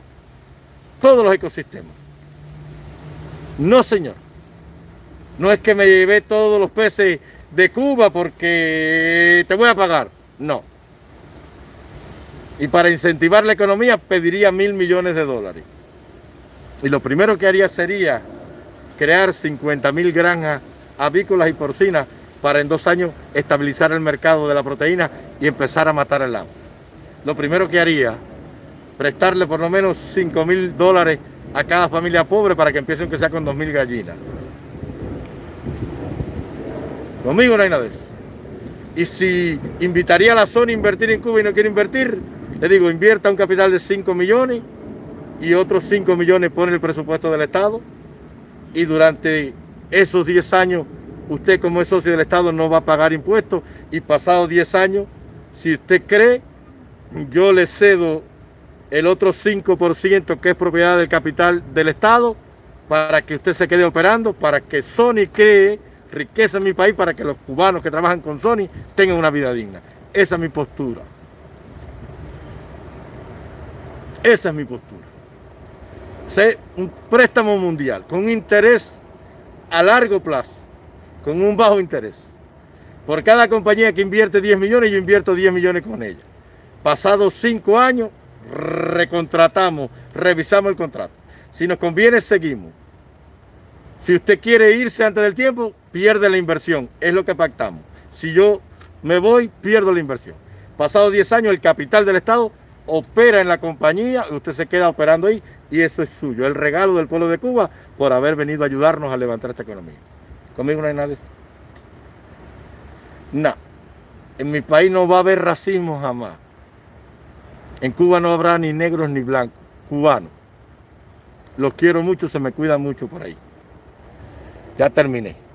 [SPEAKER 1] todos los ecosistemas. No, señor. No es que me llevé todos los peces de Cuba porque te voy a pagar. No. Y para incentivar la economía pediría mil millones de dólares. Y lo primero que haría sería crear 50 mil granjas avícolas y porcinas para en dos años estabilizar el mercado de la proteína y empezar a matar el agua. Lo primero que haría, prestarle por lo menos 5 mil dólares a cada familia pobre para que empiecen que sea con 2.000 gallinas. Conmigo no hay nada de eso. Y si invitaría a la zona a invertir en Cuba y no quiere invertir, le digo, invierta un capital de 5 millones y otros 5 millones pone el presupuesto del Estado y durante esos 10 años usted como es socio del Estado no va a pagar impuestos y pasados 10 años, si usted cree, yo le cedo el otro 5% que es propiedad del capital del Estado para que usted se quede operando, para que Sony cree riqueza en mi país, para que los cubanos que trabajan con Sony tengan una vida digna. Esa es mi postura. Esa es mi postura. Un préstamo mundial con interés a largo plazo, con un bajo interés. Por cada compañía que invierte 10 millones, yo invierto 10 millones con ella. Pasados 5 años, recontratamos, revisamos el contrato. Si nos conviene, seguimos. Si usted quiere irse antes del tiempo, pierde la inversión. Es lo que pactamos. Si yo me voy, pierdo la inversión. Pasados 10 años, el capital del Estado opera en la compañía, usted se queda operando ahí y eso es suyo. El regalo del pueblo de Cuba por haber venido a ayudarnos a levantar esta economía. Conmigo no hay nadie. No. En mi país no va a haber racismo jamás. En Cuba no habrá ni negros ni blancos, cubanos. Los quiero mucho, se me cuida mucho por ahí. Ya terminé.